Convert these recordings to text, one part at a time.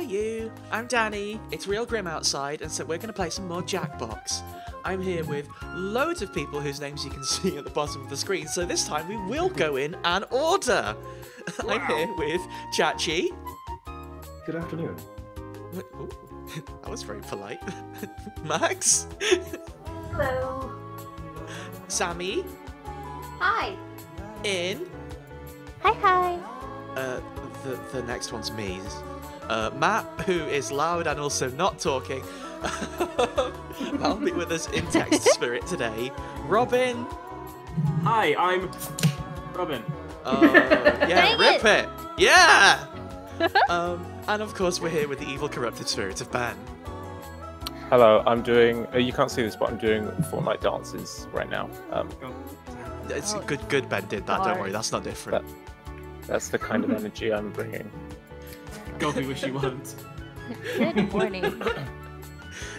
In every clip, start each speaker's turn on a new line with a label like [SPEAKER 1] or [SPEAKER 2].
[SPEAKER 1] are you? I'm Dani. It's real grim outside, and so we're going to play some more Jackbox. I'm here with loads of people whose names you can see at the bottom of the screen, so this time we will go in an order. I'm here with Chachi.
[SPEAKER 2] Good afternoon.
[SPEAKER 1] Ooh, that was very polite. Max.
[SPEAKER 3] Hello.
[SPEAKER 1] Sammy.
[SPEAKER 3] Hi.
[SPEAKER 1] Yến.
[SPEAKER 3] Hi, hi.
[SPEAKER 1] Uh, the, the next one's me. Uh, Matt, who is loud and also not talking. That'll be with us in text spirit today. Robin.
[SPEAKER 2] Hi, I'm Robin.
[SPEAKER 1] Uh, yeah,
[SPEAKER 3] Dang
[SPEAKER 1] rip it. Yeah. um, and of course, we're here with the evil, corrupted spirit of Ben.
[SPEAKER 4] Hello, I'm doing. Uh, you can't see this, but I'm doing Fortnite dances right now. Um,
[SPEAKER 1] It's
[SPEAKER 3] Oh,
[SPEAKER 1] good. Good Ben did that. Don't worry, that's not different.
[SPEAKER 4] that's the kind of energy I'm bringing.
[SPEAKER 2] God, we wish you weren't.
[SPEAKER 3] Good morning.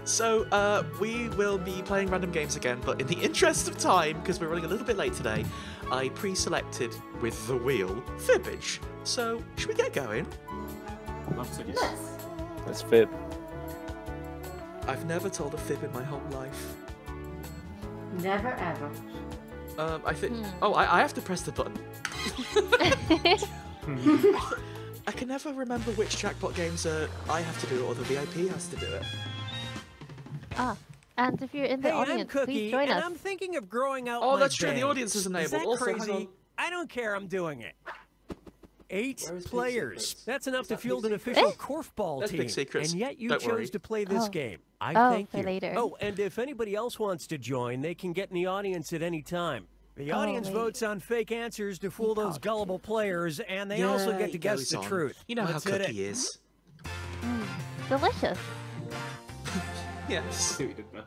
[SPEAKER 1] So, uh, we will be playing random games again, but in the interest of time, because we're running a little bit late today, I pre-selected with the wheel Fibbage. So, should we get going?
[SPEAKER 2] Love to.
[SPEAKER 3] Yes.
[SPEAKER 4] Let's fit.
[SPEAKER 1] I've never told a fib in my whole life.
[SPEAKER 3] Never ever.
[SPEAKER 1] Um, I think.
[SPEAKER 3] Hmm.
[SPEAKER 1] Oh, I, I have to press the button. I can never remember which Jackbox games uh, I have to do it or the VIP has to do it.
[SPEAKER 3] ah, and if you're in the
[SPEAKER 5] Hey, I'm
[SPEAKER 3] audience,
[SPEAKER 5] Cookie,
[SPEAKER 3] please join
[SPEAKER 5] and
[SPEAKER 3] us.
[SPEAKER 5] I'm thinking of growing out
[SPEAKER 1] Oh,
[SPEAKER 5] my
[SPEAKER 1] that's true, the audience is enabled.
[SPEAKER 5] that
[SPEAKER 1] Also,
[SPEAKER 5] crazy? I don't care. I'm doing it. Eight
[SPEAKER 1] Where is Big
[SPEAKER 5] players. That's enough
[SPEAKER 1] Is
[SPEAKER 5] to
[SPEAKER 1] that
[SPEAKER 5] field an official
[SPEAKER 3] Eh?
[SPEAKER 5] korfball team.
[SPEAKER 1] Big
[SPEAKER 5] And yet you
[SPEAKER 1] Don't
[SPEAKER 5] chose
[SPEAKER 1] worry.
[SPEAKER 5] to play this
[SPEAKER 3] Oh.
[SPEAKER 5] game. I
[SPEAKER 3] Oh,
[SPEAKER 5] thank
[SPEAKER 3] for
[SPEAKER 5] you.
[SPEAKER 3] later.
[SPEAKER 5] Oh, and if anybody else wants to join, they can get in the audience at any time. The
[SPEAKER 3] Oh,
[SPEAKER 5] audience
[SPEAKER 3] wait.
[SPEAKER 5] votes on fake answers to fool those
[SPEAKER 3] talked.
[SPEAKER 5] gullible players, and they also get to guess the
[SPEAKER 1] on.
[SPEAKER 5] truth.
[SPEAKER 1] You know
[SPEAKER 5] Let's
[SPEAKER 1] how Cookie
[SPEAKER 5] it.
[SPEAKER 1] is.
[SPEAKER 3] Mm, delicious.
[SPEAKER 1] Yes.
[SPEAKER 2] See what you did there.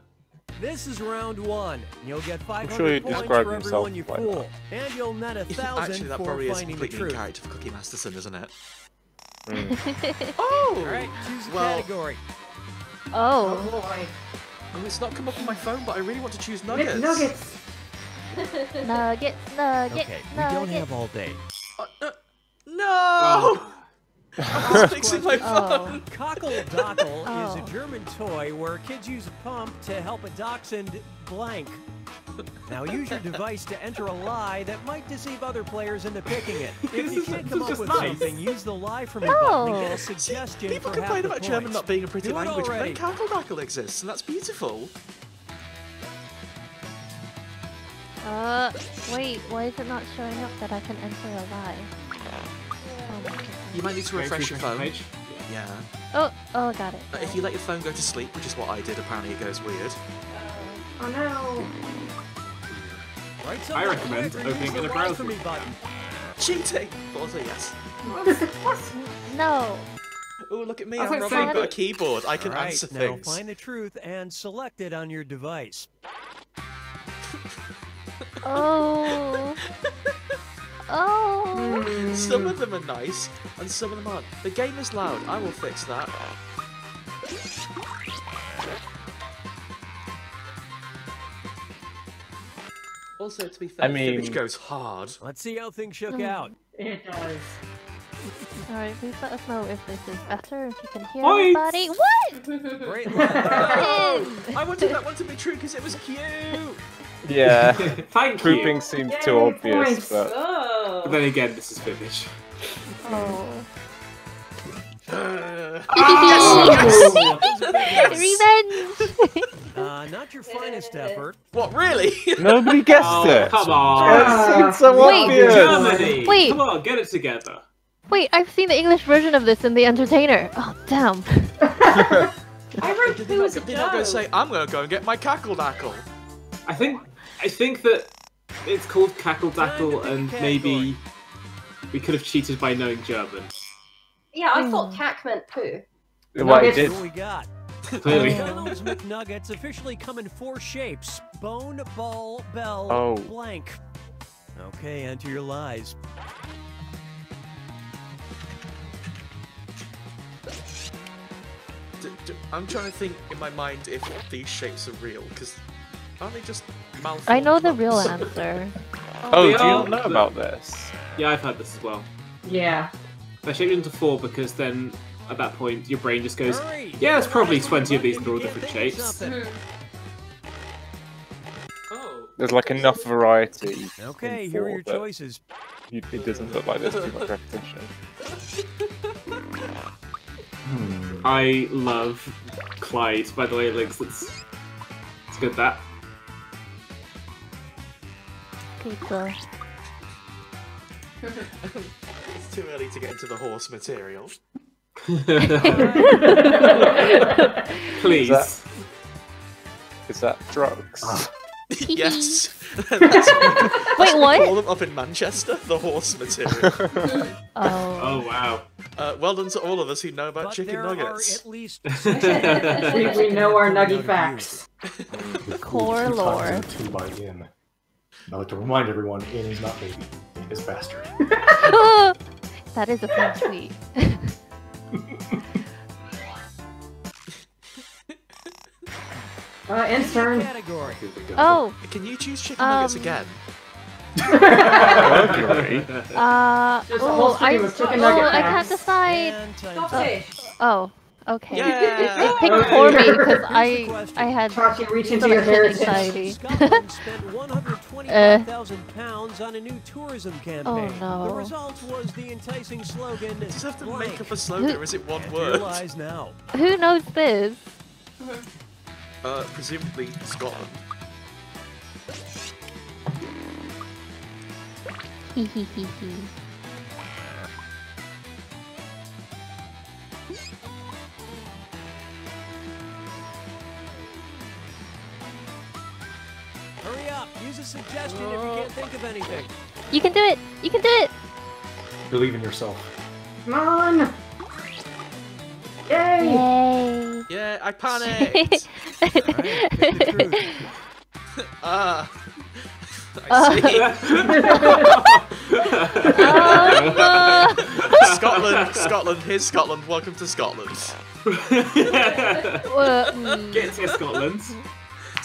[SPEAKER 5] This is round one. You'll get 500
[SPEAKER 4] sure he
[SPEAKER 5] points
[SPEAKER 4] described
[SPEAKER 5] for
[SPEAKER 4] himself
[SPEAKER 5] everyone you
[SPEAKER 4] quite
[SPEAKER 5] fool,
[SPEAKER 4] well.
[SPEAKER 5] and you'll net a thousand
[SPEAKER 1] Actually, that
[SPEAKER 5] for
[SPEAKER 1] probably is
[SPEAKER 5] finding the
[SPEAKER 1] completely in
[SPEAKER 5] truth.
[SPEAKER 1] character for Cookie Masterson, isn't it?
[SPEAKER 4] Mm.
[SPEAKER 1] Oh!
[SPEAKER 5] All right, choose a
[SPEAKER 1] Well-
[SPEAKER 5] category.
[SPEAKER 3] Oh,
[SPEAKER 6] boy.
[SPEAKER 1] Oh, it's not come up on my phone, but I really want to choose nuggets.
[SPEAKER 6] Nuggets.
[SPEAKER 3] nuggets, nuggets,
[SPEAKER 5] Okay, we don't have all day.
[SPEAKER 1] Uh, uh, no! I was fixing my
[SPEAKER 3] Oh.
[SPEAKER 5] Kackel Dackel is
[SPEAKER 3] Oh.
[SPEAKER 5] a German toy where kids use a pump to help a dachshund blank. Now use your device to enter a lie that might deceive other players into picking it. If you can't come up with
[SPEAKER 2] nice.
[SPEAKER 5] something, use the lie from your button and get
[SPEAKER 3] Oh.
[SPEAKER 5] a suggestion
[SPEAKER 1] People
[SPEAKER 5] for half
[SPEAKER 1] complain
[SPEAKER 5] the
[SPEAKER 1] about German not being a pretty
[SPEAKER 5] Do
[SPEAKER 1] language, but
[SPEAKER 5] already.
[SPEAKER 1] then Kackel Dackel exists, and that's beautiful.
[SPEAKER 3] Uh, wait, why is it not showing up that I can enter a lie? Oh my goodness.
[SPEAKER 1] You might need to refresh your phone.
[SPEAKER 2] Page.
[SPEAKER 1] Yeah.
[SPEAKER 3] Oh, oh, got it.
[SPEAKER 1] If you let your phone go to sleep, which is what I did, apparently it goes weird.
[SPEAKER 6] Oh no.
[SPEAKER 5] Write
[SPEAKER 2] I recommend
[SPEAKER 5] quick or use
[SPEAKER 2] opening
[SPEAKER 5] the
[SPEAKER 2] in a
[SPEAKER 5] lie
[SPEAKER 2] browser.
[SPEAKER 5] for me button.
[SPEAKER 1] Cheating! But also, yes.
[SPEAKER 6] What is it? What?
[SPEAKER 3] No.
[SPEAKER 1] Oh, look at me,
[SPEAKER 2] I was
[SPEAKER 1] I'm
[SPEAKER 2] like
[SPEAKER 1] Robin, I've got a keyboard, I can
[SPEAKER 5] All right,
[SPEAKER 1] answer
[SPEAKER 5] now
[SPEAKER 1] things.
[SPEAKER 5] find the truth and select it on your device.
[SPEAKER 3] Oh. Oh.
[SPEAKER 6] Hmm.
[SPEAKER 1] Some of them are nice, and some of them aren't. The game is loud, I will fix that. Also, to be fair,
[SPEAKER 4] I mean-
[SPEAKER 1] Fibbage goes hard.
[SPEAKER 5] Let's see how things shook
[SPEAKER 3] Hmm.
[SPEAKER 5] out.
[SPEAKER 6] It does.
[SPEAKER 3] Alright, please let us know if this is better, if you can hear
[SPEAKER 2] Points!
[SPEAKER 3] everybody. What?
[SPEAKER 5] Great lie.
[SPEAKER 3] Is?
[SPEAKER 1] I wanted that one to be true because it was cute!
[SPEAKER 4] Yeah,
[SPEAKER 2] Thank
[SPEAKER 4] grouping
[SPEAKER 2] you.
[SPEAKER 4] seems
[SPEAKER 6] Yay,
[SPEAKER 4] too obvious,
[SPEAKER 6] points.
[SPEAKER 4] but
[SPEAKER 2] But then again, this is finished.
[SPEAKER 3] Oh.
[SPEAKER 1] Uh,
[SPEAKER 3] Revenge!
[SPEAKER 5] Uh, not your finest effort.
[SPEAKER 1] what, really?
[SPEAKER 4] nobody guessed
[SPEAKER 2] Oh,
[SPEAKER 4] it.
[SPEAKER 2] come on.
[SPEAKER 4] It's, it's so
[SPEAKER 3] Wait.
[SPEAKER 4] obvious.
[SPEAKER 2] Germany!
[SPEAKER 3] Wait.
[SPEAKER 2] Come on, get it together.
[SPEAKER 3] Wait, I've seen the English version of this in The Entertainer. Oh, damn.
[SPEAKER 6] I wrote
[SPEAKER 1] Did
[SPEAKER 6] two
[SPEAKER 1] they not, did they not go
[SPEAKER 6] joke.
[SPEAKER 1] say, I'm gonna go and get my Kackel Dackel?
[SPEAKER 2] I think I think that it's called Cackle
[SPEAKER 5] Time
[SPEAKER 2] Dackle, and maybe we could have cheated by knowing German.
[SPEAKER 7] Yeah, I thought
[SPEAKER 3] Hmm.
[SPEAKER 7] cack meant poo.
[SPEAKER 4] Well, it did.
[SPEAKER 5] What we got?
[SPEAKER 2] Clearly.
[SPEAKER 5] McDonald's McNuggets officially come in four shapes: bone, ball, bell,
[SPEAKER 4] Oh.
[SPEAKER 5] blank. Okay, enter your lies.
[SPEAKER 1] D- d- I'm trying to think in my mind if these shapes are real, because aren't they just malformed
[SPEAKER 3] I know the real answer.
[SPEAKER 4] Oh, do
[SPEAKER 2] They
[SPEAKER 4] you
[SPEAKER 2] are
[SPEAKER 4] not know
[SPEAKER 2] the-
[SPEAKER 4] about this?
[SPEAKER 2] Yeah, I've heard this as well.
[SPEAKER 6] Yeah.
[SPEAKER 2] They're shaped into four because then at that point, your brain just goes,
[SPEAKER 5] Hurry!
[SPEAKER 2] yeah, there's probably 20 of these,
[SPEAKER 5] looking
[SPEAKER 2] they're all different shapes. Oh.
[SPEAKER 4] There's like enough variety.
[SPEAKER 5] Okay, here are your
[SPEAKER 4] that
[SPEAKER 5] choices.
[SPEAKER 4] you- It doesn't look like there's too much repetition.
[SPEAKER 8] Hmm.
[SPEAKER 2] I love Clyde, by the way, Links. It's, it's good that.
[SPEAKER 3] Pizza.
[SPEAKER 1] It's too early to get into the horse material.
[SPEAKER 2] Please.
[SPEAKER 4] that- Is that drugs?
[SPEAKER 8] Ah.
[SPEAKER 1] yes. That's what
[SPEAKER 3] Wait,
[SPEAKER 1] we
[SPEAKER 3] what?
[SPEAKER 1] call them up in Manchester, the horse material.
[SPEAKER 3] Oh.
[SPEAKER 2] Oh, wow.
[SPEAKER 1] Uh, well done to all of us who know about
[SPEAKER 5] But
[SPEAKER 1] chicken
[SPEAKER 5] there
[SPEAKER 1] nuggets.
[SPEAKER 5] are at least
[SPEAKER 6] we, we know our nuggy facts.
[SPEAKER 8] With
[SPEAKER 3] Core lore.
[SPEAKER 8] And Two by in. I'd like to remind everyone, Yến is not baby. Yến is bastard.
[SPEAKER 3] that is a fun tweet.
[SPEAKER 6] Uh, intern.
[SPEAKER 5] category.
[SPEAKER 8] Here we go.
[SPEAKER 3] Oh,
[SPEAKER 1] Can you choose chicken nuggets
[SPEAKER 3] Um,
[SPEAKER 1] again?
[SPEAKER 4] Burglary?
[SPEAKER 3] uh,
[SPEAKER 6] Just
[SPEAKER 3] oh, I,
[SPEAKER 6] stream of chicken
[SPEAKER 3] oh, I can't decide.
[SPEAKER 5] And time's
[SPEAKER 7] Stop it.
[SPEAKER 3] Oh, okay.
[SPEAKER 1] Yeah.
[SPEAKER 3] It picked
[SPEAKER 6] Okay.
[SPEAKER 3] for me because
[SPEAKER 5] Here's the
[SPEAKER 3] I
[SPEAKER 5] question.
[SPEAKER 3] I had
[SPEAKER 6] Chachi, reach into your
[SPEAKER 3] selection
[SPEAKER 6] heritage.
[SPEAKER 3] anxiety.
[SPEAKER 5] Scotland spent 125,000 pounds on a new tourism campaign.
[SPEAKER 3] no.
[SPEAKER 5] The result was the enticing slogan.
[SPEAKER 1] Just have to make up a slogan, or is it one word?
[SPEAKER 5] Realize now.
[SPEAKER 3] Who knows this?
[SPEAKER 1] Uh, presumably Scotland.
[SPEAKER 3] Hee hee hee hee.
[SPEAKER 5] Hurry up. Use a suggestion if you can't think of anything.
[SPEAKER 3] You can do it. You can do it.
[SPEAKER 8] Believe in yourself.
[SPEAKER 6] Come on! Yay!
[SPEAKER 3] Yay.
[SPEAKER 1] Yeah, I panicked.
[SPEAKER 5] All right, pick the.
[SPEAKER 1] Ah.
[SPEAKER 3] Uh.
[SPEAKER 1] I see.
[SPEAKER 3] Uh,
[SPEAKER 1] Scotland, Scotland, here's Scotland. Welcome to Scotland.
[SPEAKER 2] Get to Scotland.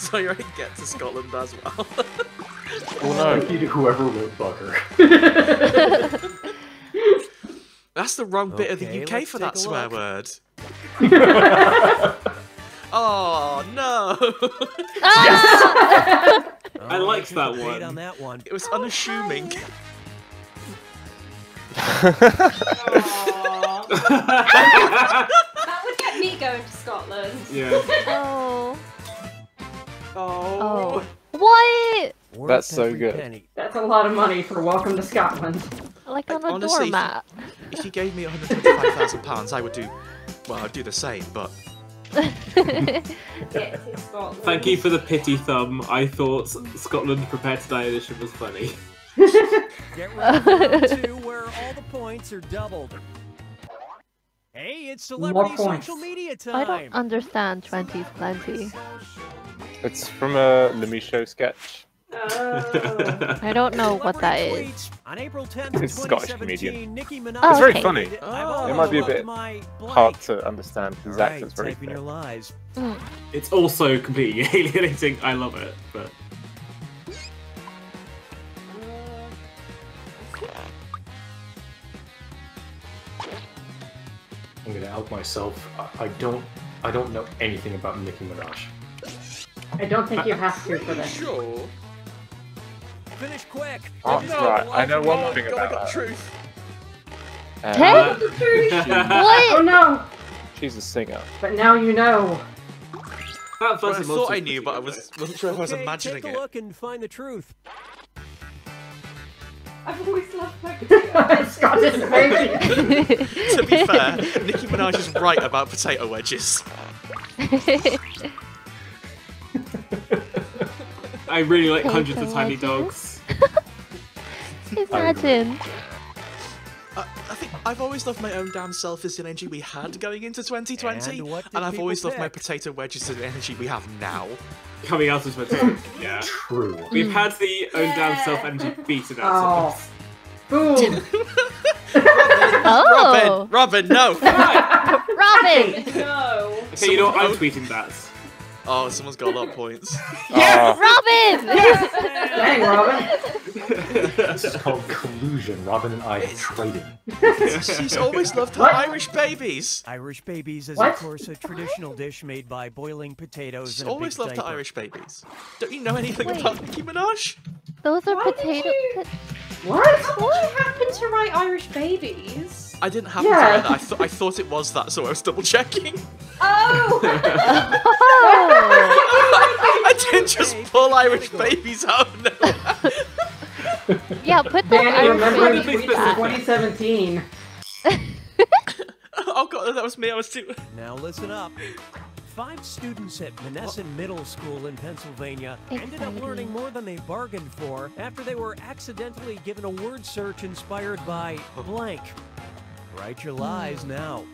[SPEAKER 1] So you're to get to Scotland as well.
[SPEAKER 4] Oh no.
[SPEAKER 8] Thank you to whoever wrote Bugger.
[SPEAKER 1] That's the wrong bit
[SPEAKER 5] Okay,
[SPEAKER 1] of the UK for that swear
[SPEAKER 5] look.
[SPEAKER 1] word. oh no!
[SPEAKER 3] Ah!
[SPEAKER 2] I
[SPEAKER 5] Oh,
[SPEAKER 2] liked that one.
[SPEAKER 5] on that one.
[SPEAKER 1] It was unassuming.
[SPEAKER 7] That would get me going to Scotland.
[SPEAKER 2] yeah.
[SPEAKER 3] oh.
[SPEAKER 1] Oh.
[SPEAKER 3] Oh. What?
[SPEAKER 4] That's so good.
[SPEAKER 5] penny.
[SPEAKER 6] That's a lot of money for Welcome to Scotland.
[SPEAKER 3] Like
[SPEAKER 1] Like,
[SPEAKER 3] on a
[SPEAKER 1] honestly, if-
[SPEAKER 3] doormat.
[SPEAKER 1] If you gave me 125,000 pounds, I would do. Well, I'd do the same, but
[SPEAKER 7] Get to Scotland.
[SPEAKER 2] Thank you for the pity thumb. I thought Scotland Prepared to Die edition was funny.
[SPEAKER 5] Get ready for round two, where all the points are doubled. Hey, it's celebrity
[SPEAKER 6] points.
[SPEAKER 5] social media
[SPEAKER 3] I don't understand 20's plenty.
[SPEAKER 4] It's from a Lemicho sketch.
[SPEAKER 7] Oh.
[SPEAKER 3] I don't know what that
[SPEAKER 5] Celebrity
[SPEAKER 3] is.
[SPEAKER 5] tweets. On April 10th,
[SPEAKER 4] It's a Scottish comedian.
[SPEAKER 5] Nicki Minaj
[SPEAKER 3] Oh,
[SPEAKER 4] It's very
[SPEAKER 3] okay.
[SPEAKER 4] funny.
[SPEAKER 1] Oh. It
[SPEAKER 4] might be a bit. Hard to understand. His
[SPEAKER 5] All right,
[SPEAKER 4] accent's very
[SPEAKER 5] type your
[SPEAKER 4] thick.
[SPEAKER 3] Mm.
[SPEAKER 2] It's also completely alienating. I love it, but
[SPEAKER 8] I'm gonna help myself. I, I don't. I don't know anything about Nicki Minaj.
[SPEAKER 6] I don't think you have to for this.
[SPEAKER 1] sure.
[SPEAKER 5] Finish quick.
[SPEAKER 4] Oh,
[SPEAKER 1] no,
[SPEAKER 4] right. I know one thing
[SPEAKER 1] God, I
[SPEAKER 4] about
[SPEAKER 1] got
[SPEAKER 4] her.
[SPEAKER 1] truth.
[SPEAKER 4] Uh,
[SPEAKER 3] Hey?
[SPEAKER 6] Oh
[SPEAKER 3] What?
[SPEAKER 6] no!
[SPEAKER 4] She's a singer.
[SPEAKER 6] But now you know.
[SPEAKER 2] that
[SPEAKER 1] Well, I thought I knew, but I was, wasn't sure if I was
[SPEAKER 5] Okay,
[SPEAKER 1] imagining
[SPEAKER 5] take
[SPEAKER 1] it.
[SPEAKER 5] a look and find the truth.
[SPEAKER 7] I've always loved my potato.
[SPEAKER 6] Scottish baby!
[SPEAKER 1] to be fair, Nicki Minaj is right about potato wedges.
[SPEAKER 2] I really like
[SPEAKER 3] Potato
[SPEAKER 2] hundreds of tiny dogs.
[SPEAKER 3] Imagine.
[SPEAKER 1] I, I think I've always loved my own damn self as the energy we had going into 2020,
[SPEAKER 5] And what
[SPEAKER 1] and I've
[SPEAKER 5] people
[SPEAKER 1] always loved my potato wedges as the energy we have now.
[SPEAKER 2] Coming out of potato. Yeah.
[SPEAKER 8] True.
[SPEAKER 2] We've mm. had the own damn self energy beaten out of
[SPEAKER 6] Oh.
[SPEAKER 2] us.
[SPEAKER 6] Boom!
[SPEAKER 3] Oh,
[SPEAKER 1] Robin, Robin, no!
[SPEAKER 3] Robin.
[SPEAKER 7] no.
[SPEAKER 2] Okay, you know what? I'm tweeting that.
[SPEAKER 1] Oh, someone's got a lot of points.
[SPEAKER 4] Ah,
[SPEAKER 3] Robin!
[SPEAKER 6] Dang, Robin.
[SPEAKER 8] This is called collusion. Robin and I have traded.
[SPEAKER 1] She's always loved her
[SPEAKER 6] What?
[SPEAKER 1] Irish babies.
[SPEAKER 5] Irish babies is,
[SPEAKER 6] What?
[SPEAKER 5] of course, a traditional dish made by boiling potatoes
[SPEAKER 1] She's
[SPEAKER 5] in a
[SPEAKER 1] always
[SPEAKER 5] big
[SPEAKER 1] loved her. Irish babies. Don't you know anything
[SPEAKER 3] Wait.
[SPEAKER 1] about Nicki Minaj?
[SPEAKER 3] Those are potatoes.
[SPEAKER 7] you-
[SPEAKER 6] What?
[SPEAKER 7] What happened to write Irish babies?
[SPEAKER 1] I didn't happen
[SPEAKER 6] Yeah.
[SPEAKER 1] to write that. I, th- I thought it was that, so I was double checking.
[SPEAKER 7] Oh!
[SPEAKER 3] Oh!
[SPEAKER 1] I didn't just pull Irish babies out. No.
[SPEAKER 3] yeah, put those
[SPEAKER 6] Dani,
[SPEAKER 3] Irish
[SPEAKER 6] remember the
[SPEAKER 3] babies
[SPEAKER 6] tweets 2017.
[SPEAKER 1] oh god, that was me. I was too.
[SPEAKER 5] Now listen up. Five students at Monessen Middle School in Pennsylvania ended up learning more than they bargained for after they were accidentally given a word search inspired by blank. Write your lies hmm. now.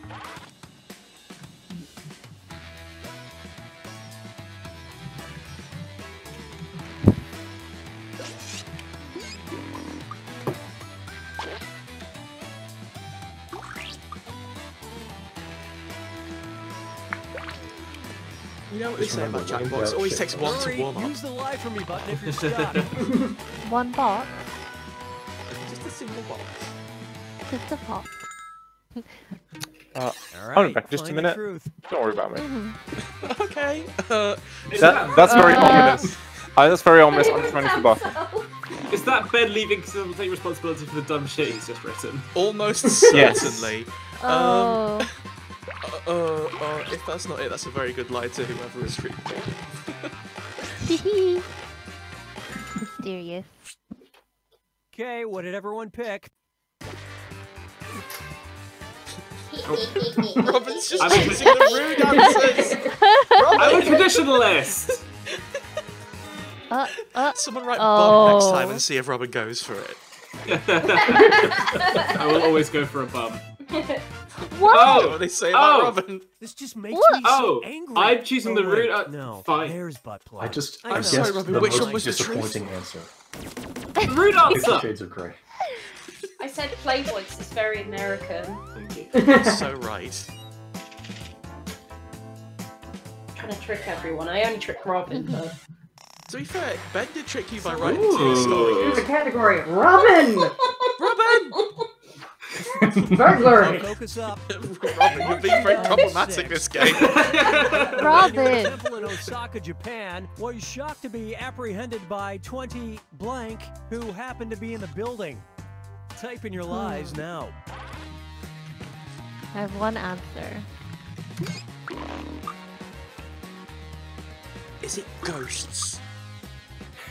[SPEAKER 1] You know what they say about Jackbox?
[SPEAKER 8] Rainbow
[SPEAKER 1] Always takes one to warm up.
[SPEAKER 5] use the lie for me button if you're stuck.
[SPEAKER 3] One box.
[SPEAKER 1] Just a single box.
[SPEAKER 3] Just a box.
[SPEAKER 5] All
[SPEAKER 4] I'll
[SPEAKER 5] right,
[SPEAKER 4] be back in just a minute.
[SPEAKER 5] truth.
[SPEAKER 4] don't worry about me.
[SPEAKER 3] Mhm.
[SPEAKER 1] Okay. Uh,
[SPEAKER 4] That,
[SPEAKER 2] that,
[SPEAKER 4] that's very
[SPEAKER 3] Uh,
[SPEAKER 4] ominous. Uh, that's very ominous. I'm just running to the bathroom.
[SPEAKER 2] is that Ben leaving because he'll take responsibility for the dumb shit he's just written?
[SPEAKER 1] almost
[SPEAKER 4] Yes.
[SPEAKER 1] certainly.
[SPEAKER 3] Oh.
[SPEAKER 1] Uh, uh, uh, if that's not it, that's a very good lie to whoever is reading.
[SPEAKER 3] Hee Mysterious.
[SPEAKER 5] Okay, what did everyone pick?
[SPEAKER 1] Robin's just
[SPEAKER 2] I'm-
[SPEAKER 1] choosing the rude answers.
[SPEAKER 2] I'm a traditionalist!
[SPEAKER 3] Uh, uh.
[SPEAKER 1] someone write bum next
[SPEAKER 3] Oh.
[SPEAKER 1] time and see if Robin goes for it.
[SPEAKER 2] I will always go for a bum.
[SPEAKER 3] What?
[SPEAKER 2] Oh!
[SPEAKER 1] they say about
[SPEAKER 2] Oh.
[SPEAKER 1] Robin?
[SPEAKER 5] This just makes
[SPEAKER 3] What?
[SPEAKER 5] me so
[SPEAKER 2] Oh,
[SPEAKER 5] angry.
[SPEAKER 2] I'm choosing the
[SPEAKER 5] Oh, wait,
[SPEAKER 2] route- uh,
[SPEAKER 5] no,
[SPEAKER 2] fine.
[SPEAKER 5] there's butt plug.
[SPEAKER 8] I just,
[SPEAKER 5] I
[SPEAKER 8] I
[SPEAKER 5] know.
[SPEAKER 8] guessed
[SPEAKER 1] sorry, Robin,
[SPEAKER 8] the
[SPEAKER 1] which one
[SPEAKER 8] most
[SPEAKER 1] was the truth?
[SPEAKER 8] disappointing answer.
[SPEAKER 2] Rude
[SPEAKER 8] Fifty
[SPEAKER 2] answer!
[SPEAKER 8] Shades of Grey.
[SPEAKER 7] I said Playboys is very American.
[SPEAKER 1] so right.
[SPEAKER 7] trying to trick everyone. I only trick Robin, but.
[SPEAKER 1] To be fair, Ben did trick you by writing two
[SPEAKER 2] Ooh.
[SPEAKER 6] Here's
[SPEAKER 1] stories.
[SPEAKER 6] a category. Robin!
[SPEAKER 1] Robin!
[SPEAKER 6] Burglary!
[SPEAKER 5] Focus up.
[SPEAKER 1] Robin, you're being very problematic this game.
[SPEAKER 3] Robin.
[SPEAKER 5] temple in Osaka, Japan, was shocked to be apprehended by 20 blank who happened to be in the building. Type in your hmm. lies now.
[SPEAKER 3] I have one answer.
[SPEAKER 1] Is it ghosts?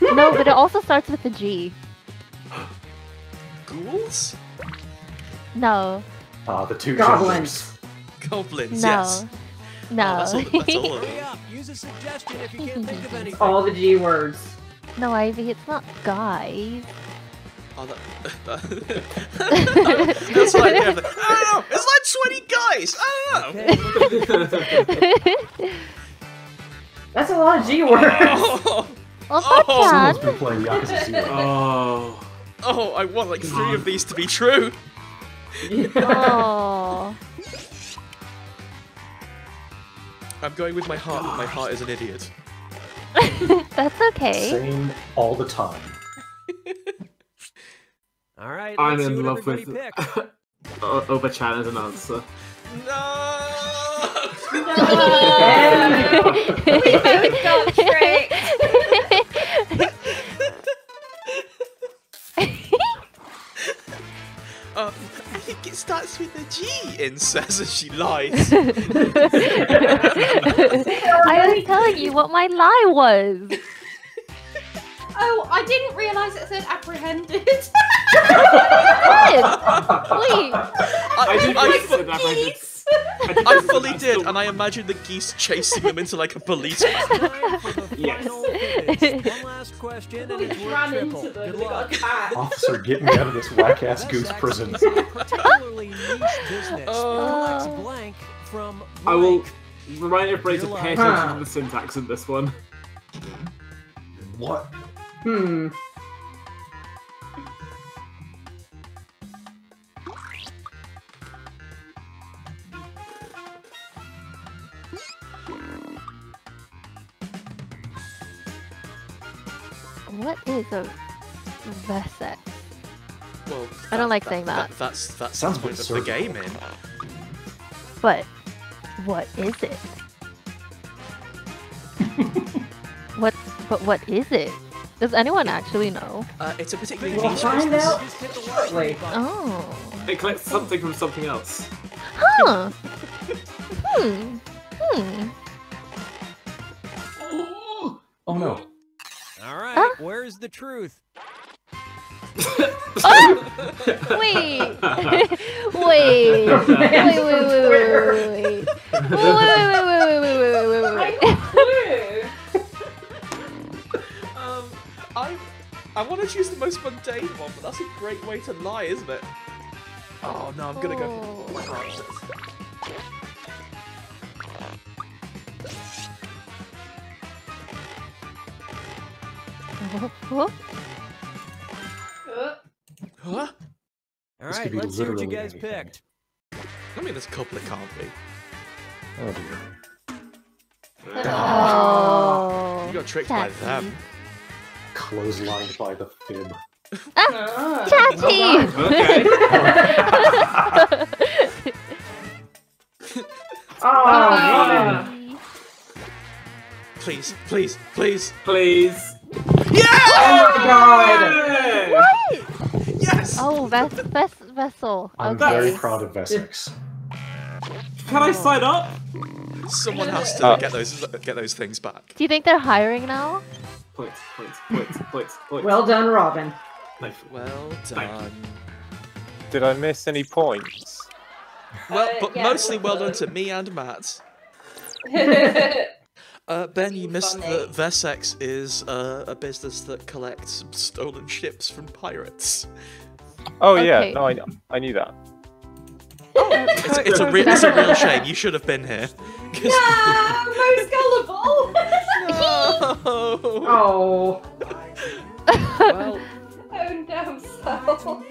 [SPEAKER 3] No, but it also starts with a G.
[SPEAKER 1] Ghouls?
[SPEAKER 3] No.
[SPEAKER 8] Ah, the two
[SPEAKER 6] Goblins.
[SPEAKER 1] Goblins,
[SPEAKER 3] No.
[SPEAKER 1] yes.
[SPEAKER 3] No.
[SPEAKER 1] Oh, that's all, that's all of
[SPEAKER 5] Hurry
[SPEAKER 1] them.
[SPEAKER 5] up. Use a suggestion if you can't think of anything.
[SPEAKER 6] All the G words.
[SPEAKER 3] no, Ivy, it's not guys.
[SPEAKER 1] Oh, that, that, that's what I have. Oh, it's like 20 guys. Oh.
[SPEAKER 6] That's a lot of G words.
[SPEAKER 1] Oh,
[SPEAKER 3] Well,
[SPEAKER 1] Oh,
[SPEAKER 8] Someone's
[SPEAKER 3] Bachan.
[SPEAKER 8] been playing Yakuza Zero.
[SPEAKER 2] Oh.
[SPEAKER 1] oh, I want like three of these to be true.
[SPEAKER 3] Oh.
[SPEAKER 1] I'm going with my heart, but my heart is an idiot.
[SPEAKER 3] That's okay.
[SPEAKER 8] Same all the time.
[SPEAKER 5] All right,
[SPEAKER 2] I'm
[SPEAKER 5] let's
[SPEAKER 2] in
[SPEAKER 5] what
[SPEAKER 2] love with
[SPEAKER 5] picked.
[SPEAKER 2] o- Oba-chan as an answer.
[SPEAKER 1] No! no!
[SPEAKER 7] we both got tricked.
[SPEAKER 1] Uh, I think it starts with a G, Yến says as she lies.
[SPEAKER 3] I was telling you what my lie was.
[SPEAKER 7] Oh, I didn't realise it said apprehended.
[SPEAKER 3] Wait,
[SPEAKER 2] I did
[SPEAKER 1] I,
[SPEAKER 2] read
[SPEAKER 1] fu-
[SPEAKER 2] I did-
[SPEAKER 1] I fully did, and I imagined the geese chasing them into like a police.
[SPEAKER 5] Time
[SPEAKER 2] Yes.
[SPEAKER 5] One last question, and it's worth triple. Good luck.
[SPEAKER 8] Officer, get me out of this whack ass goose prison.
[SPEAKER 5] particularly niche business. Blank from
[SPEAKER 2] I will
[SPEAKER 5] Blank.
[SPEAKER 2] remind everybody to pay attention to the syntax in this one.
[SPEAKER 8] What?
[SPEAKER 6] Hmm.
[SPEAKER 3] What is a Vesex?
[SPEAKER 1] Well,
[SPEAKER 3] I don't like saying that.
[SPEAKER 1] That's that's
[SPEAKER 8] Sounds a
[SPEAKER 1] the
[SPEAKER 8] bit
[SPEAKER 1] point of the game in.
[SPEAKER 3] But what is it? what? But what is it? Does anyone actually know?
[SPEAKER 1] Uh, it's a particularly
[SPEAKER 6] We'll
[SPEAKER 1] niche
[SPEAKER 6] find
[SPEAKER 1] business.
[SPEAKER 6] out
[SPEAKER 5] Just hit the
[SPEAKER 6] shortly.
[SPEAKER 3] Oh.
[SPEAKER 2] It collects something from something else.
[SPEAKER 3] Huh. Hmm. Hmm.
[SPEAKER 8] Oh no.
[SPEAKER 5] All right,
[SPEAKER 3] Huh?
[SPEAKER 5] where's the truth?
[SPEAKER 3] Oh! Wait. wait. Wait. Wait. Wait. Wait. Wait. Wait. Wait. Wait. Wait. Wait. Wait. Wait. Wait. Wait. Wait.
[SPEAKER 1] Um, I I want to choose the most mundane one, but that's a great way to lie, isn't it? Oh no, I'm gonna go.
[SPEAKER 3] Oh.
[SPEAKER 1] For... Huh?
[SPEAKER 5] All right, let's see what you guys
[SPEAKER 8] anything.
[SPEAKER 5] picked.
[SPEAKER 1] Let me this cup of coffee.
[SPEAKER 8] Oh dear.
[SPEAKER 3] Oh,
[SPEAKER 1] you got tricked Tatty.
[SPEAKER 3] by
[SPEAKER 1] them.
[SPEAKER 8] Clotheslined by the fib.
[SPEAKER 7] Ah,
[SPEAKER 3] Tatty!
[SPEAKER 2] Oh, okay.
[SPEAKER 6] oh,
[SPEAKER 7] oh,
[SPEAKER 6] man.
[SPEAKER 1] Please, please, please.
[SPEAKER 2] Please.
[SPEAKER 6] Oh my god!
[SPEAKER 2] Yeah!
[SPEAKER 1] Yes.
[SPEAKER 3] Oh, ves- ves- vessel.
[SPEAKER 8] I'm
[SPEAKER 3] Okay.
[SPEAKER 8] very proud of Vessex.
[SPEAKER 2] Can I sign up?
[SPEAKER 1] Someone has to
[SPEAKER 4] Uh.
[SPEAKER 1] get those get those things back.
[SPEAKER 3] Do you think they're hiring now?
[SPEAKER 2] Points, points, points, points, points.
[SPEAKER 6] Well done, Robin.
[SPEAKER 1] Well done.
[SPEAKER 4] Did I miss any points?
[SPEAKER 1] Well,
[SPEAKER 7] Uh,
[SPEAKER 1] but
[SPEAKER 7] yeah,
[SPEAKER 1] mostly
[SPEAKER 7] well
[SPEAKER 1] well done
[SPEAKER 7] done.
[SPEAKER 1] to me and Matt. Uh, ben, you missed
[SPEAKER 7] Funny.
[SPEAKER 1] that Vesex is uh, a business that collects stolen ships from pirates.
[SPEAKER 4] Oh
[SPEAKER 3] Okay.
[SPEAKER 4] yeah, no, I, kn- I knew that.
[SPEAKER 1] It's, it's a re- it's a real shame. You should have been here. 'Cause-
[SPEAKER 7] yeah, most gullible.
[SPEAKER 1] No.
[SPEAKER 6] Oh.
[SPEAKER 1] Well,
[SPEAKER 7] oh no, so.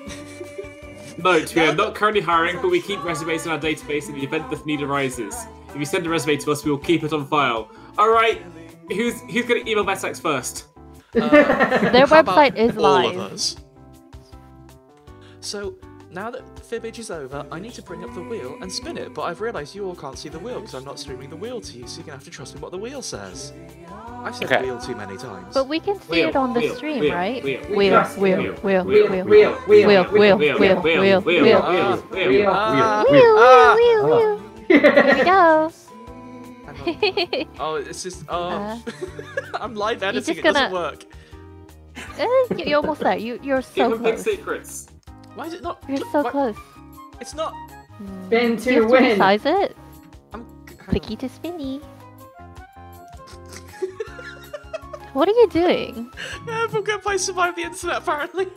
[SPEAKER 2] Note, we are not currently hiring, but we keep resumes in our database in the event the need arises. If you send a resume to us, we will keep it on file. Alright, who's who's gonna email Vesex first?
[SPEAKER 1] uh,
[SPEAKER 3] Their website is
[SPEAKER 1] all
[SPEAKER 3] live.
[SPEAKER 1] of us? So now that Fibbage is over, I need to bring up the wheel and spin it. But I've realised you all can't see the wheel because I'm not streaming the wheel to you, so you're gonna have to trust me what the wheel says. I've said
[SPEAKER 4] Okay.
[SPEAKER 1] wheel too many times.
[SPEAKER 3] But we can see
[SPEAKER 2] Wheel,
[SPEAKER 3] it on the
[SPEAKER 2] wheel,
[SPEAKER 3] stream,
[SPEAKER 2] wheel,
[SPEAKER 3] right?
[SPEAKER 2] wheel,
[SPEAKER 3] wheel,
[SPEAKER 6] Yes,
[SPEAKER 3] wheel,
[SPEAKER 2] wheel,
[SPEAKER 3] wheel,
[SPEAKER 2] wheel,
[SPEAKER 3] wheel,
[SPEAKER 6] wheel,
[SPEAKER 3] wheel,
[SPEAKER 6] wheel,
[SPEAKER 3] wheel,
[SPEAKER 2] wheel,
[SPEAKER 3] wheel,
[SPEAKER 2] wheel,
[SPEAKER 3] wheel,
[SPEAKER 2] wheel,
[SPEAKER 1] Ah.
[SPEAKER 2] wheel,
[SPEAKER 6] Wheel.
[SPEAKER 1] Ah.
[SPEAKER 3] Wheel,
[SPEAKER 1] Ah.
[SPEAKER 3] wheel,
[SPEAKER 8] Oh.
[SPEAKER 3] wheel. Here we go.
[SPEAKER 1] Hang on. Oh, it's just. Oh.
[SPEAKER 3] Uh,
[SPEAKER 1] I'm live editing,
[SPEAKER 3] just
[SPEAKER 1] it doesn't
[SPEAKER 3] gonna-
[SPEAKER 1] work.
[SPEAKER 3] Eh, you- You're almost there. You, you're
[SPEAKER 2] Give
[SPEAKER 3] so
[SPEAKER 2] them big
[SPEAKER 3] close.
[SPEAKER 2] secrets.
[SPEAKER 1] Why is it not?
[SPEAKER 3] You're
[SPEAKER 1] cl-
[SPEAKER 3] so
[SPEAKER 1] why-
[SPEAKER 3] close.
[SPEAKER 1] It's not.
[SPEAKER 6] Spin
[SPEAKER 3] Do
[SPEAKER 6] to
[SPEAKER 3] you have to
[SPEAKER 6] win.
[SPEAKER 3] resize it?
[SPEAKER 1] I'm.
[SPEAKER 3] Picky to spinny. What are you doing?
[SPEAKER 1] Yeah, I'm gonna play Survive the Internet, apparently.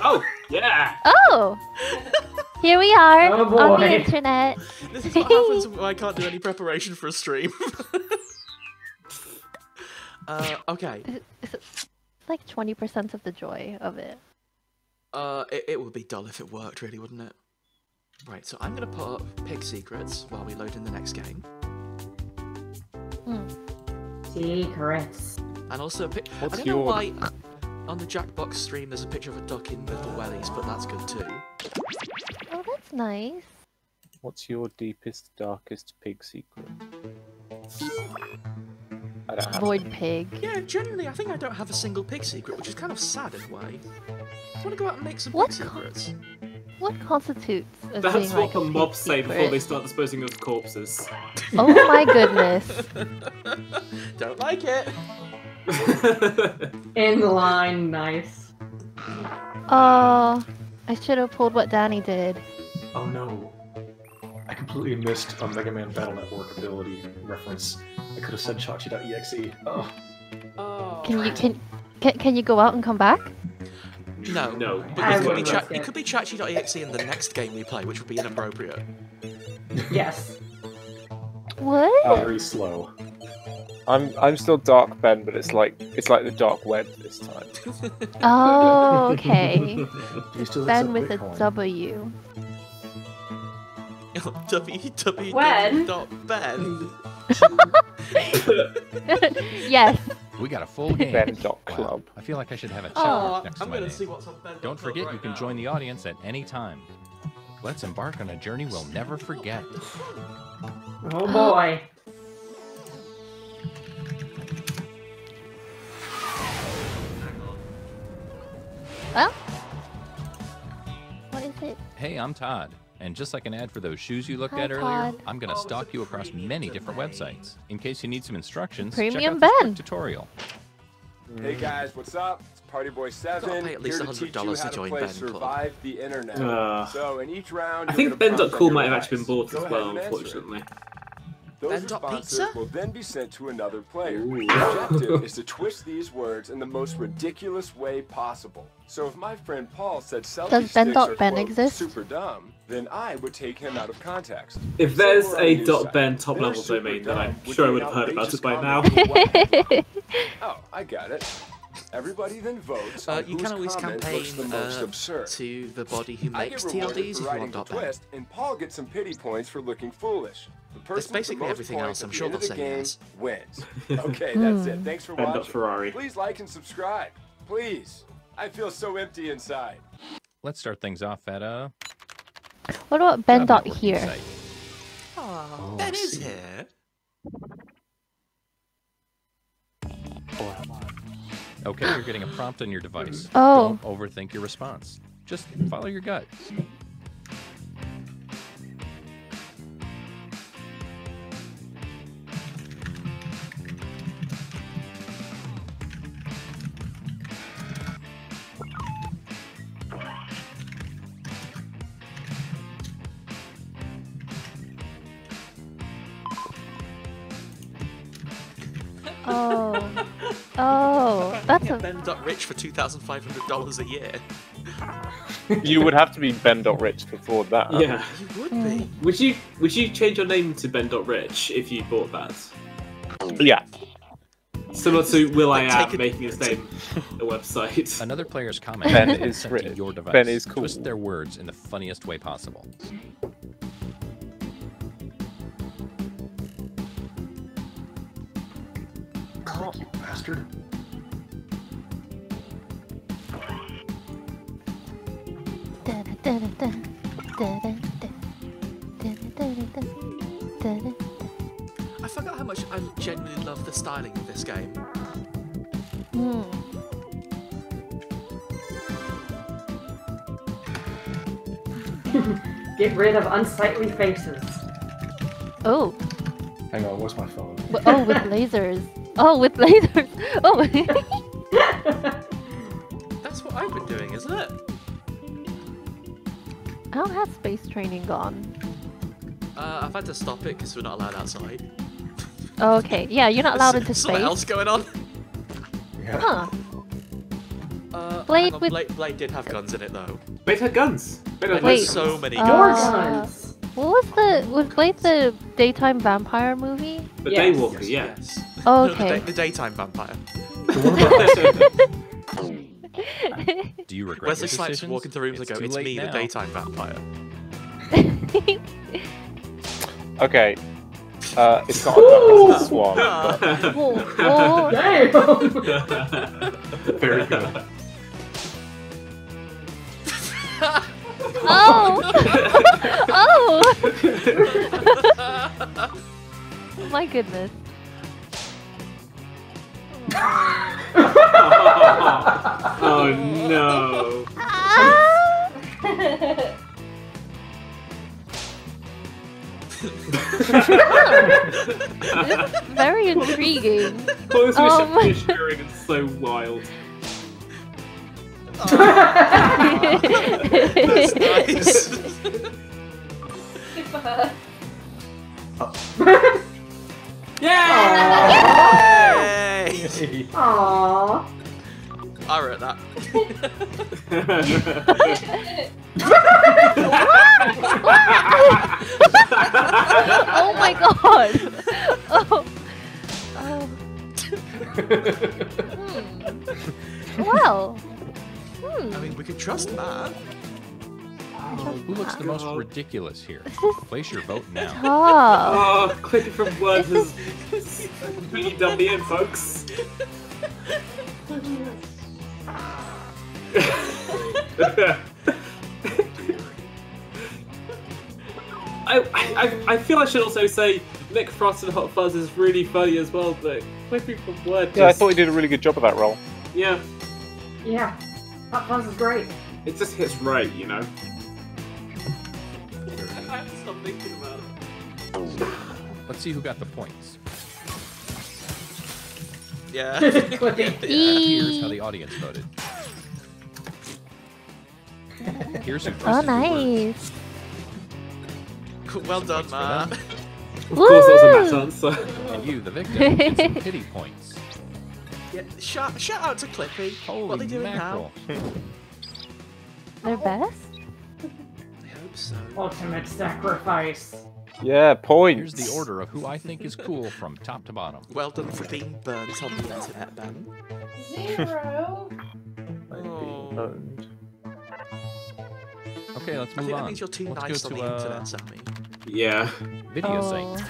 [SPEAKER 2] Oh, yeah!
[SPEAKER 3] Oh! Here we are
[SPEAKER 6] Oh,
[SPEAKER 3] on the internet.
[SPEAKER 1] this is what happens when I can't do any preparation for a stream. uh, okay.
[SPEAKER 3] It's like 20% of the joy of it.
[SPEAKER 1] Uh, it, it would be dull if it worked, really, wouldn't it? Right, so I'm gonna put up Pig Secrets while we load in the next game.
[SPEAKER 6] Secrets.
[SPEAKER 1] And also, a pic- I
[SPEAKER 4] What's
[SPEAKER 1] don't know why on the Jackbox stream there's a picture of a duck in little wellies, but that's good too.
[SPEAKER 3] Oh, that's nice.
[SPEAKER 4] What's your deepest, darkest pig secret? I don't have.
[SPEAKER 3] Pig.
[SPEAKER 1] Yeah, generally, I think I don't have a single pig secret, which is kind of sad in a way. I want to go out and make some
[SPEAKER 3] What
[SPEAKER 1] pig
[SPEAKER 3] co-
[SPEAKER 1] secrets.
[SPEAKER 3] What constitutes as
[SPEAKER 2] That's
[SPEAKER 3] being
[SPEAKER 2] what
[SPEAKER 3] like
[SPEAKER 2] the
[SPEAKER 3] a pig
[SPEAKER 2] mobs say before
[SPEAKER 3] secret?
[SPEAKER 2] they start disposing of corpses.
[SPEAKER 3] Oh my goodness.
[SPEAKER 1] don't like it.
[SPEAKER 6] In line, nice.
[SPEAKER 3] Oh, I should have pulled what Dani did.
[SPEAKER 8] Oh no. I completely missed a Mega Man Battle Network ability reference. I could have said Chachi.exe. Oh,
[SPEAKER 1] Oh.
[SPEAKER 3] Can you can can, can you go out and come back?
[SPEAKER 1] No,
[SPEAKER 2] No.
[SPEAKER 1] But
[SPEAKER 6] I
[SPEAKER 1] you could be
[SPEAKER 6] wouldn't
[SPEAKER 1] cha- you
[SPEAKER 6] it.
[SPEAKER 1] could be Chachi.exe in the next game we play, which would be inappropriate.
[SPEAKER 6] Yes.
[SPEAKER 3] What?
[SPEAKER 8] Oh, very slow.
[SPEAKER 4] I'm I'm still Dark Ben, but it's like it's like the dark web this time.
[SPEAKER 3] Oh, okay.
[SPEAKER 8] Do you still
[SPEAKER 3] Ben
[SPEAKER 8] accept
[SPEAKER 3] with a
[SPEAKER 8] Bitcoin?
[SPEAKER 3] W.
[SPEAKER 1] www.ben.
[SPEAKER 7] When?
[SPEAKER 3] yes,
[SPEAKER 9] We got a full game.
[SPEAKER 4] Ben dot
[SPEAKER 9] Wow,
[SPEAKER 4] club.
[SPEAKER 9] I feel like I should have a check
[SPEAKER 3] Oh.
[SPEAKER 9] next to
[SPEAKER 1] I'm
[SPEAKER 9] my
[SPEAKER 1] gonna
[SPEAKER 9] name.
[SPEAKER 1] see what's on Ben.
[SPEAKER 9] Don't forget, you can join the audience at any time. Let's embark on a journey we'll never forget.
[SPEAKER 6] Oh boy.
[SPEAKER 3] Well, what is it?
[SPEAKER 9] Hey, I'm Todd, and just like an ad for those shoes you looked
[SPEAKER 3] Hi,
[SPEAKER 9] at earlier,
[SPEAKER 3] Todd.
[SPEAKER 9] I'm going to stalk you across many different websites. In case you need some instructions,
[SPEAKER 3] Premium
[SPEAKER 9] check out this
[SPEAKER 3] Ben.
[SPEAKER 9] quick tutorial.
[SPEAKER 10] Hey guys, what's up? It's Party Boy Seven.
[SPEAKER 1] Gotta pay at least
[SPEAKER 10] here to teach you
[SPEAKER 1] $100
[SPEAKER 10] how
[SPEAKER 1] to join
[SPEAKER 10] play
[SPEAKER 1] Ben Club.
[SPEAKER 10] Survive the internet.
[SPEAKER 2] Uh,
[SPEAKER 10] so in each round,
[SPEAKER 2] I think
[SPEAKER 10] get a prompt
[SPEAKER 2] Ben.cool might
[SPEAKER 10] your
[SPEAKER 2] have actually been bought
[SPEAKER 10] Go
[SPEAKER 2] as well,
[SPEAKER 10] and answer it.
[SPEAKER 2] Unfortunately.
[SPEAKER 10] Those
[SPEAKER 1] Ben.pizza?
[SPEAKER 10] responses will then be sent to another player.
[SPEAKER 2] Ooh.
[SPEAKER 10] The objective is to twist these words in the most ridiculous way possible. So if my friend Paul said selfie
[SPEAKER 3] Does
[SPEAKER 10] sticks are
[SPEAKER 3] Ben.Ben
[SPEAKER 10] quote,
[SPEAKER 3] exist?
[SPEAKER 10] super dumb, then I would take him out of context.
[SPEAKER 2] If there's
[SPEAKER 10] we're
[SPEAKER 2] a dot. Ben top
[SPEAKER 10] Their
[SPEAKER 2] level
[SPEAKER 10] super
[SPEAKER 2] domain, then I'm sure I would have heard about it by now.
[SPEAKER 10] comment to what? oh, I got it. Everybody then votes
[SPEAKER 1] Uh, you can always
[SPEAKER 10] comment
[SPEAKER 1] campaign
[SPEAKER 10] looks the most
[SPEAKER 1] uh,
[SPEAKER 10] absurd.
[SPEAKER 1] to the body who makes
[SPEAKER 10] get rewarded
[SPEAKER 1] TLDs
[SPEAKER 10] for
[SPEAKER 1] if you
[SPEAKER 10] writing
[SPEAKER 1] want dot Ben.
[SPEAKER 10] twist, and Paul gets some pity points for looking foolish. The person with the
[SPEAKER 1] basically everything else, I'm sure
[SPEAKER 10] end
[SPEAKER 1] they'll
[SPEAKER 10] the
[SPEAKER 1] say
[SPEAKER 10] game
[SPEAKER 1] yes.
[SPEAKER 10] Wins. Okay, that's it.
[SPEAKER 3] Hmm.
[SPEAKER 10] Thanks for watching.
[SPEAKER 2] Ferrari.
[SPEAKER 10] Please like and subscribe. Please. I feel so empty inside.
[SPEAKER 9] Let's start things off at uh,
[SPEAKER 3] What about Ben dot here?
[SPEAKER 9] site.
[SPEAKER 1] Oh, Ben is here.
[SPEAKER 9] Okay, you're getting a prompt on your device.
[SPEAKER 3] Oh.
[SPEAKER 9] Don't overthink your response. Just follow your gut.
[SPEAKER 1] Ben dot rich for two thousand five hundred dollars a year.
[SPEAKER 4] You would have to be Ben dot rich to afford that.
[SPEAKER 2] Yeah.
[SPEAKER 1] You would be.
[SPEAKER 2] Would you would you change your name to Ben dot Rich if you bought that?
[SPEAKER 4] Yeah.
[SPEAKER 2] Similar to Will I
[SPEAKER 1] Like,
[SPEAKER 2] Am making his name a website.
[SPEAKER 9] Another player's comment
[SPEAKER 4] Ben is
[SPEAKER 9] sent to your device.
[SPEAKER 4] Ben is cool.
[SPEAKER 9] Twist their words in the funniest way possible.
[SPEAKER 8] Click, you bastard.
[SPEAKER 1] I forgot how much I genuinely love the styling of this game.
[SPEAKER 3] Hmm.
[SPEAKER 6] Get rid of unsightly faces.
[SPEAKER 3] Oh.
[SPEAKER 8] Hang on, where's my phone?
[SPEAKER 3] w- Oh, with lasers. Oh, with lasers. Oh.
[SPEAKER 1] That's what I've been doing, isn't it?
[SPEAKER 3] How has space training gone?
[SPEAKER 1] Uh, I've had to stop it because we're not allowed outside.
[SPEAKER 3] Oh, okay. Yeah, you're not allowed into
[SPEAKER 1] Something
[SPEAKER 3] space.
[SPEAKER 1] else going on.
[SPEAKER 8] Yeah.
[SPEAKER 3] Huh.
[SPEAKER 1] Uh,
[SPEAKER 3] Blade
[SPEAKER 1] on,
[SPEAKER 3] with-
[SPEAKER 1] Blade, Blade did have guns in it though.
[SPEAKER 2] Blade had guns. Blade had
[SPEAKER 1] Blade
[SPEAKER 3] Wait.
[SPEAKER 1] so many
[SPEAKER 3] Uh,
[SPEAKER 6] More
[SPEAKER 1] guns.
[SPEAKER 6] guns.
[SPEAKER 3] What was the was Blade the daytime vampire movie?
[SPEAKER 2] The
[SPEAKER 6] Yes.
[SPEAKER 2] Daywalker,
[SPEAKER 1] Yes, yes.
[SPEAKER 3] Oh,
[SPEAKER 1] No, the,
[SPEAKER 3] okay.
[SPEAKER 1] day- the daytime vampire.
[SPEAKER 9] Do you regret
[SPEAKER 1] Wesley
[SPEAKER 9] your
[SPEAKER 1] Snipes
[SPEAKER 9] decisions?
[SPEAKER 1] walk into rooms
[SPEAKER 9] It's
[SPEAKER 1] and go, "It's
[SPEAKER 9] late
[SPEAKER 1] me, the daytime vampire."
[SPEAKER 4] Okay. Uh, it's not a duck, it's a swan. but-
[SPEAKER 3] Whoa, whoa.
[SPEAKER 6] Damn.
[SPEAKER 8] Very good.
[SPEAKER 3] Oh! oh! My goodness.
[SPEAKER 2] Oh no.
[SPEAKER 3] Ah! Very intriguing.
[SPEAKER 2] Well, this
[SPEAKER 3] Um.
[SPEAKER 2] mission is and so wild.
[SPEAKER 1] That's nice.
[SPEAKER 2] Yeah!
[SPEAKER 1] Yay!
[SPEAKER 6] Aww.
[SPEAKER 1] I wrote that.
[SPEAKER 3] oh my god! Oh. Oh. Hmm. Well. Hmm.
[SPEAKER 1] I mean, we could trust Matt.
[SPEAKER 9] Who looks the most ridiculous here? Place your vote now.
[SPEAKER 3] Top.
[SPEAKER 2] Oh, clicking from words has really done me in, folks. I, I, I feel I should also say Nick Frost and Hot Fuzz is really funny as well, but clipping from word
[SPEAKER 4] Yeah, I thought he did a really good job of that role.
[SPEAKER 2] yeah,
[SPEAKER 6] Yeah. Hot Fuzz is great.
[SPEAKER 2] it just hits right, you know.
[SPEAKER 9] Let's see who got the points.
[SPEAKER 1] Yeah.
[SPEAKER 9] Here's how the audience voted. Here's who
[SPEAKER 3] Oh,
[SPEAKER 9] twisted the word.
[SPEAKER 3] nice.
[SPEAKER 1] well done,
[SPEAKER 9] for
[SPEAKER 1] Matt.
[SPEAKER 9] them.
[SPEAKER 2] Of course, that was a
[SPEAKER 3] Woo!
[SPEAKER 2] Matt's answer.
[SPEAKER 9] And you, the victim, get some pity points.
[SPEAKER 1] Yeah, shout, shout out to Clippy.
[SPEAKER 9] Holy
[SPEAKER 1] what are they doing
[SPEAKER 9] mackerel.
[SPEAKER 3] Their best?
[SPEAKER 6] Ultimate sacrifice.
[SPEAKER 4] Yeah, points.
[SPEAKER 9] Here's the order of who I think is cool from top to bottom.
[SPEAKER 1] Well done for being burnt on the internet, Ben.
[SPEAKER 7] Zero.
[SPEAKER 1] Oh.
[SPEAKER 4] Owned.
[SPEAKER 9] Okay, let's
[SPEAKER 1] I
[SPEAKER 9] move
[SPEAKER 1] think that
[SPEAKER 9] on.
[SPEAKER 1] means you're too
[SPEAKER 9] let's
[SPEAKER 1] nice on
[SPEAKER 9] to
[SPEAKER 1] the
[SPEAKER 9] uh,
[SPEAKER 1] internet, Sammy.
[SPEAKER 2] Yeah.
[SPEAKER 9] video
[SPEAKER 3] Oh.
[SPEAKER 9] site.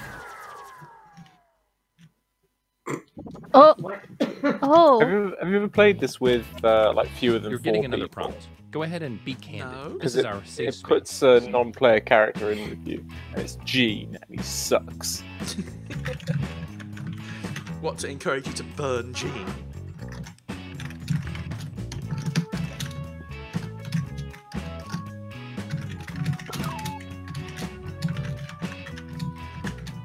[SPEAKER 3] Oh,
[SPEAKER 6] What?
[SPEAKER 4] Have
[SPEAKER 3] oh.
[SPEAKER 4] you, ever, have you ever played this with uh, like fewer than people?
[SPEAKER 9] You're
[SPEAKER 4] four
[SPEAKER 9] getting another
[SPEAKER 4] people?
[SPEAKER 9] prompt. Go ahead and be candid.
[SPEAKER 1] No.
[SPEAKER 9] This
[SPEAKER 4] Because
[SPEAKER 9] is
[SPEAKER 4] it,
[SPEAKER 9] our safe
[SPEAKER 4] it
[SPEAKER 9] space.
[SPEAKER 4] puts a non-player character in with you, and it's Gene, and he sucks.
[SPEAKER 1] What to encourage you to burn Gene?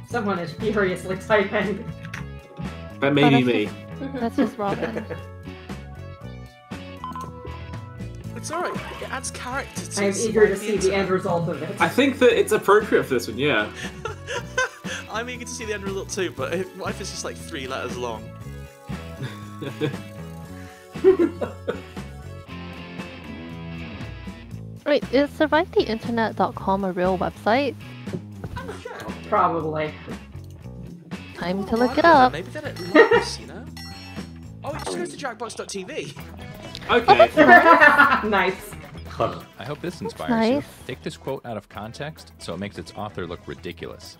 [SPEAKER 6] Someone is furiously typing.
[SPEAKER 2] That may be me.
[SPEAKER 3] That's just Robin.
[SPEAKER 1] It's alright. It adds character to
[SPEAKER 6] I am eager to see the end result of it.
[SPEAKER 2] I think that it's appropriate for this one, yeah.
[SPEAKER 1] I'm eager to see the end result too, but if, what if it's just like three letters long?
[SPEAKER 3] Wait, is survivetheinternet.com a real website?
[SPEAKER 6] Probably.
[SPEAKER 3] Time to
[SPEAKER 1] Oh,
[SPEAKER 3] look it up.
[SPEAKER 1] Maybe they don't love us, you know? Oh, it just goes to jackbox.tv.
[SPEAKER 2] Okay.
[SPEAKER 6] nice.
[SPEAKER 8] Clever.
[SPEAKER 9] I hope this inspires
[SPEAKER 3] nice.
[SPEAKER 9] you. Take this quote out of context so it makes its author look ridiculous.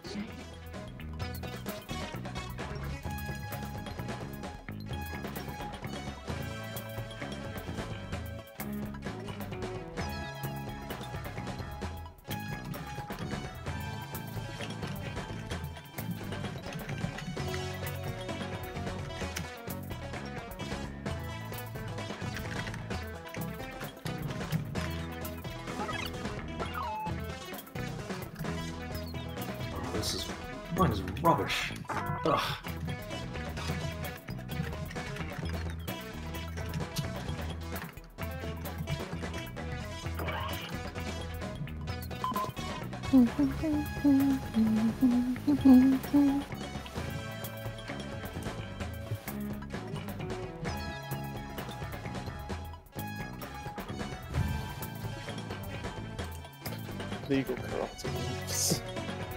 [SPEAKER 4] Legal corruptibles.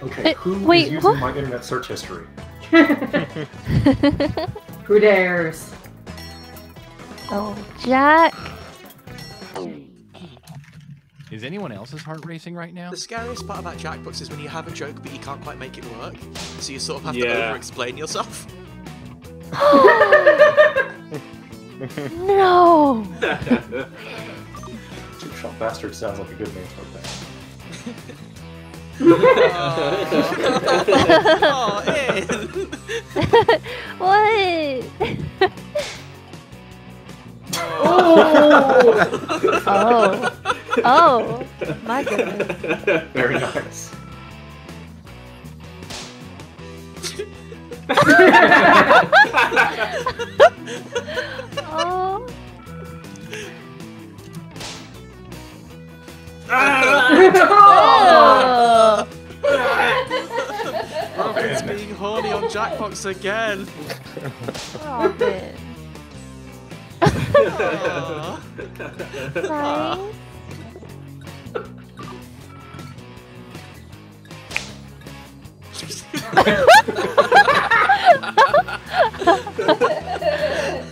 [SPEAKER 8] Okay, who is
[SPEAKER 3] wait,
[SPEAKER 8] using
[SPEAKER 3] what?
[SPEAKER 8] my internet search history?
[SPEAKER 6] Who dares?
[SPEAKER 3] oh, Jack.
[SPEAKER 9] Is anyone else's heart racing right now?
[SPEAKER 1] The scariest part about Jackbox is when you have a joke but you can't quite make it work. So you sort of have to over-explain yourself.
[SPEAKER 3] No.
[SPEAKER 8] Two Shot Bastard sounds like a good name for a band.
[SPEAKER 1] Oh,
[SPEAKER 3] what? oh. Oh. My goodness.
[SPEAKER 8] Very nice.
[SPEAKER 3] Oh. Oh.
[SPEAKER 1] Robin's being horny on Jackbox again.
[SPEAKER 3] Robin.
[SPEAKER 1] Aw.
[SPEAKER 3] Nice.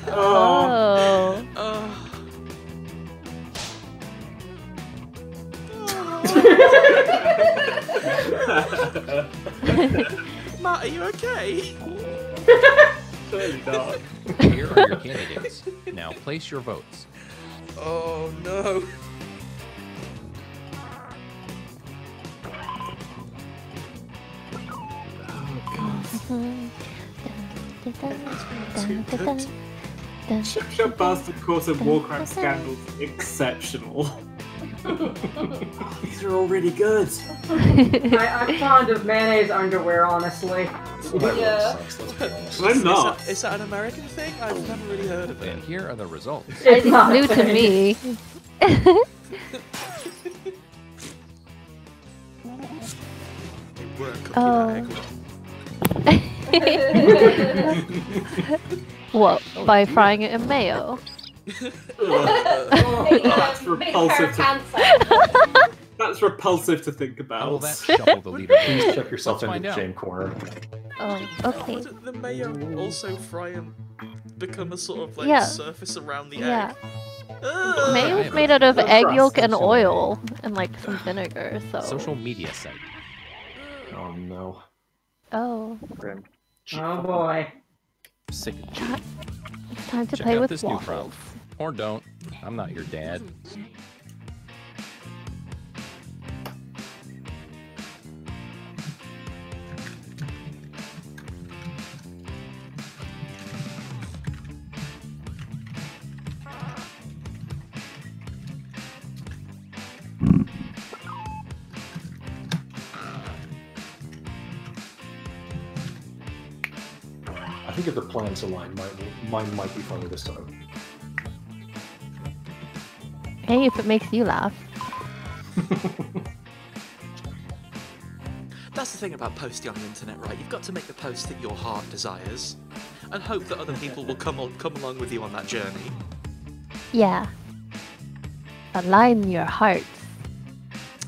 [SPEAKER 3] Oh.
[SPEAKER 1] Oh. oh. Matt, are you okay?
[SPEAKER 2] Clearly not.
[SPEAKER 9] Here are your candidates. Now place your votes.
[SPEAKER 1] Oh no.
[SPEAKER 2] Chip Shop Bastard Course of Warcraft Scandals exceptional. These are all really good.
[SPEAKER 6] I, I'm fond of mayonnaise underwear, honestly.
[SPEAKER 7] Yeah.
[SPEAKER 2] I'm not.
[SPEAKER 1] Is that, is that an American thing? I've never really heard of it.
[SPEAKER 9] And here are the results.
[SPEAKER 6] It's not
[SPEAKER 3] new to me.
[SPEAKER 1] They were cooking
[SPEAKER 3] Oh.
[SPEAKER 1] that egg.
[SPEAKER 3] what? By frying it in mayo?
[SPEAKER 2] That's repulsive. To, that's repulsive to think
[SPEAKER 9] How will
[SPEAKER 2] about.
[SPEAKER 9] that shuffle the
[SPEAKER 8] Please
[SPEAKER 9] leaderboard?
[SPEAKER 8] check yourself
[SPEAKER 9] Let's
[SPEAKER 8] into the
[SPEAKER 9] out.
[SPEAKER 8] shame corner.
[SPEAKER 3] Oh, okay.
[SPEAKER 1] Wouldn't the mayo also fry and become a sort of like
[SPEAKER 3] Yeah.
[SPEAKER 1] surface around the
[SPEAKER 3] Yeah.
[SPEAKER 1] egg? Ugh.
[SPEAKER 3] Mayo's made out of
[SPEAKER 8] That's
[SPEAKER 3] egg
[SPEAKER 8] gross.
[SPEAKER 3] yolk and
[SPEAKER 8] That's so
[SPEAKER 3] oil and like some vinegar, so.
[SPEAKER 9] Social media site.
[SPEAKER 8] Oh no.
[SPEAKER 3] Oh,
[SPEAKER 4] Grim.
[SPEAKER 6] Oh boy.
[SPEAKER 4] Sick.
[SPEAKER 3] Time to
[SPEAKER 9] Check
[SPEAKER 3] play
[SPEAKER 9] out
[SPEAKER 3] with
[SPEAKER 9] this new
[SPEAKER 3] waffles.
[SPEAKER 9] Or don't. I'm not your dad.
[SPEAKER 8] Think if the mine, mine might be funny this time.
[SPEAKER 3] Hey, if it makes you laugh.
[SPEAKER 1] That's the thing about posting on the internet, right? You've got to make the post that your heart desires, and hope that other people will come on, come along with you on that journey.
[SPEAKER 3] Yeah. Align your heart.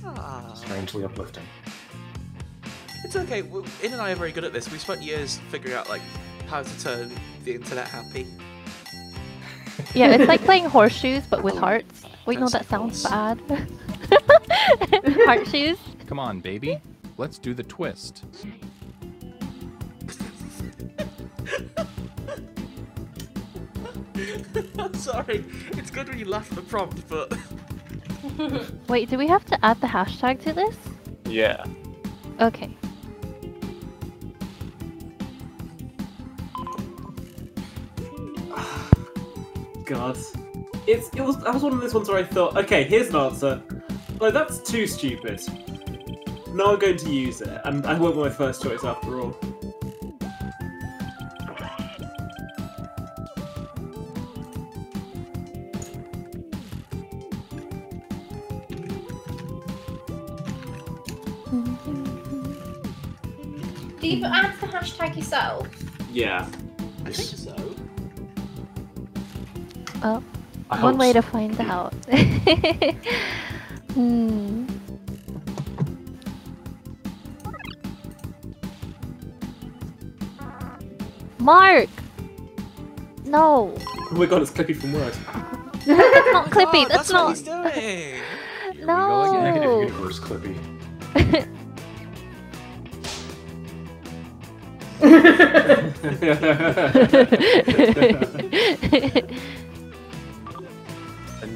[SPEAKER 1] Ah,
[SPEAKER 8] Strangely uplifting.
[SPEAKER 1] it's okay. w- Yến and I are very good at this. We spent years figuring out like how to turn the internet happy.
[SPEAKER 3] Yeah, it's like playing horseshoes but with oh, hearts. Wait, no, that sounds bad. Heart shoes?
[SPEAKER 9] Come on, baby. Let's do the twist.
[SPEAKER 1] I'm sorry. It's good when you laugh at the prompt, but
[SPEAKER 3] Wait, do we have to add the hashtag to this?
[SPEAKER 4] Yeah.
[SPEAKER 3] Okay.
[SPEAKER 2] God. It's it was that was one of those ones where I thought, okay, here's an answer. Like that's too stupid. No, I'm going to use it, and I went with my first choice after all.
[SPEAKER 7] Do you add the hashtag yourself?
[SPEAKER 2] Yeah.
[SPEAKER 1] I think so.
[SPEAKER 3] Oh,
[SPEAKER 8] I
[SPEAKER 3] one way
[SPEAKER 8] so.
[SPEAKER 3] to find out. hmm. Mark! No!
[SPEAKER 2] Oh my god, it's Clippy from Word.
[SPEAKER 3] That's not Clippy,
[SPEAKER 1] Oh,
[SPEAKER 3] that's,
[SPEAKER 1] what
[SPEAKER 3] not.
[SPEAKER 1] he's doing.
[SPEAKER 3] no!
[SPEAKER 8] Negative universe, Clippy.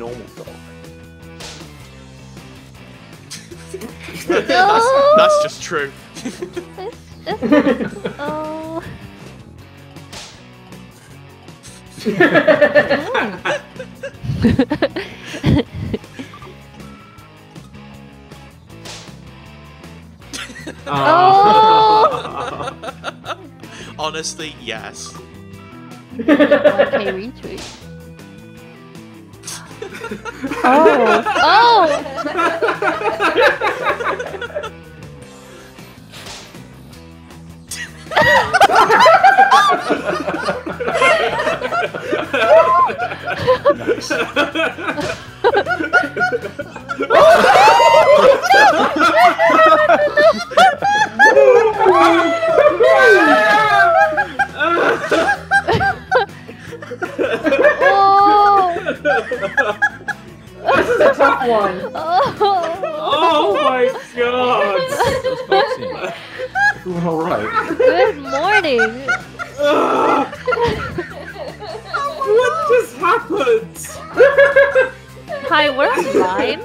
[SPEAKER 4] A normal dog.
[SPEAKER 1] that's,
[SPEAKER 3] No.
[SPEAKER 1] that's just true.
[SPEAKER 3] Oh.
[SPEAKER 2] Oh.
[SPEAKER 1] Honestly, yes.
[SPEAKER 3] okay, retweet. Oh! Oh! Oh!
[SPEAKER 6] This is a tough one.
[SPEAKER 3] Oh!
[SPEAKER 2] oh my god!
[SPEAKER 9] Those folks in.
[SPEAKER 8] Doing all right.
[SPEAKER 3] Good morning.
[SPEAKER 2] what just happened?
[SPEAKER 3] Hi, we're fine.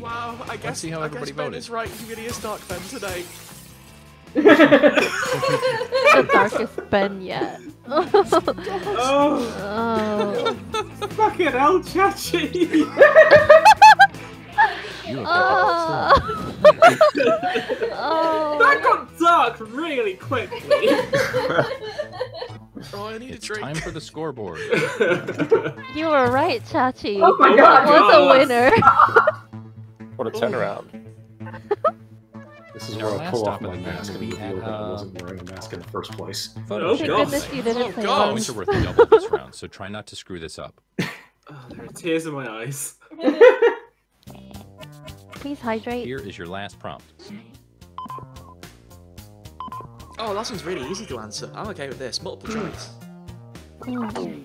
[SPEAKER 1] Wow, I guess, Let's
[SPEAKER 9] see how
[SPEAKER 1] I guess
[SPEAKER 9] everybody
[SPEAKER 1] Ben
[SPEAKER 9] voted.
[SPEAKER 1] is right. Humidity is dark Ben today.
[SPEAKER 3] The darkest Ben yet.
[SPEAKER 2] Oh,
[SPEAKER 3] oh.
[SPEAKER 2] fucking hell, Chachi!
[SPEAKER 3] Oh. oh.
[SPEAKER 2] That got dark really quickly.
[SPEAKER 1] Oh, I need a
[SPEAKER 9] It's
[SPEAKER 1] drink.
[SPEAKER 9] time for the scoreboard.
[SPEAKER 3] You were right, Chachi.
[SPEAKER 6] Oh my god.
[SPEAKER 2] my
[SPEAKER 3] was a winner.
[SPEAKER 4] What a turnaround.
[SPEAKER 8] This is
[SPEAKER 9] Our
[SPEAKER 8] where I
[SPEAKER 9] last
[SPEAKER 8] pull off
[SPEAKER 9] stop of
[SPEAKER 8] my
[SPEAKER 9] the
[SPEAKER 8] mask and
[SPEAKER 9] be
[SPEAKER 8] reveal
[SPEAKER 9] at,
[SPEAKER 8] that I wasn't wearing a mask in the first place.
[SPEAKER 9] Photo
[SPEAKER 2] Oh,
[SPEAKER 3] Thank goodness you didn't
[SPEAKER 1] Oh,
[SPEAKER 3] play
[SPEAKER 1] God.
[SPEAKER 3] one.
[SPEAKER 9] Points are worth double this round, so try not to screw this up.
[SPEAKER 2] oh, there are tears in my eyes.
[SPEAKER 3] Please hydrate.
[SPEAKER 9] Here is your last prompt.
[SPEAKER 1] Oh, that one's really easy to answer. I'm okay with this. Multiple choice.
[SPEAKER 3] Mm.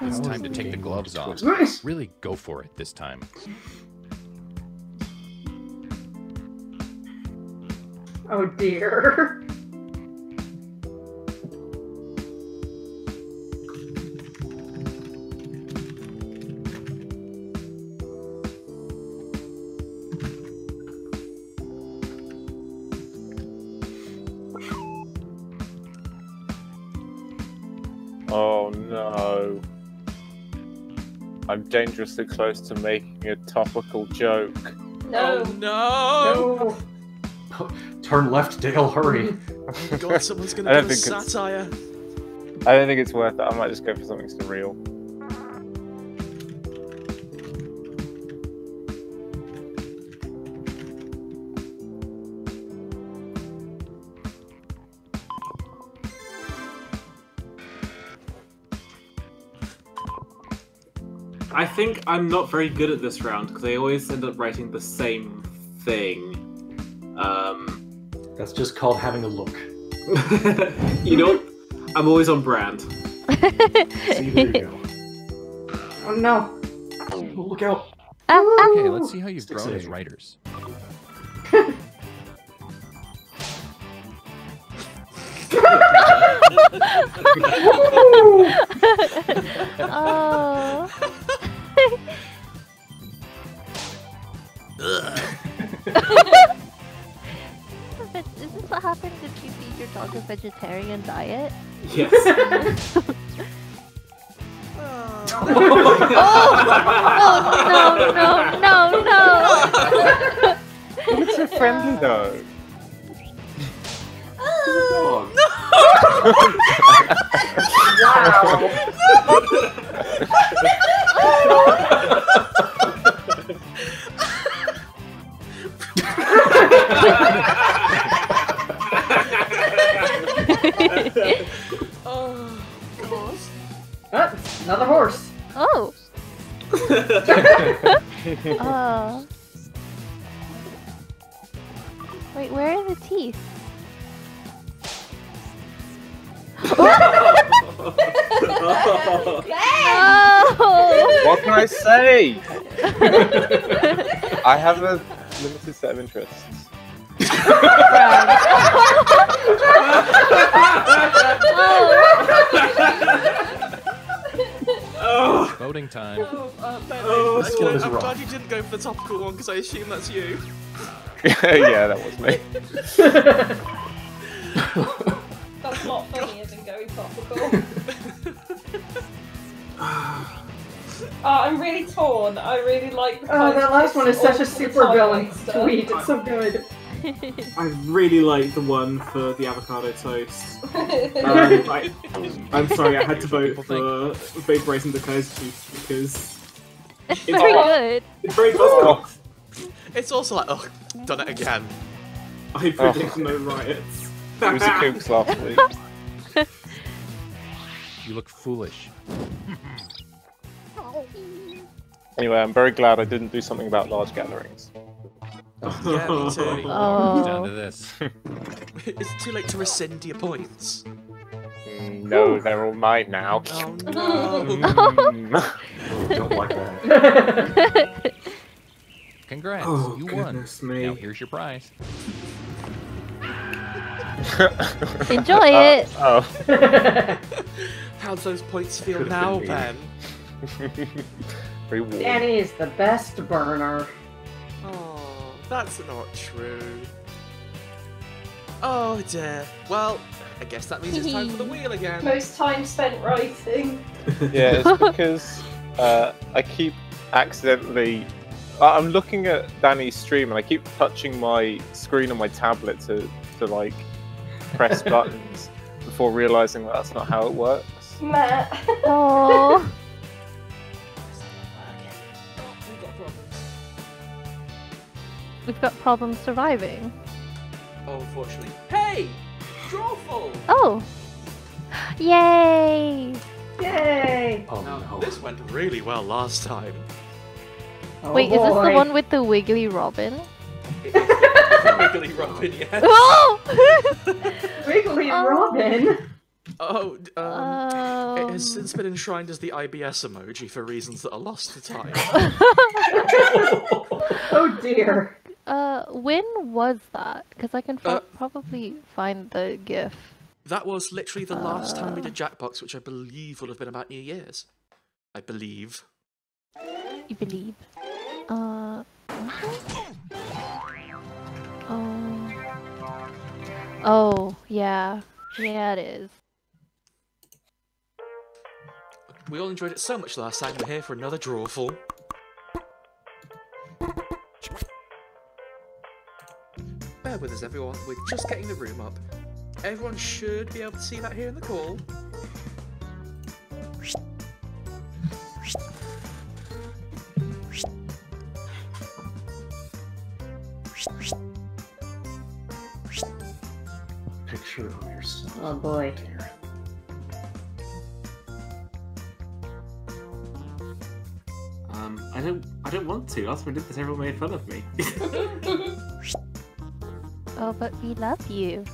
[SPEAKER 9] It's time to take the gloves off.
[SPEAKER 6] Nice.
[SPEAKER 9] Really go for it this time.
[SPEAKER 6] Oh dear.
[SPEAKER 4] I'm dangerously close to making a topical joke.
[SPEAKER 7] No.
[SPEAKER 1] Oh no!
[SPEAKER 6] No.
[SPEAKER 8] Turn left, Dale, hurry.
[SPEAKER 1] Oh God, someone's gonna
[SPEAKER 4] I don't
[SPEAKER 1] a satire.
[SPEAKER 4] I don't think it's worth it. I might just go for something surreal.
[SPEAKER 2] I think I'm not very good at this round because I always end up writing the same thing. Um,
[SPEAKER 8] That's just called having a look.
[SPEAKER 2] you know. I'm always on brand.
[SPEAKER 8] See, there you go.
[SPEAKER 6] Oh no.
[SPEAKER 8] Oh, look out.
[SPEAKER 3] Ah, ah.
[SPEAKER 9] Okay, let's see how you've
[SPEAKER 8] Six
[SPEAKER 9] grown as
[SPEAKER 8] egg.
[SPEAKER 9] writers.
[SPEAKER 3] oh. But Is this what happens if you feed your dog a vegetarian diet?
[SPEAKER 2] Yes.
[SPEAKER 3] Oh no no no no!
[SPEAKER 4] It's so friendly though.
[SPEAKER 8] Dog.
[SPEAKER 6] Wow.
[SPEAKER 1] Oh God.
[SPEAKER 6] Ah, another horse.
[SPEAKER 3] Oh. Oh. Wait, where are the teeth? Oh!
[SPEAKER 4] What can I say? I have a limited set of interests.
[SPEAKER 2] oh,
[SPEAKER 9] Voting time.
[SPEAKER 1] Oh, uh, Ben,
[SPEAKER 2] Oh,
[SPEAKER 1] I'm,
[SPEAKER 8] this
[SPEAKER 1] gonna-
[SPEAKER 8] one is
[SPEAKER 1] I'm glad you didn't go for the topical one because I assume that's you.
[SPEAKER 4] yeah, that was me.
[SPEAKER 7] That's not funnier than going topical. oh, I'm really torn. I really like. The
[SPEAKER 6] Oh, that last one is such a super villain
[SPEAKER 7] stuff.
[SPEAKER 6] tweet. It's so good.
[SPEAKER 2] I really like the one for the avocado toast. Um, I, I'm sorry, I had to vote
[SPEAKER 9] People
[SPEAKER 2] for vaporizing the Kaiser chief because
[SPEAKER 3] It's pretty good.
[SPEAKER 2] it's very buzzcock.
[SPEAKER 1] It's also like, oh, done it again.
[SPEAKER 2] I predict no riots.
[SPEAKER 4] It was the kooks last week.
[SPEAKER 9] You look foolish.
[SPEAKER 4] Anyway, I'm very glad I didn't do something about large gatherings.
[SPEAKER 1] Yeah, me too.
[SPEAKER 9] Down
[SPEAKER 3] Oh.
[SPEAKER 9] to this.
[SPEAKER 1] It's too late to rescind your points.
[SPEAKER 4] Mm, no, they're all mine now.
[SPEAKER 1] Oh no.
[SPEAKER 4] Mm.
[SPEAKER 8] Don't like that.
[SPEAKER 9] Congrats,
[SPEAKER 2] Oh,
[SPEAKER 9] you won.
[SPEAKER 2] goodness me.
[SPEAKER 9] Now here's your prize.
[SPEAKER 3] Enjoy
[SPEAKER 4] Uh,
[SPEAKER 3] it.
[SPEAKER 4] oh.
[SPEAKER 1] How's those points feel
[SPEAKER 8] Could've
[SPEAKER 1] now. Ben?
[SPEAKER 4] Very warm.
[SPEAKER 6] Dani's the best burner.
[SPEAKER 1] Oh, that's not true. Oh dear. Well, I guess that means it's time for the wheel again.
[SPEAKER 7] Most time spent writing.
[SPEAKER 4] Yeah, it's because uh, I keep accidentally. I- I'm looking at Dani's stream and I keep touching my screen on my tablet to, to like press buttons before realizing that that's not how it works.
[SPEAKER 7] Matt.
[SPEAKER 3] Oh.
[SPEAKER 1] We've got problems
[SPEAKER 3] surviving.
[SPEAKER 1] Oh, unfortunately. Hey! Drawful!
[SPEAKER 3] Oh. Yay!
[SPEAKER 6] Yay!
[SPEAKER 8] Oh
[SPEAKER 1] Now,
[SPEAKER 8] no.
[SPEAKER 1] this went really well last time.
[SPEAKER 6] Oh,
[SPEAKER 3] Wait, is this the one with the wiggly robin?
[SPEAKER 1] Wiggly Robin, yes.
[SPEAKER 3] Oh!
[SPEAKER 6] Wiggly
[SPEAKER 3] Oh.
[SPEAKER 6] Robin?
[SPEAKER 1] Oh, d- um, it has
[SPEAKER 3] Um,
[SPEAKER 1] since been enshrined as the IBS emoji for reasons that are lost to time.
[SPEAKER 6] Oh dear.
[SPEAKER 3] Uh, when was that? Because I can
[SPEAKER 1] Uh,
[SPEAKER 3] probably find the GIF.
[SPEAKER 1] That was literally the last time we
[SPEAKER 3] Uh.
[SPEAKER 1] did Jackbox, which I believe will have been about New Year's. I believe.
[SPEAKER 3] You believe? Uh. Oh. Oh, yeah. Yeah, it is.
[SPEAKER 1] We all enjoyed it so much last time, we're here for another drawful. Bear with us, everyone. We're just getting the room up. Everyone should be able to see that here in the call.
[SPEAKER 8] Picture of yourself.
[SPEAKER 6] Oh boy.
[SPEAKER 8] Dear.
[SPEAKER 2] Um, I don't, I don't want to. Last time I did this, everyone made fun of me.
[SPEAKER 3] Oh, but we love you.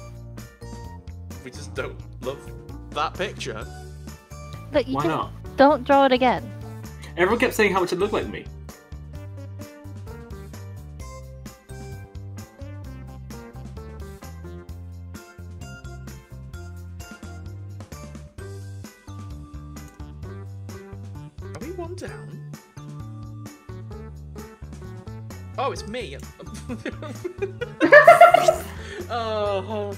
[SPEAKER 1] We just don't love that picture.
[SPEAKER 3] But you
[SPEAKER 2] Why not?
[SPEAKER 3] don't draw it again.
[SPEAKER 2] Everyone kept saying how much it looked like me.
[SPEAKER 1] Are we one down? Oh, it's me. oh,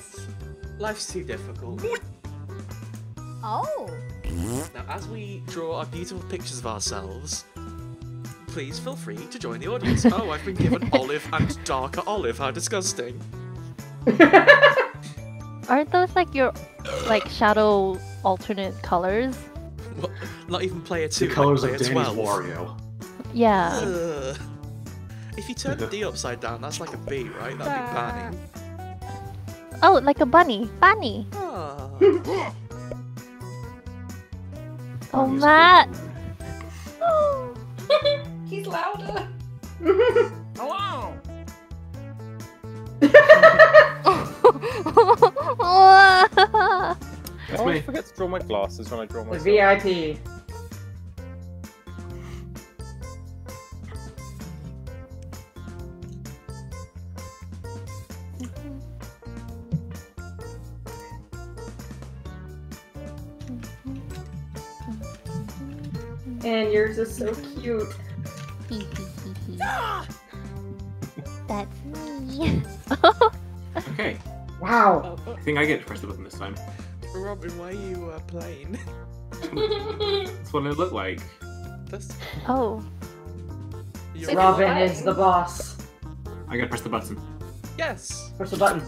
[SPEAKER 1] life's too difficult.
[SPEAKER 7] Oh.
[SPEAKER 1] Now, as we draw our beautiful pictures of ourselves, please feel free to join the audience. Oh, I've been given olive and darker olive. How disgusting.
[SPEAKER 3] Aren't those like your like shadow alternate colors?
[SPEAKER 1] What? Not even player two.
[SPEAKER 8] The colors
[SPEAKER 1] like
[SPEAKER 8] of
[SPEAKER 1] player
[SPEAKER 8] Dani's
[SPEAKER 1] 12.
[SPEAKER 8] Wario.
[SPEAKER 3] Yeah.
[SPEAKER 1] Ugh. If you turn the D upside down, that's like a B, right? That'd be banning.
[SPEAKER 3] Oh, like a bunny. Bunny.
[SPEAKER 1] Ah.
[SPEAKER 3] Oh, Matt.
[SPEAKER 7] He's louder.
[SPEAKER 9] Hello!
[SPEAKER 4] I
[SPEAKER 2] That's
[SPEAKER 4] always
[SPEAKER 2] me.
[SPEAKER 4] forget to draw my glasses when I draw
[SPEAKER 6] my.
[SPEAKER 4] The.
[SPEAKER 6] VIP. Yours is so cute.
[SPEAKER 3] That's me.
[SPEAKER 2] Okay,
[SPEAKER 6] Wow.
[SPEAKER 2] I think I get to press the button this time.
[SPEAKER 1] Robin, why are you uh, playing?
[SPEAKER 2] That's what it looked like.
[SPEAKER 1] That's
[SPEAKER 3] oh.
[SPEAKER 1] you're
[SPEAKER 6] Robin
[SPEAKER 7] you're
[SPEAKER 6] is the boss.
[SPEAKER 2] I gotta press the button.
[SPEAKER 1] Yes.
[SPEAKER 6] Press the button.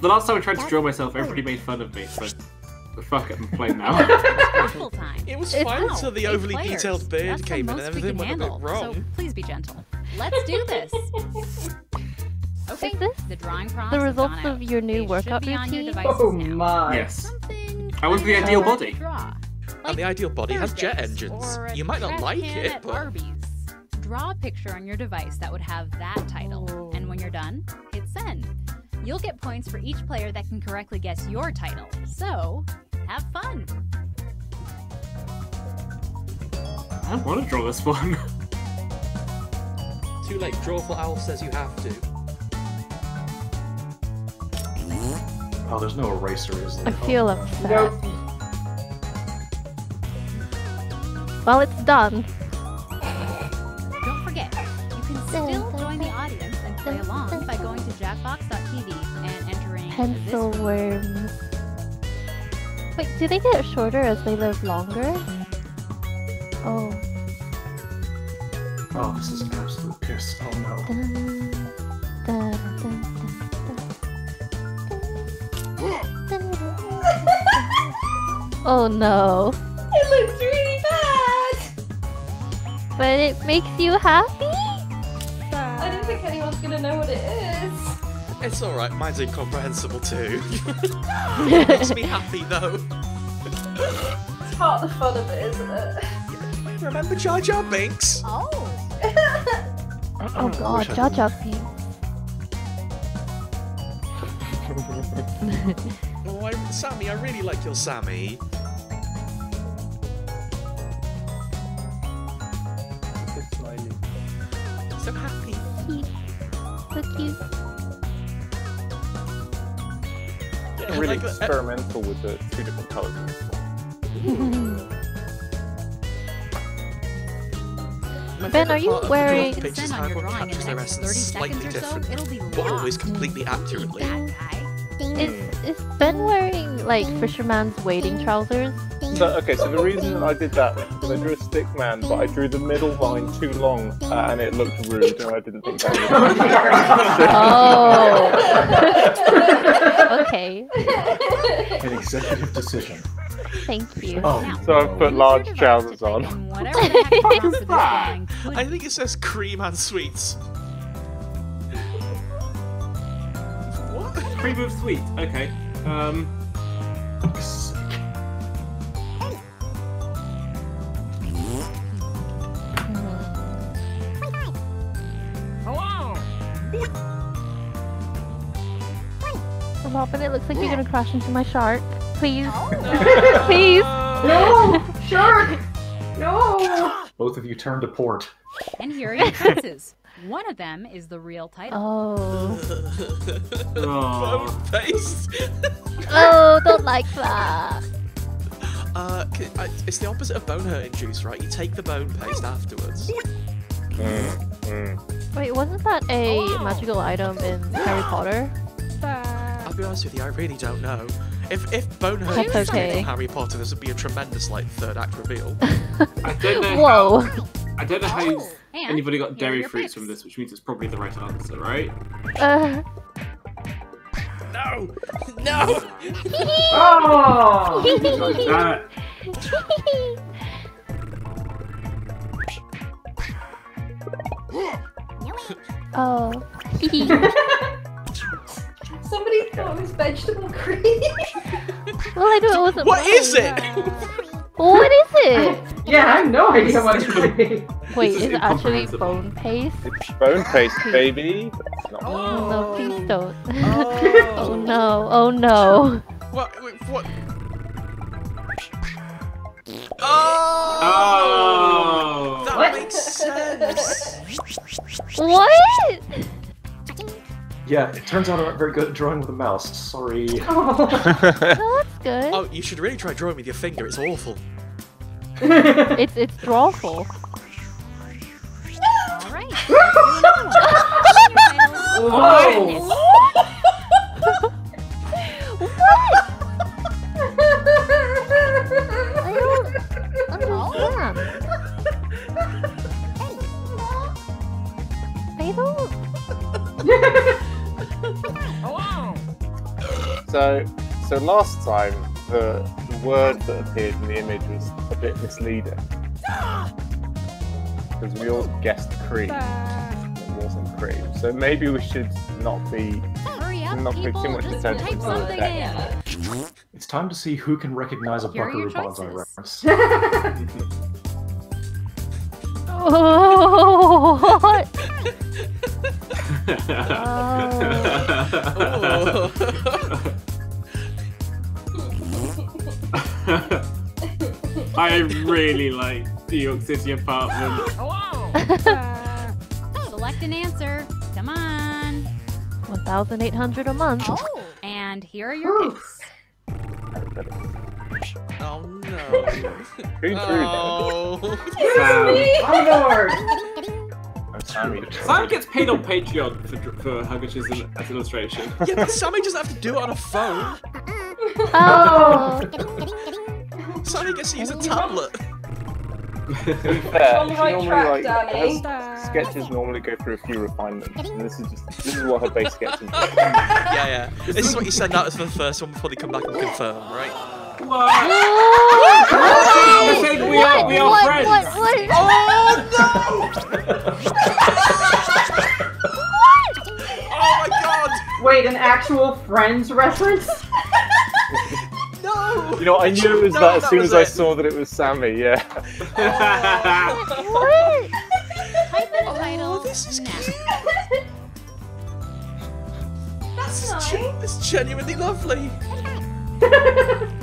[SPEAKER 2] The last time I tried to draw myself, everybody made fun of me, but but fuck it, I'm playing now.
[SPEAKER 1] It was
[SPEAKER 3] It's-
[SPEAKER 1] fine until the overly
[SPEAKER 11] players.
[SPEAKER 1] detailed beard
[SPEAKER 11] That's
[SPEAKER 1] came in and everything
[SPEAKER 11] can
[SPEAKER 1] went a bit wrong.
[SPEAKER 11] So please be gentle. Let's do this. Okay,
[SPEAKER 3] Is this
[SPEAKER 11] the drawing process
[SPEAKER 3] the results of your new
[SPEAKER 11] They
[SPEAKER 3] workout
[SPEAKER 11] be on your
[SPEAKER 3] routine?
[SPEAKER 6] Oh
[SPEAKER 11] now.
[SPEAKER 6] my.
[SPEAKER 2] yes.
[SPEAKER 11] Something
[SPEAKER 2] I want the ideal body.
[SPEAKER 11] Draw.
[SPEAKER 1] And the ideal body has jet engines. You might not like it,
[SPEAKER 11] at
[SPEAKER 1] but
[SPEAKER 11] Arby's. Draw a picture on your device that would have that title,
[SPEAKER 1] Oh.
[SPEAKER 11] and when you're done, hit send. You'll get points for each player that can correctly guess your title. So, Have fun.
[SPEAKER 2] I want to draw this one.
[SPEAKER 1] Too late. Drawful Owl says you have to.
[SPEAKER 8] Oh, there's no eraser, is there?
[SPEAKER 3] I feel
[SPEAKER 8] Oh,
[SPEAKER 3] upset. Well, it's done.
[SPEAKER 11] Don't forget, you can still join the audience and play along by
[SPEAKER 3] Pencil worms. Wait, do they get shorter as they live longer? Oh.
[SPEAKER 8] Oh, this is an absolute piss. Oh no.
[SPEAKER 3] Dun, dun, dun. oh no.
[SPEAKER 7] It looks really bad.
[SPEAKER 3] But it makes you happy?
[SPEAKER 7] I don't think anyone's gonna know what it is.
[SPEAKER 1] It's alright, mine's incomprehensible too. it makes me happy though.
[SPEAKER 7] It's part of the fun of it, isn't it?
[SPEAKER 1] Remember Jar Jar Binks?
[SPEAKER 11] Oh.
[SPEAKER 3] Oh god, Jar Jar Binks.
[SPEAKER 1] Oh, I, Sammy, I really like your Sammy.
[SPEAKER 4] I'm
[SPEAKER 1] like,
[SPEAKER 4] experimental with the two different colours in this one.
[SPEAKER 1] My
[SPEAKER 3] Ben, are you
[SPEAKER 1] part of the
[SPEAKER 3] wearing-
[SPEAKER 1] drawing pictures is
[SPEAKER 11] on your drawing in
[SPEAKER 1] captures
[SPEAKER 11] the
[SPEAKER 1] their
[SPEAKER 11] next
[SPEAKER 1] essence
[SPEAKER 11] 30
[SPEAKER 1] slightly
[SPEAKER 11] seconds or so, it'll be
[SPEAKER 1] but always completely accurately.
[SPEAKER 3] Is, is Ben wearing like fisherman's wading trousers?
[SPEAKER 4] So, okay, so the reason I did that was I drew a stick man, but I drew the middle line too long, uh, and it looked rude, and I didn't think that
[SPEAKER 3] Oh. okay.
[SPEAKER 8] An executive decision.
[SPEAKER 3] Thank you.
[SPEAKER 8] Oh,
[SPEAKER 4] So I put large trousers on.
[SPEAKER 11] Whatever the heck you want for this drawing.
[SPEAKER 1] I think it says cream and sweets. What?
[SPEAKER 2] Cream of sweet. Okay. Um.
[SPEAKER 3] It looks like you're gonna crash into my shark. Please. Please.
[SPEAKER 7] No! Shark! No!
[SPEAKER 8] Both of you turn to port.
[SPEAKER 11] And here are your choices. One of them is the real title.
[SPEAKER 3] Oh.
[SPEAKER 2] Oh.
[SPEAKER 1] Bone paste.
[SPEAKER 3] Oh, don't like that.
[SPEAKER 1] Uh, it's the opposite of bone hurting juice, right? You take the bone paste afterwards.
[SPEAKER 3] Wait, wasn't that a magical item in Harry Potter?
[SPEAKER 1] I'll be honest with you, I really don't know. If if bone hurting
[SPEAKER 3] That's
[SPEAKER 1] juice
[SPEAKER 3] okay.
[SPEAKER 1] from Harry Potter, this would be a tremendous like third act reveal.
[SPEAKER 2] I don't know.
[SPEAKER 3] Whoa.
[SPEAKER 2] How, I don't know how
[SPEAKER 11] And
[SPEAKER 2] anybody got dairy fruits
[SPEAKER 11] picks.
[SPEAKER 2] from this, which means it's probably the right answer, right?
[SPEAKER 3] Uh,
[SPEAKER 1] no, no.
[SPEAKER 7] Oh!
[SPEAKER 2] Like that.
[SPEAKER 3] oh.
[SPEAKER 7] Somebody thought it was vegetable cream.
[SPEAKER 3] well, I knew it wasn't.
[SPEAKER 1] What
[SPEAKER 3] mine.
[SPEAKER 1] is it?
[SPEAKER 3] What is it?
[SPEAKER 6] Yeah, I have no idea what it could.
[SPEAKER 3] Wait, is
[SPEAKER 2] is
[SPEAKER 3] it actually bone paste?
[SPEAKER 4] It's bone paste, baby. Not.
[SPEAKER 3] Oh, no, please don't. Oh. oh no, oh no.
[SPEAKER 1] What? wait, What? Oh!
[SPEAKER 2] Oh.
[SPEAKER 1] That
[SPEAKER 6] What?
[SPEAKER 1] makes sense.
[SPEAKER 3] What?
[SPEAKER 8] Yeah, it turns out I'm not very good at drawing with a mouse. Sorry.
[SPEAKER 3] Oh, that's good.
[SPEAKER 1] Oh, you should really try drawing with your finger. It's awful.
[SPEAKER 3] It's it's drawful.
[SPEAKER 11] All right. let's do another one.
[SPEAKER 6] Whoa!
[SPEAKER 3] I don't understand. I don't.
[SPEAKER 4] So, so last time the, the word that appeared in the image was a bit misleading because we all guessed cream. It wasn't cream, so maybe we should not be
[SPEAKER 11] up,
[SPEAKER 4] not pay too much
[SPEAKER 11] Just
[SPEAKER 4] attention to the
[SPEAKER 11] something
[SPEAKER 4] text.
[SPEAKER 8] It's time to see who can recognize a
[SPEAKER 11] Here are your
[SPEAKER 8] Buckaroo Banzai reference.
[SPEAKER 3] Oh, what?
[SPEAKER 1] Oh.
[SPEAKER 2] I really like New York City apartment.
[SPEAKER 11] Select an answer. Come on.
[SPEAKER 3] 1,800 a month.
[SPEAKER 11] And here are your picks.
[SPEAKER 1] Oh no.
[SPEAKER 4] Who drew
[SPEAKER 1] oh.
[SPEAKER 6] My lord.
[SPEAKER 4] I'm Sammy.
[SPEAKER 2] Sam gets paid on Patreon for, for Huggish as an, as an illustration.
[SPEAKER 1] Yeah, but Sammy doesn't have to do it on a phone.
[SPEAKER 3] Oh.
[SPEAKER 1] Sammy gets to use a tablet.
[SPEAKER 4] Fair,
[SPEAKER 6] On the
[SPEAKER 4] she
[SPEAKER 6] right
[SPEAKER 4] normally,
[SPEAKER 6] track,
[SPEAKER 4] like,
[SPEAKER 6] Dani.
[SPEAKER 4] has- sketches normally go through a few refinements, and this is just this is what her base sketches. are.
[SPEAKER 1] Yeah, yeah. This is what you send out for the first one before they come back and confirm, right?
[SPEAKER 2] What? You're saying we are, we are
[SPEAKER 3] what,
[SPEAKER 2] friends.
[SPEAKER 3] what, what?
[SPEAKER 1] Oh my god!
[SPEAKER 6] Wait, an actual Friends reference?
[SPEAKER 1] No!
[SPEAKER 4] You know, I knew it was
[SPEAKER 1] No,
[SPEAKER 4] that as
[SPEAKER 1] that
[SPEAKER 4] soon
[SPEAKER 1] was
[SPEAKER 4] as I saw that it was Sammy. Yeah.
[SPEAKER 3] What?
[SPEAKER 11] Type in title
[SPEAKER 1] Oh, this is
[SPEAKER 11] now.
[SPEAKER 1] This is, gen- this is genuinely lovely.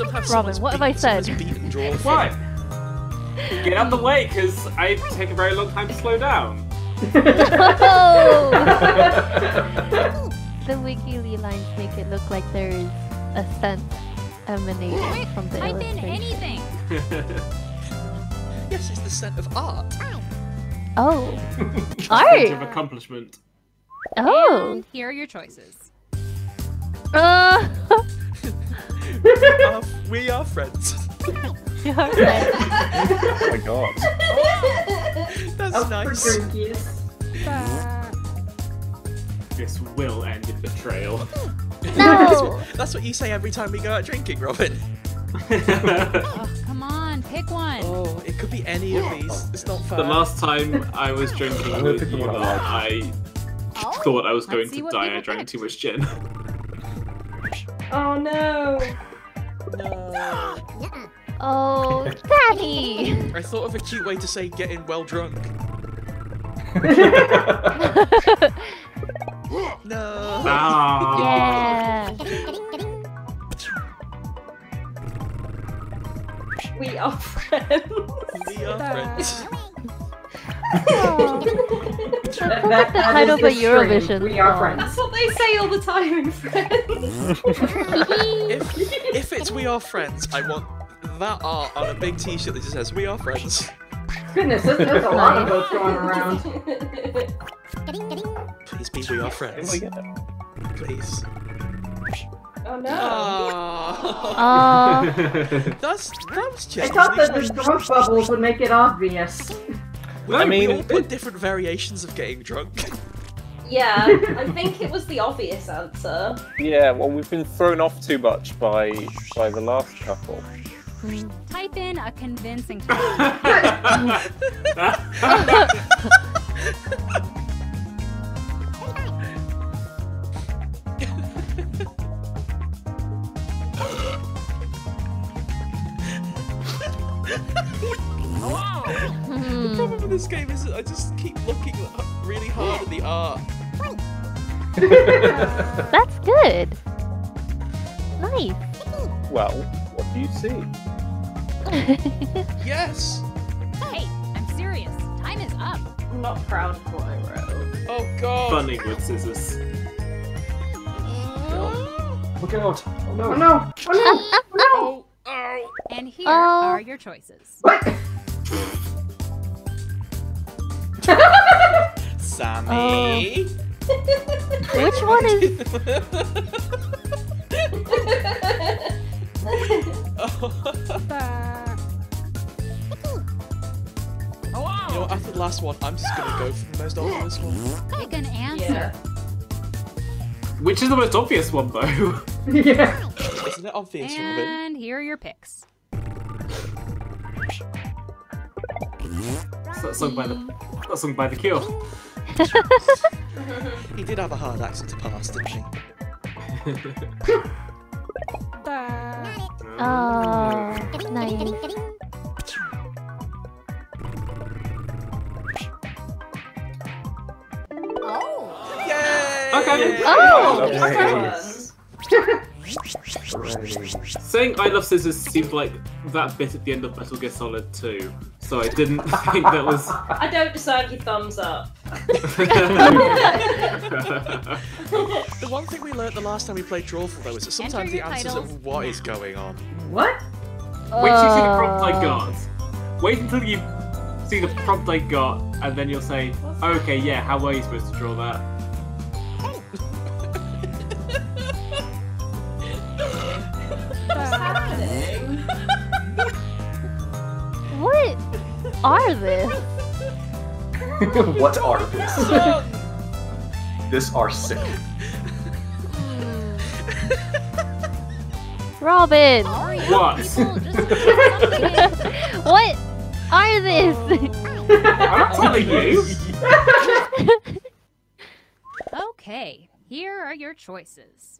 [SPEAKER 1] Somehow
[SPEAKER 3] Robin, what have I said?
[SPEAKER 1] someone's beaten draw thing.
[SPEAKER 2] Get out the way, because I take a very long time to slow down.
[SPEAKER 3] The wiki lines make it look like there's a scent emanating
[SPEAKER 11] Quick,
[SPEAKER 3] from the
[SPEAKER 11] type in
[SPEAKER 3] illustration.
[SPEAKER 11] anything.
[SPEAKER 1] Yes, it's the scent of art.
[SPEAKER 3] Oh.
[SPEAKER 2] Sense
[SPEAKER 3] Art!
[SPEAKER 2] of accomplishment.
[SPEAKER 3] Oh!
[SPEAKER 11] And here are your choices.
[SPEAKER 3] Uh,
[SPEAKER 1] Uh, we are friends.
[SPEAKER 3] you are right.
[SPEAKER 4] Oh my god.
[SPEAKER 1] That's
[SPEAKER 6] Oh, for
[SPEAKER 1] nice.
[SPEAKER 6] drinkies.
[SPEAKER 2] This will end in betrayal.
[SPEAKER 3] No!
[SPEAKER 1] That's what you say every time we go out drinking, Robin.
[SPEAKER 11] Oh, come on, pick one.
[SPEAKER 1] Oh, it could be any of these. It's not fair.
[SPEAKER 2] the last time I was drinking
[SPEAKER 8] I'm
[SPEAKER 2] with you
[SPEAKER 8] one I
[SPEAKER 2] lot,
[SPEAKER 8] like.
[SPEAKER 2] I thought I was going to die. I drank
[SPEAKER 11] picked.
[SPEAKER 2] too much gin.
[SPEAKER 6] Oh no.
[SPEAKER 1] No.
[SPEAKER 3] Oh, Daddy!
[SPEAKER 1] I thought of a cute way to say getting well drunk. No.
[SPEAKER 2] Ah.
[SPEAKER 3] yeah!
[SPEAKER 7] We are friends.
[SPEAKER 1] We are friends.
[SPEAKER 3] Oh.
[SPEAKER 6] That, that,
[SPEAKER 3] the
[SPEAKER 6] that
[SPEAKER 3] title of a. Eurovision
[SPEAKER 6] We are friends.
[SPEAKER 7] That's what they say all the time in Friends.
[SPEAKER 1] if, if it's We Are Friends, I want that art on a big t shirt that just says We Are Friends.
[SPEAKER 6] Goodness, there's, there's a lot of those going around.
[SPEAKER 1] Please be We Are Friends.
[SPEAKER 4] we get it?
[SPEAKER 1] Please.
[SPEAKER 7] oh no.
[SPEAKER 1] Ah.
[SPEAKER 3] Oh,
[SPEAKER 1] That's that was
[SPEAKER 6] I thought that the drunk bubbles would make it obvious.
[SPEAKER 1] I mean, we all put different variations of getting drunk.
[SPEAKER 7] Yeah, I think it was the obvious answer.
[SPEAKER 4] Yeah. Well, we've been thrown off too much by by the last couple.
[SPEAKER 11] Type in a convincing oh, title.
[SPEAKER 3] Hmm.
[SPEAKER 1] The problem with this game is that I just keep looking really hard at the art.
[SPEAKER 3] That's good. Nice.
[SPEAKER 4] Well, what do you see?
[SPEAKER 1] Yes.
[SPEAKER 11] hey, I'm serious. Time is up.
[SPEAKER 7] I'm not proud of what I wrote.
[SPEAKER 1] Oh god.
[SPEAKER 2] Funny wood scissors.
[SPEAKER 8] Look out! Oh no!
[SPEAKER 6] Oh no! Oh no!
[SPEAKER 1] Oh. Oh.
[SPEAKER 11] And here
[SPEAKER 3] Oh.
[SPEAKER 11] are your choices.
[SPEAKER 6] What?
[SPEAKER 1] Sammy. Oh.
[SPEAKER 3] Which one is.
[SPEAKER 1] Oh, you know after the last one, I'm just gonna go for the most obvious one.
[SPEAKER 11] Pick an answer.
[SPEAKER 7] Yeah.
[SPEAKER 2] Which is the most obvious one, though.
[SPEAKER 6] yeah.
[SPEAKER 1] Isn't it obvious, Robin?
[SPEAKER 11] And here are your picks.
[SPEAKER 2] It's that song by the that song by the Cure.
[SPEAKER 1] He did have a hard accent to pass, didn't he?
[SPEAKER 3] Oh, nice.
[SPEAKER 11] Oh.
[SPEAKER 1] Yay!
[SPEAKER 2] Okay.
[SPEAKER 3] Oh!
[SPEAKER 8] Nice.
[SPEAKER 2] Saying I love scissors seemed like that bit at the end of Metal Gear Solid 2, so I didn't think that was.
[SPEAKER 7] I don't deserve your thumbs up.
[SPEAKER 1] The one thing we learnt the last time we played Drawful though is that sometimes the
[SPEAKER 11] your
[SPEAKER 1] answers
[SPEAKER 11] titles.
[SPEAKER 1] of what is going on.
[SPEAKER 6] What?
[SPEAKER 2] Wait till you see the prompt I
[SPEAKER 3] Uh,
[SPEAKER 2] got. Wait until you see the prompt I got, and then you'll say, okay, yeah, how were you supposed to draw that?
[SPEAKER 3] Are this?
[SPEAKER 8] what are this? this are sick.
[SPEAKER 3] Robin!
[SPEAKER 2] What?
[SPEAKER 11] people, just put something in.
[SPEAKER 3] What are this?
[SPEAKER 2] I'm not telling you!
[SPEAKER 11] Okay, here are your choices.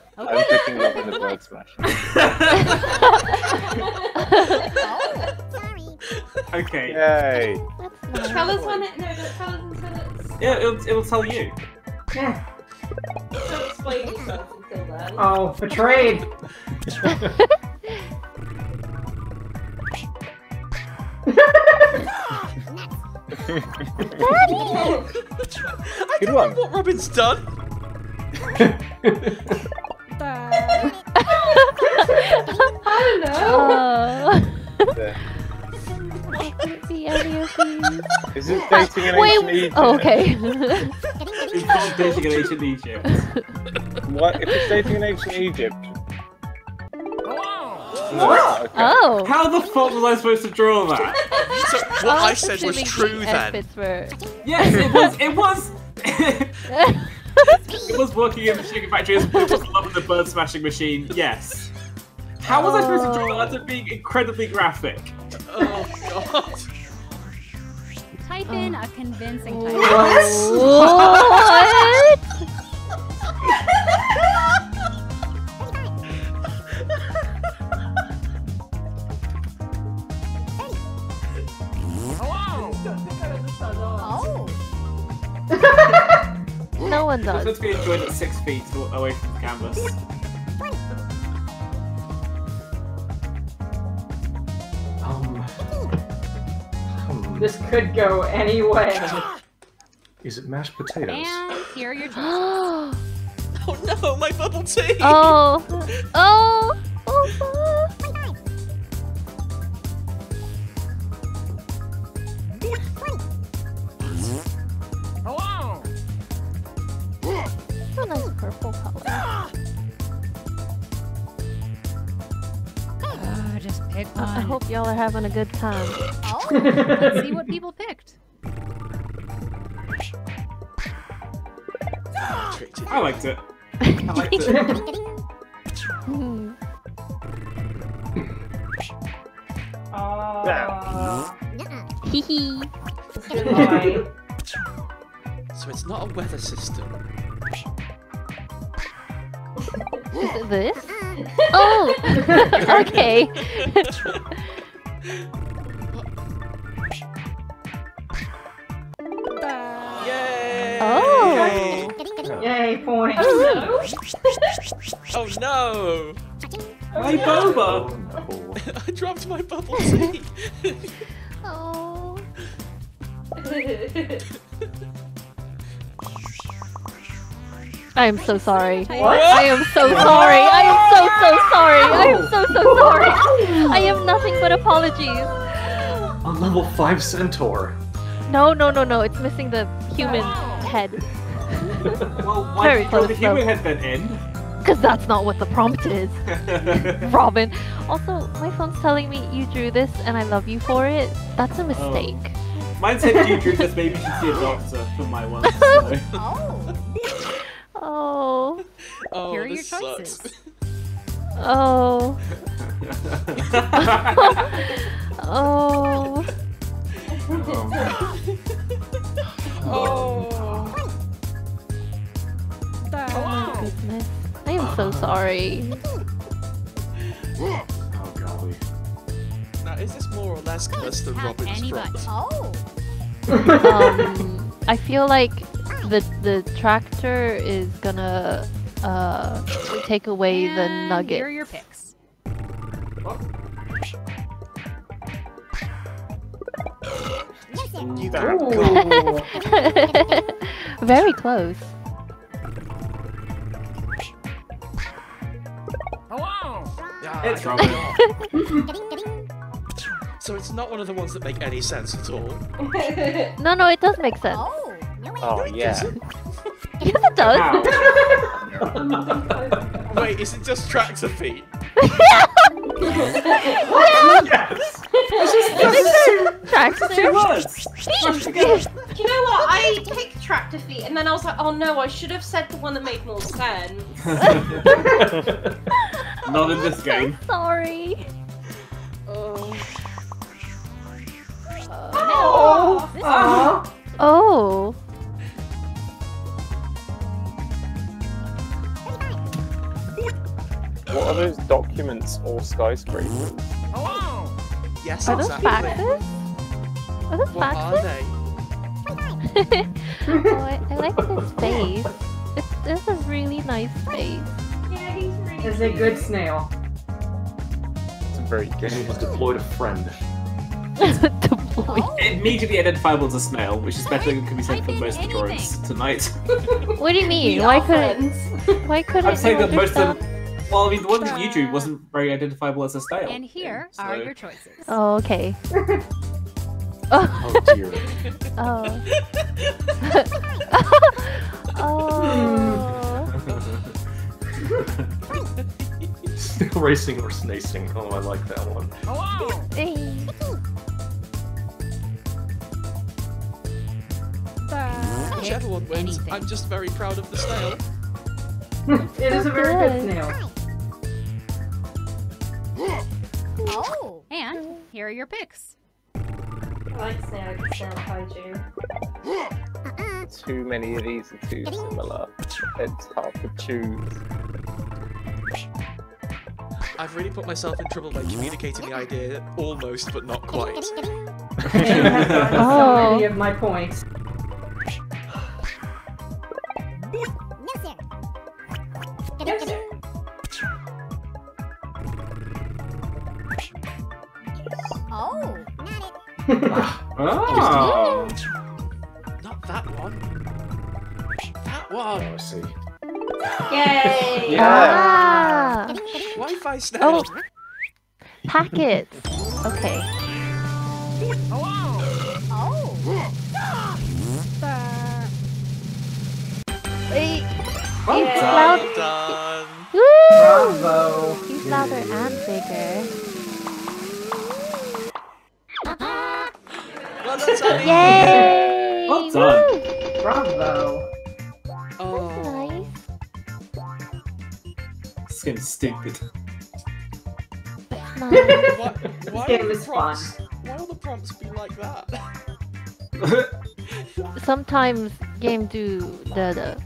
[SPEAKER 4] I'm picking up in the bird smash.
[SPEAKER 2] okay.
[SPEAKER 4] Yay!
[SPEAKER 7] Colours on it? No, the colours and colours.
[SPEAKER 2] Yeah, it'll, it'll tell you.
[SPEAKER 6] Yeah.
[SPEAKER 7] Don't explain yourself until then.
[SPEAKER 6] Oh, betrayed.
[SPEAKER 4] Good one.
[SPEAKER 1] What Robin's done?
[SPEAKER 7] I don't know.
[SPEAKER 3] Uh,
[SPEAKER 4] There.
[SPEAKER 3] I couldn't see any of these.
[SPEAKER 4] Is this dating an
[SPEAKER 3] Wait.
[SPEAKER 4] ancient Egypt?
[SPEAKER 3] Oh, okay.
[SPEAKER 2] It's not dating in ancient Egypt.
[SPEAKER 4] What if it's dating in ancient Egypt?
[SPEAKER 6] What?
[SPEAKER 4] Okay.
[SPEAKER 3] oh.
[SPEAKER 2] How the fuck was I supposed to draw that?
[SPEAKER 1] So what
[SPEAKER 3] I
[SPEAKER 1] I said was true then.
[SPEAKER 3] were-
[SPEAKER 2] Yes, it was. It was. it was working in the chicken factory. It was loving the bird smashing machine. Yes. How was I supposed to draw that after being incredibly graphic?
[SPEAKER 1] Oh god.
[SPEAKER 11] Type in a convincing
[SPEAKER 3] What?
[SPEAKER 11] title.
[SPEAKER 7] Oh.
[SPEAKER 3] No one
[SPEAKER 2] It's
[SPEAKER 3] does.
[SPEAKER 2] meant to be enjoyed at six feet away from the canvas.
[SPEAKER 8] Um, hmm,
[SPEAKER 6] This could go any way.
[SPEAKER 8] is it mashed potatoes?
[SPEAKER 11] And here are your choices.
[SPEAKER 3] oh.
[SPEAKER 1] Oh no, my bubble tea.
[SPEAKER 3] Oh. Oh. Oh. It's a purple color.
[SPEAKER 11] Uh, just pick one.
[SPEAKER 3] I hope y'all are having a good time.
[SPEAKER 11] Oh, let's see what people picked.
[SPEAKER 2] I liked it. I liked it.
[SPEAKER 6] Uh,
[SPEAKER 3] Hee hee.
[SPEAKER 1] So it's not a weather system.
[SPEAKER 3] Is it this? Oh. okay.
[SPEAKER 1] Yay!
[SPEAKER 3] Oh.
[SPEAKER 6] Yay, point.
[SPEAKER 1] Oh no!
[SPEAKER 2] My boba.
[SPEAKER 8] Oh no.
[SPEAKER 1] I dropped my bubble tea.
[SPEAKER 3] Oh. I am so sorry.
[SPEAKER 6] What?
[SPEAKER 3] I am so sorry. I am so so sorry. I am so so sorry. I have nothing but apologies.
[SPEAKER 8] A level 5 centaur.
[SPEAKER 3] No, no, no, no. It's missing the human head.
[SPEAKER 2] Well, why
[SPEAKER 3] Very
[SPEAKER 2] did you the human head then in?
[SPEAKER 3] Because that's not what the prompt is. Robin. Also, my phone's telling me you drew this and I love you for it. That's a oh. mistake.
[SPEAKER 2] Mine said you drew this, maybe you should see a doctor for my one. So.
[SPEAKER 11] Oh.
[SPEAKER 3] Oh.
[SPEAKER 1] Oh,
[SPEAKER 11] Here are your
[SPEAKER 1] this sucks.
[SPEAKER 11] choices.
[SPEAKER 3] Oh. oh.
[SPEAKER 1] Oh.
[SPEAKER 3] Oh my goodness. I am so sorry.
[SPEAKER 8] Oh golly.
[SPEAKER 1] Now, is this more or less cursed than Robin's
[SPEAKER 11] any
[SPEAKER 1] problem?
[SPEAKER 7] Oh.
[SPEAKER 3] Um, I feel like the the tractor is gonna uh take away the nugget.
[SPEAKER 11] Here are your picks.
[SPEAKER 1] You got God.
[SPEAKER 6] Ooh.
[SPEAKER 3] Very close.
[SPEAKER 1] Yeah,
[SPEAKER 2] It's
[SPEAKER 1] I
[SPEAKER 2] Robin.
[SPEAKER 1] got- So it's not one of the ones that make any sense at all.
[SPEAKER 3] No, no, it does make sense.
[SPEAKER 11] Oh.
[SPEAKER 4] Oh yeah.
[SPEAKER 3] Yes, it does.
[SPEAKER 1] Wait, is it just tractor feet?
[SPEAKER 8] Yes!
[SPEAKER 3] Tractor.
[SPEAKER 2] Two words. Smash together.
[SPEAKER 7] you know what? I picked tractor feet, and then I was like, oh no, I should have said the one that made more sense.
[SPEAKER 2] Not in this game.
[SPEAKER 3] Sorry.
[SPEAKER 7] Oh.
[SPEAKER 6] Oh. Aw.
[SPEAKER 3] Oh.
[SPEAKER 4] What are those documents or skyscrapers? Oh.
[SPEAKER 1] Yes,
[SPEAKER 3] Are those
[SPEAKER 1] exactly.
[SPEAKER 3] faxes? Are those
[SPEAKER 1] What are
[SPEAKER 3] faxes?
[SPEAKER 1] they?
[SPEAKER 3] oh, I, I like this face. It's, this is really nice face.
[SPEAKER 7] Yeah, he's really
[SPEAKER 6] Is a good snail.
[SPEAKER 4] It's a very
[SPEAKER 8] Dani
[SPEAKER 4] good.
[SPEAKER 8] has deployed a friend.
[SPEAKER 3] Deploy. Oh.
[SPEAKER 2] Immediately identifiable as a snail, which is better than can be said
[SPEAKER 11] Type
[SPEAKER 2] for most of the drawings tonight.
[SPEAKER 3] What do you mean?
[SPEAKER 7] We
[SPEAKER 3] Why couldn't? Why couldn't
[SPEAKER 2] I'm saying that most of them. Well, I mean, the one on YouTube wasn't very identifiable as a snail.
[SPEAKER 11] And here
[SPEAKER 2] so-
[SPEAKER 11] are your choices.
[SPEAKER 3] Oh, okay. oh.
[SPEAKER 8] Oh dear.
[SPEAKER 3] Oh. oh.
[SPEAKER 8] Snail oh. racing or snacing. Oh, I like that one.
[SPEAKER 3] Oh, hey.
[SPEAKER 1] Whichever one wins,
[SPEAKER 11] Anything.
[SPEAKER 1] I'm just very proud of the snail.
[SPEAKER 6] It is a very good
[SPEAKER 3] Good.
[SPEAKER 6] snail.
[SPEAKER 11] Oh. And here are your picks.
[SPEAKER 7] I like snail, I snail kaiju.
[SPEAKER 4] Too many of these are too similar. It's hard to choose.
[SPEAKER 1] I've really put myself in trouble by communicating the idea almost, but not quite.
[SPEAKER 6] And has gotten so
[SPEAKER 3] Oh.
[SPEAKER 6] many of my points.
[SPEAKER 1] Wi-Fi.
[SPEAKER 3] Oh. Packets. Okay.
[SPEAKER 11] Oh.
[SPEAKER 3] Wait.
[SPEAKER 2] Well
[SPEAKER 3] It's
[SPEAKER 2] done.
[SPEAKER 3] loud.
[SPEAKER 1] Well done.
[SPEAKER 3] Woo!
[SPEAKER 6] Bravo.
[SPEAKER 3] He's louder and bigger.
[SPEAKER 1] Well done, Sandy.
[SPEAKER 3] Yay!
[SPEAKER 2] Well done.
[SPEAKER 3] Woo!
[SPEAKER 6] Bravo.
[SPEAKER 1] Oh.
[SPEAKER 3] Nice.
[SPEAKER 2] This game's stupid.
[SPEAKER 3] Nice.
[SPEAKER 1] Why, why
[SPEAKER 6] game
[SPEAKER 1] will the
[SPEAKER 6] is fun.
[SPEAKER 1] prompts, Why will the prompts be like that?
[SPEAKER 3] Sometimes game do the the.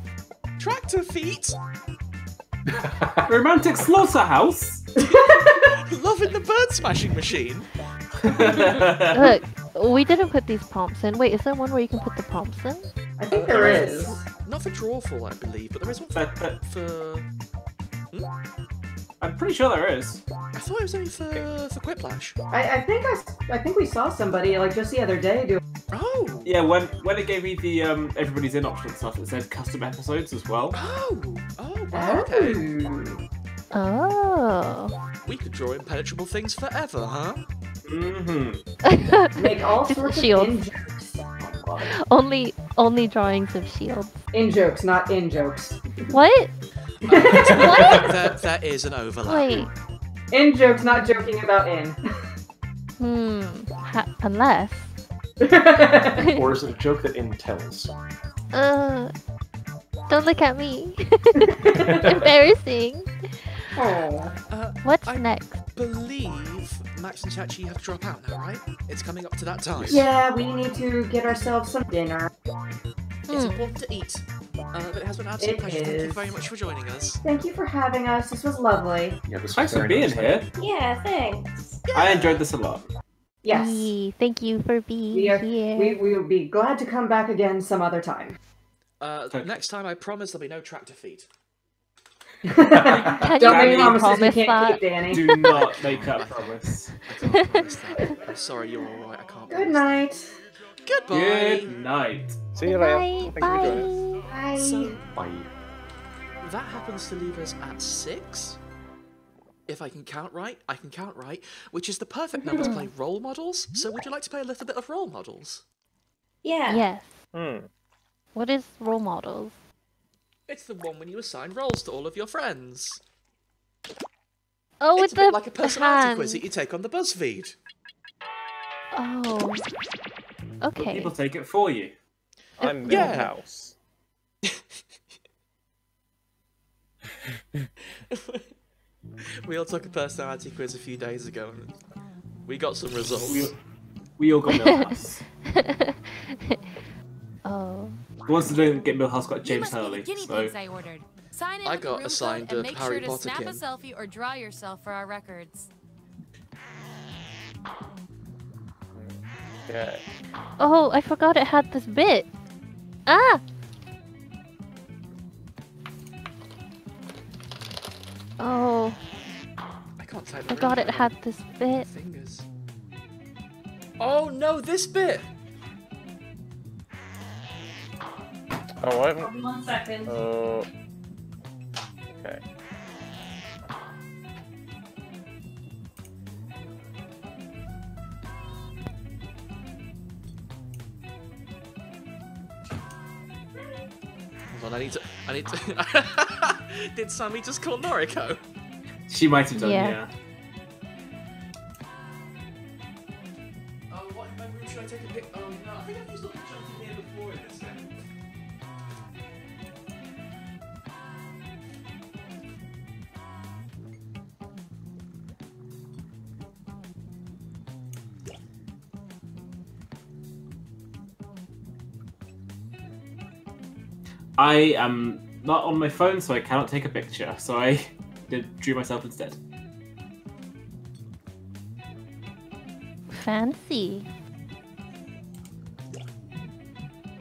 [SPEAKER 1] Tractor feet.
[SPEAKER 2] Romantic slaughterhouse.
[SPEAKER 1] Loving the bird smashing machine.
[SPEAKER 3] Look, we didn't put these prompts in. Wait, is there one where you can put the prompts in?
[SPEAKER 6] I think there is.
[SPEAKER 1] Not for drawful, I believe, but there is one for.
[SPEAKER 2] But- but
[SPEAKER 1] for hmm?
[SPEAKER 2] I'm pretty sure there is.
[SPEAKER 1] I thought it was only for for Quiplash.
[SPEAKER 6] I, I think I, s- I think we saw somebody like just the other day do.
[SPEAKER 1] Oh.
[SPEAKER 2] Yeah, when when it gave me the um everybody's in option stuff, it said custom episodes as well.
[SPEAKER 1] Oh. Oh. Wow, okay.
[SPEAKER 6] Oh.
[SPEAKER 1] We could draw impenetrable things forever, huh?
[SPEAKER 2] Mm-hmm.
[SPEAKER 6] Make all sorts
[SPEAKER 3] Shield.
[SPEAKER 6] of in jokes.
[SPEAKER 3] only only drawings of shields.
[SPEAKER 6] In jokes, not in jokes.
[SPEAKER 3] What?
[SPEAKER 1] There, there is an overlap.
[SPEAKER 3] Wait.
[SPEAKER 6] In jokes, not joking about in.
[SPEAKER 3] Hmm. Ha- unless.
[SPEAKER 8] Or is it a joke that in tells?
[SPEAKER 3] Uh. Don't look at me. Embarrassing.
[SPEAKER 6] Oh.
[SPEAKER 1] Uh,
[SPEAKER 3] What's
[SPEAKER 1] I
[SPEAKER 3] next?
[SPEAKER 1] believe Max and Chachi have to drop out now, right? It's coming up to that time.
[SPEAKER 6] Yeah, we need to get ourselves some dinner.
[SPEAKER 1] It's
[SPEAKER 3] Hmm.
[SPEAKER 1] important to eat. Uh, it has been an absolute
[SPEAKER 6] It
[SPEAKER 1] pleasure. Thank you very much for joining us.
[SPEAKER 6] Thank you for having us. This was lovely.
[SPEAKER 8] Yeah, this
[SPEAKER 2] Thanks
[SPEAKER 8] was
[SPEAKER 2] for being
[SPEAKER 8] nice.
[SPEAKER 2] here.
[SPEAKER 7] Yeah, thanks.
[SPEAKER 2] I enjoyed this a lot.
[SPEAKER 6] Yes.
[SPEAKER 3] Yee, Thank you for being
[SPEAKER 6] We, are,
[SPEAKER 3] here.
[SPEAKER 6] we, we will be glad to come back again some other time.
[SPEAKER 1] Uh, next time, I promise there'll be no tractor feet.
[SPEAKER 3] Can
[SPEAKER 6] Don't make
[SPEAKER 3] really
[SPEAKER 6] promises you can't
[SPEAKER 3] that?
[SPEAKER 6] keep, Dani.
[SPEAKER 2] Do not make that promise.
[SPEAKER 1] I promise that. I'm sorry, you're alright. I can't
[SPEAKER 6] Good
[SPEAKER 1] promise
[SPEAKER 6] night.
[SPEAKER 1] Goodbye.
[SPEAKER 2] Good night.
[SPEAKER 4] See you later. Thank you for joining us.
[SPEAKER 3] Bye.
[SPEAKER 6] Bye.
[SPEAKER 1] So,
[SPEAKER 8] Bye.
[SPEAKER 1] that happens to leave us at six. If I can count right, I can count right, which is the perfect number to play role models. So, would you like to play a little bit of role models?
[SPEAKER 7] Yeah.
[SPEAKER 3] Yes.
[SPEAKER 4] Hmm.
[SPEAKER 3] What is role models?
[SPEAKER 1] It's the one when you assign roles to all of your friends.
[SPEAKER 3] Oh,
[SPEAKER 1] it's
[SPEAKER 3] with
[SPEAKER 1] a bit
[SPEAKER 3] the
[SPEAKER 1] like a personality
[SPEAKER 3] hand.
[SPEAKER 1] quiz that you take on the BuzzFeed.
[SPEAKER 3] Oh.
[SPEAKER 2] But
[SPEAKER 3] Okay.
[SPEAKER 2] people take it for you.
[SPEAKER 4] I'm
[SPEAKER 1] Yeah.
[SPEAKER 4] Milhouse.
[SPEAKER 1] we all took a personality quiz a few days ago, and we got some results.
[SPEAKER 2] We, we all got Milhouse.
[SPEAKER 3] oh.
[SPEAKER 2] the ones that didn't get Milhouse got James
[SPEAKER 12] must be the
[SPEAKER 2] Hurley. So
[SPEAKER 12] I ordered. Sign in
[SPEAKER 1] I got
[SPEAKER 12] room
[SPEAKER 1] assigned
[SPEAKER 12] code
[SPEAKER 1] a
[SPEAKER 12] and make
[SPEAKER 1] Harry
[SPEAKER 12] sure to
[SPEAKER 1] Potter
[SPEAKER 12] snap
[SPEAKER 1] kin.
[SPEAKER 12] a selfie or draw yourself for our records.
[SPEAKER 4] Yeah.
[SPEAKER 3] Oh, I forgot it had this bit. Ah! Oh,
[SPEAKER 1] I can't type.
[SPEAKER 3] I
[SPEAKER 1] the
[SPEAKER 3] forgot it had this bit.
[SPEAKER 1] Fingers. Oh no, this bit!
[SPEAKER 4] Oh, I haven't.
[SPEAKER 7] One second.
[SPEAKER 4] Uh, okay.
[SPEAKER 1] Hold on, I need to. I need to. Did Sammy just call Noriko?
[SPEAKER 2] she might have done,
[SPEAKER 3] Yeah.
[SPEAKER 2] yeah.
[SPEAKER 1] Oh, what in my room should I take a pic? Oh no, I think I've used a picture in here before in this game.
[SPEAKER 2] I am not on my phone, so I cannot take a picture. So I did drew myself instead.
[SPEAKER 3] Fancy.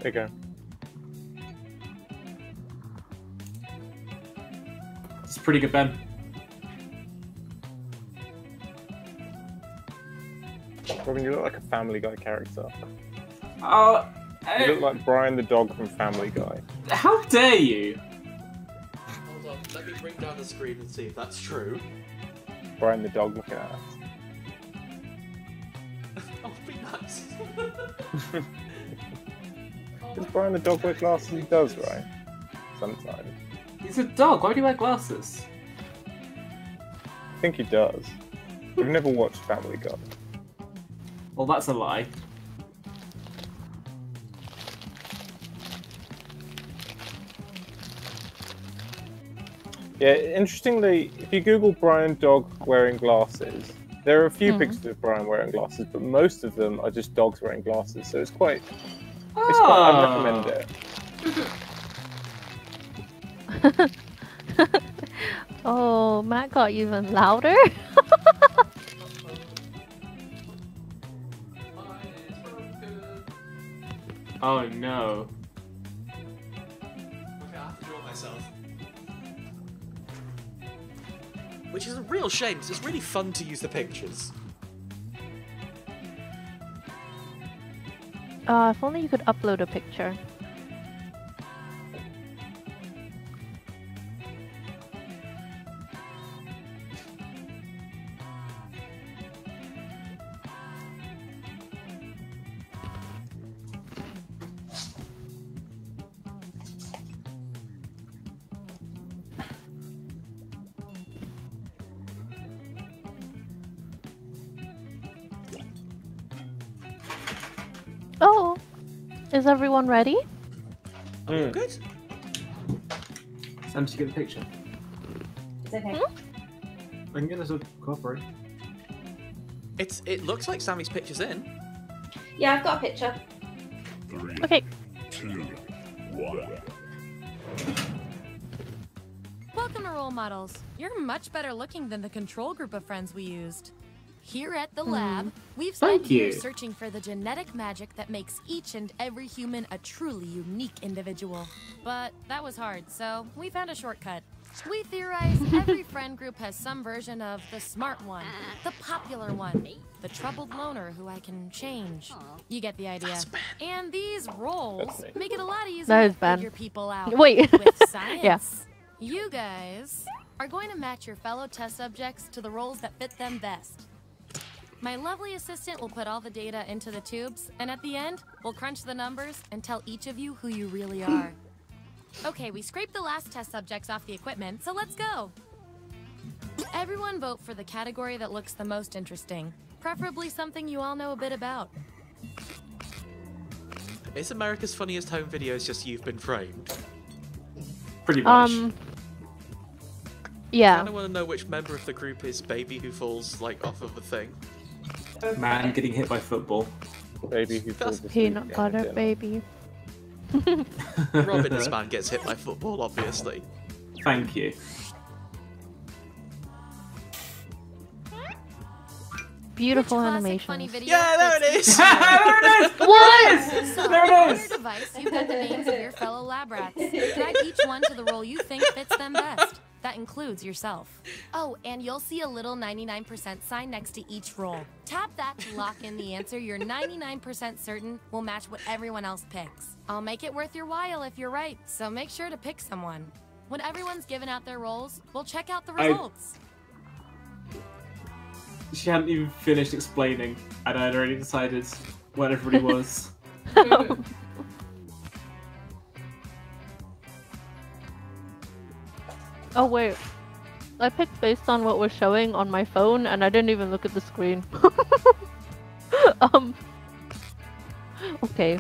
[SPEAKER 4] There you go.
[SPEAKER 2] It's pretty good, Ben.
[SPEAKER 4] Robin, you look like a Family Guy character.
[SPEAKER 2] Oh,
[SPEAKER 4] You look like Brian the dog from Family Guy.
[SPEAKER 2] how dare you?
[SPEAKER 1] Bring down the screen and see if that's true.
[SPEAKER 4] Brian the dog looking at us.
[SPEAKER 1] Oh, be nice.
[SPEAKER 4] Does Brian the dog wear glasses? He does, right? Sometimes.
[SPEAKER 2] He's a dog. Why do you wear glasses?
[SPEAKER 4] I think he does. You've never watched Family Guy.
[SPEAKER 2] Well, that's a lie.
[SPEAKER 4] Yeah, interestingly, if you Google Brian dog wearing glasses, there are a few
[SPEAKER 3] Hmm.
[SPEAKER 4] pictures of Brian wearing glasses, but most of them are just dogs wearing glasses. So it's quite. It's quite I
[SPEAKER 2] Ah.
[SPEAKER 4] recommend it.
[SPEAKER 3] oh, Matt got even louder.
[SPEAKER 2] Oh no.
[SPEAKER 1] Which is a real shame, because it's really fun to use the pictures.
[SPEAKER 3] Uh, if only you could upload a picture. Everyone ready?
[SPEAKER 1] Are we all hmm. good?
[SPEAKER 2] Sam, did you get the picture?
[SPEAKER 6] It's okay. Hmm?
[SPEAKER 2] I can get us to cooperate.
[SPEAKER 1] It's it looks like Sammy's picture's in.
[SPEAKER 7] Yeah, I've got a picture.
[SPEAKER 3] Okay.
[SPEAKER 12] Welcome to Role Models. You're much better looking than the control group of friends we used. Here at the lab, we've spent years searching for the genetic magic that makes each and every human a truly unique individual. But that was hard, so we found a shortcut. We theorize every friend group has some version of the smart one, the popular one, the troubled loner who I can change. You get the idea. And these roles make it a lot easier
[SPEAKER 3] That is
[SPEAKER 12] to
[SPEAKER 3] bad.
[SPEAKER 12] figure people out
[SPEAKER 3] Wait.
[SPEAKER 12] with science.
[SPEAKER 3] Yeah.
[SPEAKER 12] You guys are going to match your fellow test subjects to the roles that fit them best. My lovely assistant will put all the data into the tubes, and at the end, we'll crunch the numbers and tell each of you who you really are. Okay, we scraped the last test subjects off the equipment, so let's go. Everyone vote for the category that looks the most interesting, preferably something you all know a bit about.
[SPEAKER 1] Is America's Funniest Home Videos just you've been framed?
[SPEAKER 2] Pretty much.
[SPEAKER 3] Um. Yeah.
[SPEAKER 1] I kind of want to know which member of the group is baby who falls like off of a thing.
[SPEAKER 2] Man getting hit by football.
[SPEAKER 4] Baby who falls asleep
[SPEAKER 3] Peanut butter
[SPEAKER 4] dinner.
[SPEAKER 3] baby.
[SPEAKER 1] Robin as man gets hit by football, obviously.
[SPEAKER 2] Thank you.
[SPEAKER 3] Beautiful
[SPEAKER 12] Which
[SPEAKER 3] animation.
[SPEAKER 12] funny video
[SPEAKER 1] Yeah, there it is.
[SPEAKER 12] fits
[SPEAKER 1] is!
[SPEAKER 12] each of you?
[SPEAKER 3] What?
[SPEAKER 12] So,
[SPEAKER 2] There it
[SPEAKER 12] on your device, you've got the names of your fellow lab rats. Drag each one to the role you think fits them best. That includes yourself. Oh, and you'll see a little 99% sign next to each role. Tap that to lock in the answer you're 99% certain will match what everyone else picks. I'll make it worth your while if you're right, so make sure to pick someone. When everyone's given out their roles, we'll check out the
[SPEAKER 2] I-
[SPEAKER 12] results.
[SPEAKER 2] She hadn't even finished explaining, and I'd already decided what everybody was.
[SPEAKER 3] Oh wait. I picked based on what was showing on my phone and I didn't even look at the screen. um Okay.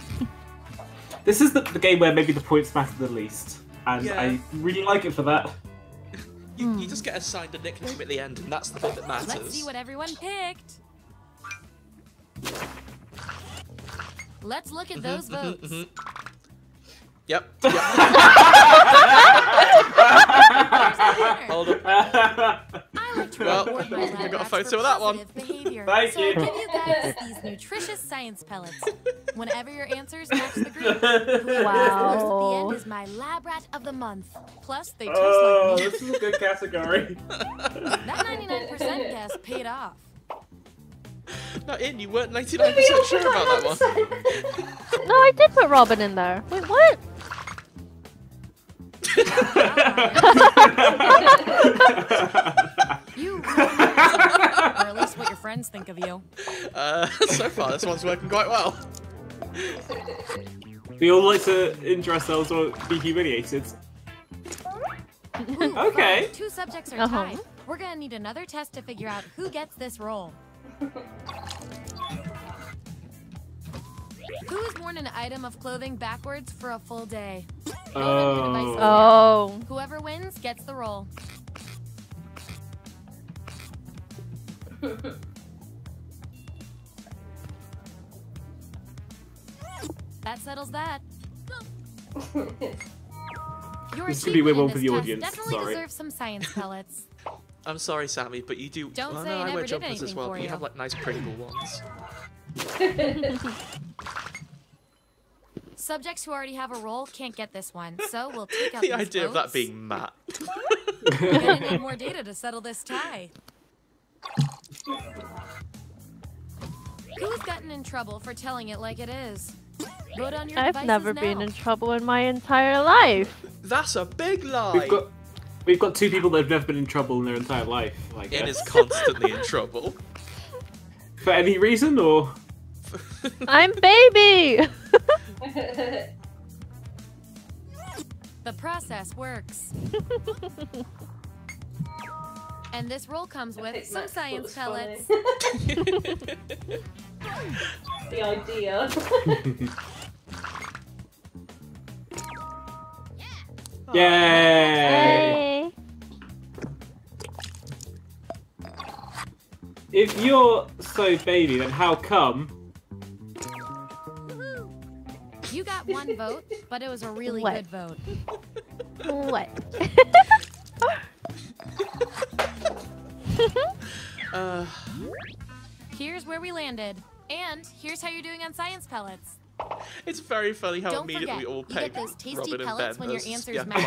[SPEAKER 2] This is the, the game where maybe the points matter the least, and
[SPEAKER 1] Yeah.
[SPEAKER 2] I really like it for that.
[SPEAKER 1] You, you just get assigned a nickname at the end, and that's the bit that matters.
[SPEAKER 12] Let's see what everyone picked. Let's look at those
[SPEAKER 1] Mhm,
[SPEAKER 12] votes.
[SPEAKER 1] mhm. Yep. Hold up.
[SPEAKER 12] I like to
[SPEAKER 1] Well,
[SPEAKER 12] reward my lab
[SPEAKER 1] got a
[SPEAKER 12] rats
[SPEAKER 1] photo of that one.
[SPEAKER 12] positive Behavior.
[SPEAKER 2] Thank
[SPEAKER 12] so
[SPEAKER 2] you.
[SPEAKER 12] I'll give you guys these nutritious science pellets. Whenever your answers match the group, whoever is
[SPEAKER 3] Wow.
[SPEAKER 12] close at the end is my lab rat of the month. Plus, they taste
[SPEAKER 2] oh,
[SPEAKER 12] like me.
[SPEAKER 2] this is a good category.
[SPEAKER 12] That 99% guess paid off.
[SPEAKER 1] Not in, you weren't 99% sure about that one.
[SPEAKER 3] No, I did put Robin in there. Wait, what?
[SPEAKER 12] You or at least what your friends think of you.
[SPEAKER 1] Uh, so far, this one's working quite well.
[SPEAKER 2] we all like to injure ourselves or be humiliated.
[SPEAKER 12] Ooh,
[SPEAKER 2] Okay.
[SPEAKER 12] fine. Two subjects are
[SPEAKER 3] Uh-huh.
[SPEAKER 12] tied. We're gonna need another test to figure out who gets this role. Who has worn an item of clothing backwards for a full day? Throw them
[SPEAKER 2] Oh.
[SPEAKER 3] Oh.
[SPEAKER 12] Whoever wins gets the role. That settles that. Your
[SPEAKER 2] This is gonna be way
[SPEAKER 12] achievement
[SPEAKER 2] for the
[SPEAKER 12] test
[SPEAKER 2] audience,
[SPEAKER 12] Definitely
[SPEAKER 2] sorry.
[SPEAKER 12] deserves some science pellets.
[SPEAKER 1] I'm sorry, Sammy, but you do.
[SPEAKER 12] Don't
[SPEAKER 1] well,
[SPEAKER 12] say
[SPEAKER 1] no,
[SPEAKER 12] I
[SPEAKER 1] I
[SPEAKER 12] never
[SPEAKER 1] wear
[SPEAKER 12] did
[SPEAKER 1] jumpers as well. but You
[SPEAKER 12] you.
[SPEAKER 1] have like nice printable ones.
[SPEAKER 12] Subjects who already have a role can't get this one, so we'll take out
[SPEAKER 1] the
[SPEAKER 12] these
[SPEAKER 1] idea of that being Matt.
[SPEAKER 12] We're gonna need more data to settle this tie. Who's gotten in trouble for telling it like it is? Vote on your
[SPEAKER 3] I've never
[SPEAKER 12] now.
[SPEAKER 3] been in trouble in my entire life.
[SPEAKER 1] That's a big lie.
[SPEAKER 2] We've got we've got two people that have never been in trouble in their entire life. I
[SPEAKER 1] Ian is constantly in trouble.
[SPEAKER 2] For any reason or
[SPEAKER 3] I'm baby.
[SPEAKER 12] The process works. and this roll comes with some science
[SPEAKER 7] thought
[SPEAKER 12] pellets.
[SPEAKER 7] the idea.
[SPEAKER 2] Yay! If you're so baby, then how come?
[SPEAKER 12] You got one vote, but it was a really
[SPEAKER 3] What?
[SPEAKER 12] good vote.
[SPEAKER 3] What?
[SPEAKER 1] Uh,
[SPEAKER 12] Here's where we landed. And here's how you're doing on science pellets.
[SPEAKER 1] it's very funny how
[SPEAKER 12] Don't
[SPEAKER 1] immediately
[SPEAKER 12] forget,
[SPEAKER 1] we all
[SPEAKER 12] you get those tasty
[SPEAKER 1] Robin and
[SPEAKER 12] pellets
[SPEAKER 1] Ben
[SPEAKER 12] when your
[SPEAKER 1] as-
[SPEAKER 12] answers
[SPEAKER 1] yeah,
[SPEAKER 12] match.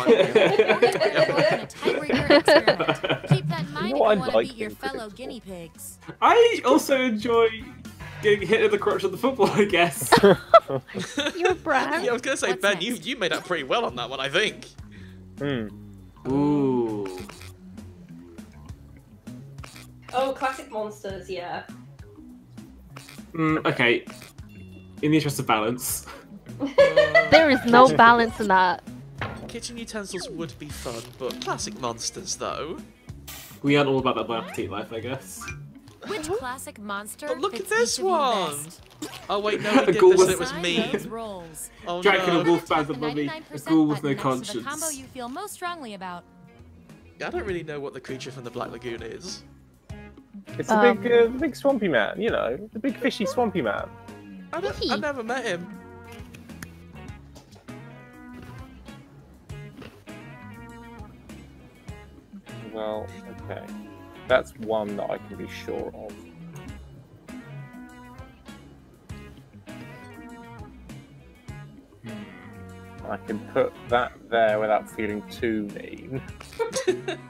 [SPEAKER 1] fine.
[SPEAKER 12] Or you can enroll in a. Keep that in mind
[SPEAKER 4] You
[SPEAKER 12] if
[SPEAKER 4] know, I
[SPEAKER 12] you want to
[SPEAKER 4] like
[SPEAKER 12] beat your fellow guinea pigs.
[SPEAKER 2] I also enjoy getting hit in the crotch of the football, I guess.
[SPEAKER 3] Your brand.
[SPEAKER 1] Yeah, I was gonna say,
[SPEAKER 12] What's
[SPEAKER 1] Ben, you
[SPEAKER 12] next?
[SPEAKER 1] you made up pretty well on that one, I think.
[SPEAKER 4] Hmm.
[SPEAKER 2] Ooh.
[SPEAKER 7] Oh, classic monsters, yeah.
[SPEAKER 2] Mm, okay. In the interest of balance.
[SPEAKER 3] There is no balance in that.
[SPEAKER 1] Kitchen utensils would be fun, but classic monsters, though.
[SPEAKER 2] We aren't all about that Bon Appetit life, I guess.
[SPEAKER 12] Which classic monster
[SPEAKER 1] But look at this
[SPEAKER 12] each of you
[SPEAKER 1] one.
[SPEAKER 12] best?
[SPEAKER 1] Oh wait, no, we did this.
[SPEAKER 2] was-
[SPEAKER 1] It was me.
[SPEAKER 12] those roles.
[SPEAKER 1] Oh
[SPEAKER 2] Dracula
[SPEAKER 1] no.
[SPEAKER 2] Wolf Band
[SPEAKER 12] The
[SPEAKER 2] of Mummy, a ghoul with no
[SPEAKER 12] button next The combo you feel most strongly about.
[SPEAKER 1] I don't really know what the creature from the Black Lagoon is.
[SPEAKER 4] It's the
[SPEAKER 3] Um,
[SPEAKER 4] big, uh, big swampy man. You know, the big fishy swampy man.
[SPEAKER 1] I don't, I've never met him.
[SPEAKER 4] Well, okay, that's one that I can be sure of. Hmm. I can put that there without feeling too mean.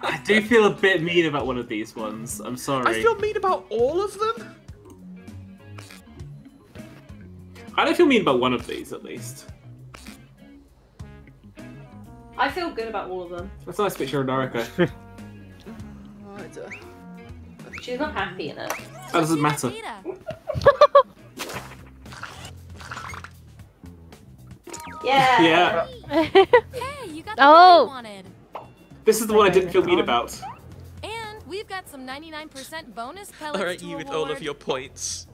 [SPEAKER 2] I do feel a bit mean about one of these ones. I'm sorry.
[SPEAKER 1] I feel mean about all of them.
[SPEAKER 2] I don't feel mean about one of these, at least.
[SPEAKER 7] I feel good about all of them.
[SPEAKER 2] That's a nice picture of Noriko.
[SPEAKER 1] Right,
[SPEAKER 7] She's not happy in it.
[SPEAKER 2] That doesn't matter.
[SPEAKER 7] Yeah.
[SPEAKER 2] Yeah.
[SPEAKER 12] Hey, you got the
[SPEAKER 3] Oh.
[SPEAKER 12] one wanted.
[SPEAKER 2] This is the one I didn't feel mean about.
[SPEAKER 12] And we've got some 99% bonus pellets
[SPEAKER 1] Alright, you with all of your points.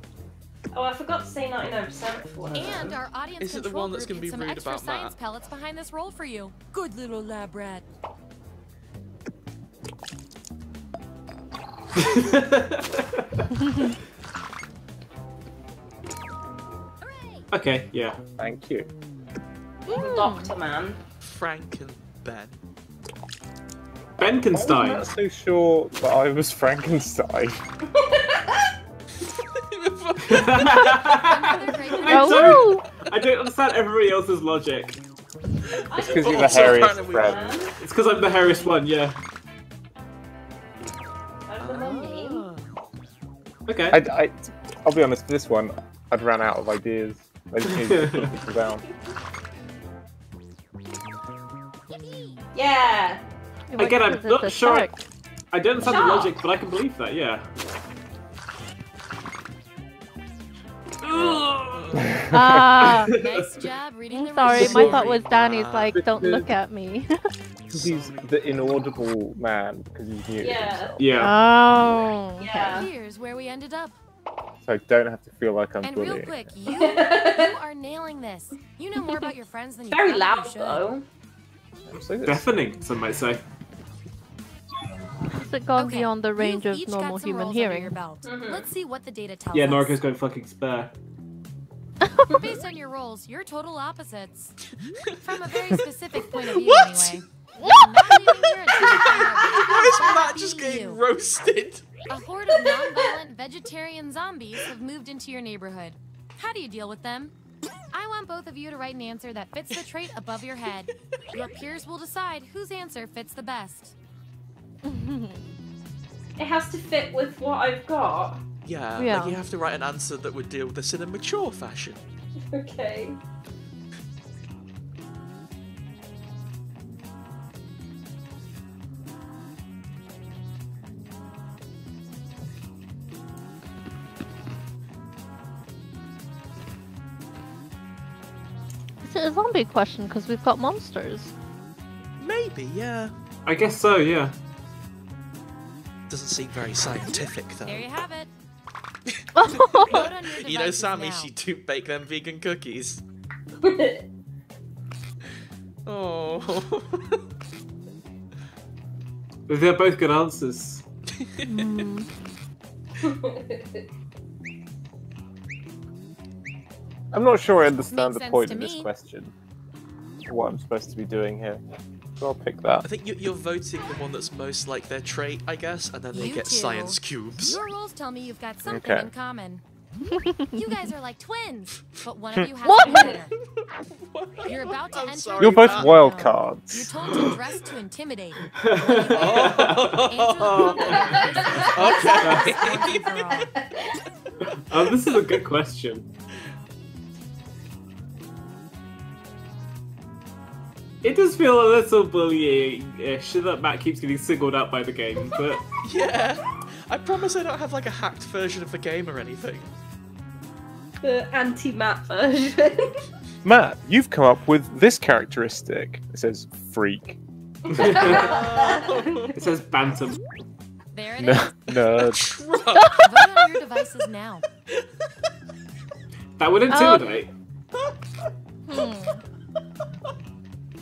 [SPEAKER 7] Oh, I forgot to say 99% for one
[SPEAKER 12] And our audience
[SPEAKER 1] Is it the one that's gonna be
[SPEAKER 12] some
[SPEAKER 1] rude
[SPEAKER 12] extra
[SPEAKER 1] about
[SPEAKER 12] science
[SPEAKER 1] that?
[SPEAKER 12] pellets behind this roll for you. Good little lab rat.
[SPEAKER 2] okay, yeah.
[SPEAKER 4] Thank you. Hmm.
[SPEAKER 7] Doctor Man.
[SPEAKER 1] Frank and Ben.
[SPEAKER 2] I'm
[SPEAKER 4] not so sure that I was Frankenstein.
[SPEAKER 2] I,
[SPEAKER 3] Oh,
[SPEAKER 2] don't, I don't understand everybody else's logic.
[SPEAKER 4] It's because you're the
[SPEAKER 1] Also,
[SPEAKER 4] hairiest friend.
[SPEAKER 2] It's because I'm the hairiest one, yeah. Okay.
[SPEAKER 4] I, I, I'll be honest, for this one, I'd ran out of ideas. I just needed to put people down.
[SPEAKER 7] Yeah.
[SPEAKER 2] Again, I'm
[SPEAKER 3] It's a
[SPEAKER 2] not sure. I,
[SPEAKER 3] shark.
[SPEAKER 2] I don't understand the
[SPEAKER 7] Shark.
[SPEAKER 2] logic, but I can believe that, yeah.
[SPEAKER 3] Ah,
[SPEAKER 12] Nice job reading the
[SPEAKER 3] sorry. My thought was Dani's
[SPEAKER 1] Ma.
[SPEAKER 3] like, don't look at me.
[SPEAKER 4] Because he's the inaudible man, because he's new.
[SPEAKER 7] Yeah.
[SPEAKER 2] Yeah.
[SPEAKER 3] Oh.
[SPEAKER 7] Yeah.
[SPEAKER 12] Here's where we ended up.
[SPEAKER 4] So I don't have to feel like I'm
[SPEAKER 12] And real quick, you you are nailing this. You know more about your friends than you
[SPEAKER 7] Very loud
[SPEAKER 12] should.
[SPEAKER 7] though.
[SPEAKER 4] So
[SPEAKER 2] Deafening, some might say.
[SPEAKER 3] Has it gone
[SPEAKER 12] Okay,
[SPEAKER 3] beyond the range
[SPEAKER 12] you've
[SPEAKER 3] of normal human hearing?
[SPEAKER 12] Your belt.
[SPEAKER 7] Mhm.
[SPEAKER 12] Let's see what the data tells
[SPEAKER 2] Yeah,
[SPEAKER 12] us.
[SPEAKER 2] Noriko's going fucking spare.
[SPEAKER 12] Based on your roles, you're total opposites. From a very specific point of view,
[SPEAKER 1] What?
[SPEAKER 12] anyway. You're not leaving here until you find out which
[SPEAKER 1] Why is
[SPEAKER 12] part
[SPEAKER 1] Matt just getting
[SPEAKER 12] you.
[SPEAKER 1] roasted?
[SPEAKER 12] A horde of non-violent vegetarian zombies have moved into your neighborhood. How do you deal with them? I want both of you to write an answer that fits the trait above your head. Your peers will decide whose answer fits the best.
[SPEAKER 7] It has to fit with what I've got.
[SPEAKER 1] Yeah,
[SPEAKER 3] Yeah.
[SPEAKER 1] like you have to write an answer that would deal with this in a mature fashion.
[SPEAKER 7] Okay.
[SPEAKER 3] Zombie question? Because we've got monsters.
[SPEAKER 1] Maybe, yeah.
[SPEAKER 2] I guess so, yeah.
[SPEAKER 1] Doesn't seem very scientific though.
[SPEAKER 12] There you have it. Vote on your
[SPEAKER 1] you know,
[SPEAKER 12] devices
[SPEAKER 1] Sammy,
[SPEAKER 12] now.
[SPEAKER 1] she do bake them vegan cookies. Oh.
[SPEAKER 2] They're both good answers.
[SPEAKER 3] Mm.
[SPEAKER 4] I'm not sure I understand the point
[SPEAKER 12] to
[SPEAKER 4] of this question. What I'm supposed to be doing here. So I'll pick that.
[SPEAKER 1] I think you- you're voting the one that's most like their trait, I guess, and then they
[SPEAKER 12] You
[SPEAKER 1] get
[SPEAKER 12] two.
[SPEAKER 1] science cubes.
[SPEAKER 12] Your rules tell me you've got something
[SPEAKER 1] Okay.
[SPEAKER 12] in common. you guys are like twins, but one of you has
[SPEAKER 3] What?
[SPEAKER 12] a visitor. You're about to enter.
[SPEAKER 4] You're both
[SPEAKER 12] battle
[SPEAKER 4] wild cards.
[SPEAKER 12] You're told to dress to intimidate.
[SPEAKER 2] Oh, uh, this is a good question. It does feel a little bullying-ish that Matt keeps getting singled out by the game, but
[SPEAKER 1] Yeah. I promise I don't have like a hacked version of the game or anything.
[SPEAKER 7] The anti-Matt version.
[SPEAKER 4] Matt, you've come up with this characteristic. It says freak.
[SPEAKER 2] it says bantam.
[SPEAKER 12] There it
[SPEAKER 4] No,
[SPEAKER 12] is.
[SPEAKER 4] nerd.
[SPEAKER 12] Vote on your devices now.
[SPEAKER 2] That would intimidate.
[SPEAKER 3] Hmm.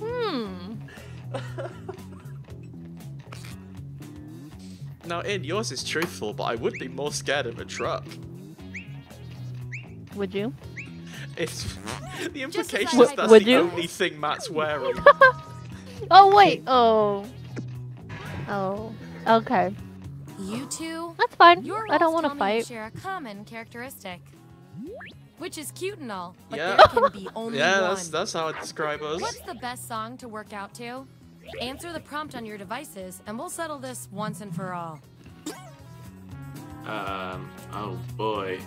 [SPEAKER 3] Hmm.
[SPEAKER 1] Now, in yours is truthful, but I would be more scared of a truck.
[SPEAKER 3] Would you?
[SPEAKER 1] It's the implication is that's
[SPEAKER 3] Would
[SPEAKER 1] the
[SPEAKER 3] you?
[SPEAKER 1] only thing Matt's wearing.
[SPEAKER 3] Oh wait. Oh. Oh. Okay.
[SPEAKER 12] You two.
[SPEAKER 3] That's fine. I don't want to
[SPEAKER 12] tell me you
[SPEAKER 3] fight.
[SPEAKER 12] share a common characteristic, which is cute and all, but
[SPEAKER 1] Yeah.
[SPEAKER 12] there can be only
[SPEAKER 1] yeah,
[SPEAKER 12] one.
[SPEAKER 1] that's that's how it describes us.
[SPEAKER 12] What's the best song to work out to? Answer the prompt on your devices, and we'll settle this once and for all.
[SPEAKER 2] Um. Oh boy.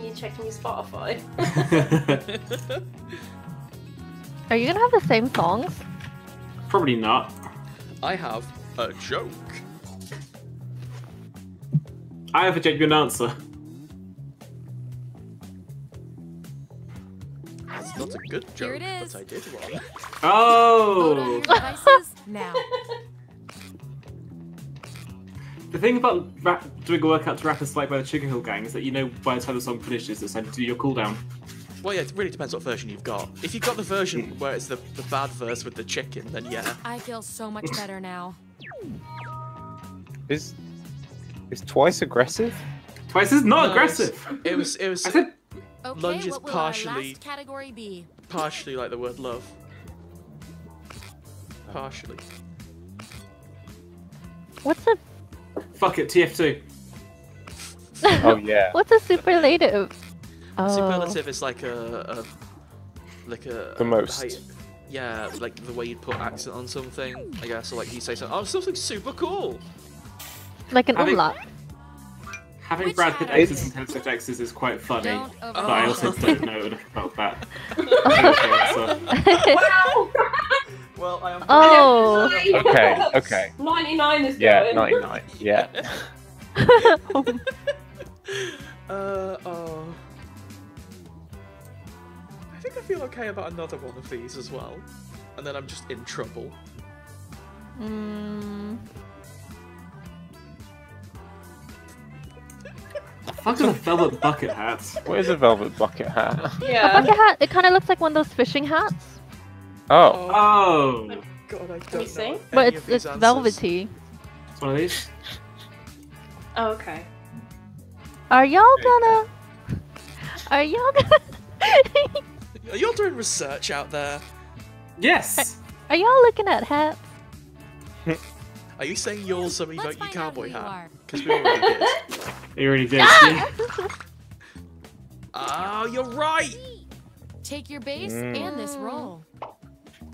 [SPEAKER 7] you checking your Spotify?
[SPEAKER 3] Are you gonna have the same songs?
[SPEAKER 2] Probably not.
[SPEAKER 1] I have a joke.
[SPEAKER 2] I have a genuine answer.
[SPEAKER 1] That's not a good
[SPEAKER 12] Here
[SPEAKER 1] joke,
[SPEAKER 12] it is.
[SPEAKER 1] but I did one.
[SPEAKER 2] Oh.
[SPEAKER 12] now.
[SPEAKER 2] The thing about rap, doing a workout to Rapper's Delight by the Sugarhill Gang is that you know by the time the song finishes, it's time to do your cooldown.
[SPEAKER 1] Well, yeah, it really depends what version you've got. If you've got the version where it's the, the bad verse with the chicken, then yeah.
[SPEAKER 12] I feel so much better now.
[SPEAKER 4] Is is twice aggressive?
[SPEAKER 2] Twice is not
[SPEAKER 1] No,
[SPEAKER 2] aggressive.
[SPEAKER 1] It was it was
[SPEAKER 2] I said
[SPEAKER 12] Okay,
[SPEAKER 1] Lunge is partially-
[SPEAKER 12] our last category be?
[SPEAKER 1] partially like the word love. Oh. Partially.
[SPEAKER 3] What's a
[SPEAKER 2] fuck it, TF2.
[SPEAKER 4] Oh yeah.
[SPEAKER 3] What's a superlative? Oh.
[SPEAKER 1] Superlative is like a, a like a
[SPEAKER 4] The most.
[SPEAKER 1] height- yeah, like the way you'd put accent on something. I guess, or like you say something. Oh, something super cool.
[SPEAKER 3] Like an
[SPEAKER 2] Having-
[SPEAKER 3] umlaut.
[SPEAKER 2] Having
[SPEAKER 12] Which
[SPEAKER 2] Brad Pitt
[SPEAKER 12] hat?
[SPEAKER 2] X's and Taylor Swift X's is quite funny,
[SPEAKER 12] Don't
[SPEAKER 2] but I also don't know enough about that. Okay,
[SPEAKER 7] wow!
[SPEAKER 1] Well, I am.
[SPEAKER 3] Oh.
[SPEAKER 4] Okay, okay.
[SPEAKER 7] 99 is
[SPEAKER 4] Yeah,
[SPEAKER 7] going.
[SPEAKER 4] 99. Yeah.
[SPEAKER 1] Uh oh. I think I feel okay about another one of these as well, and then I'm just in trouble.
[SPEAKER 3] Mm.
[SPEAKER 2] Fuck is a velvet bucket hat?
[SPEAKER 4] What is a velvet bucket hat?
[SPEAKER 3] A bucket hat. It kind of looks like one of those fishing hats,
[SPEAKER 4] Oh,
[SPEAKER 2] Oh, oh.
[SPEAKER 1] God, I don't
[SPEAKER 7] you
[SPEAKER 1] know
[SPEAKER 7] see?
[SPEAKER 3] but it's it's
[SPEAKER 1] answers.
[SPEAKER 3] velvety.
[SPEAKER 2] it's one of these.
[SPEAKER 7] Oh, okay.
[SPEAKER 3] Are y'all gonna? Are y'all gonna?
[SPEAKER 1] Are you all doing research out there?
[SPEAKER 2] Yes.
[SPEAKER 3] Are y'all looking at hats?
[SPEAKER 1] Are you saying you're so you your
[SPEAKER 12] find out
[SPEAKER 1] cowboy
[SPEAKER 12] you
[SPEAKER 1] hat?
[SPEAKER 12] Are.
[SPEAKER 1] Because we already did.
[SPEAKER 2] You already did. Yeah.
[SPEAKER 1] Oh, you're right.
[SPEAKER 12] Take your base
[SPEAKER 4] Mm.
[SPEAKER 12] and this roll.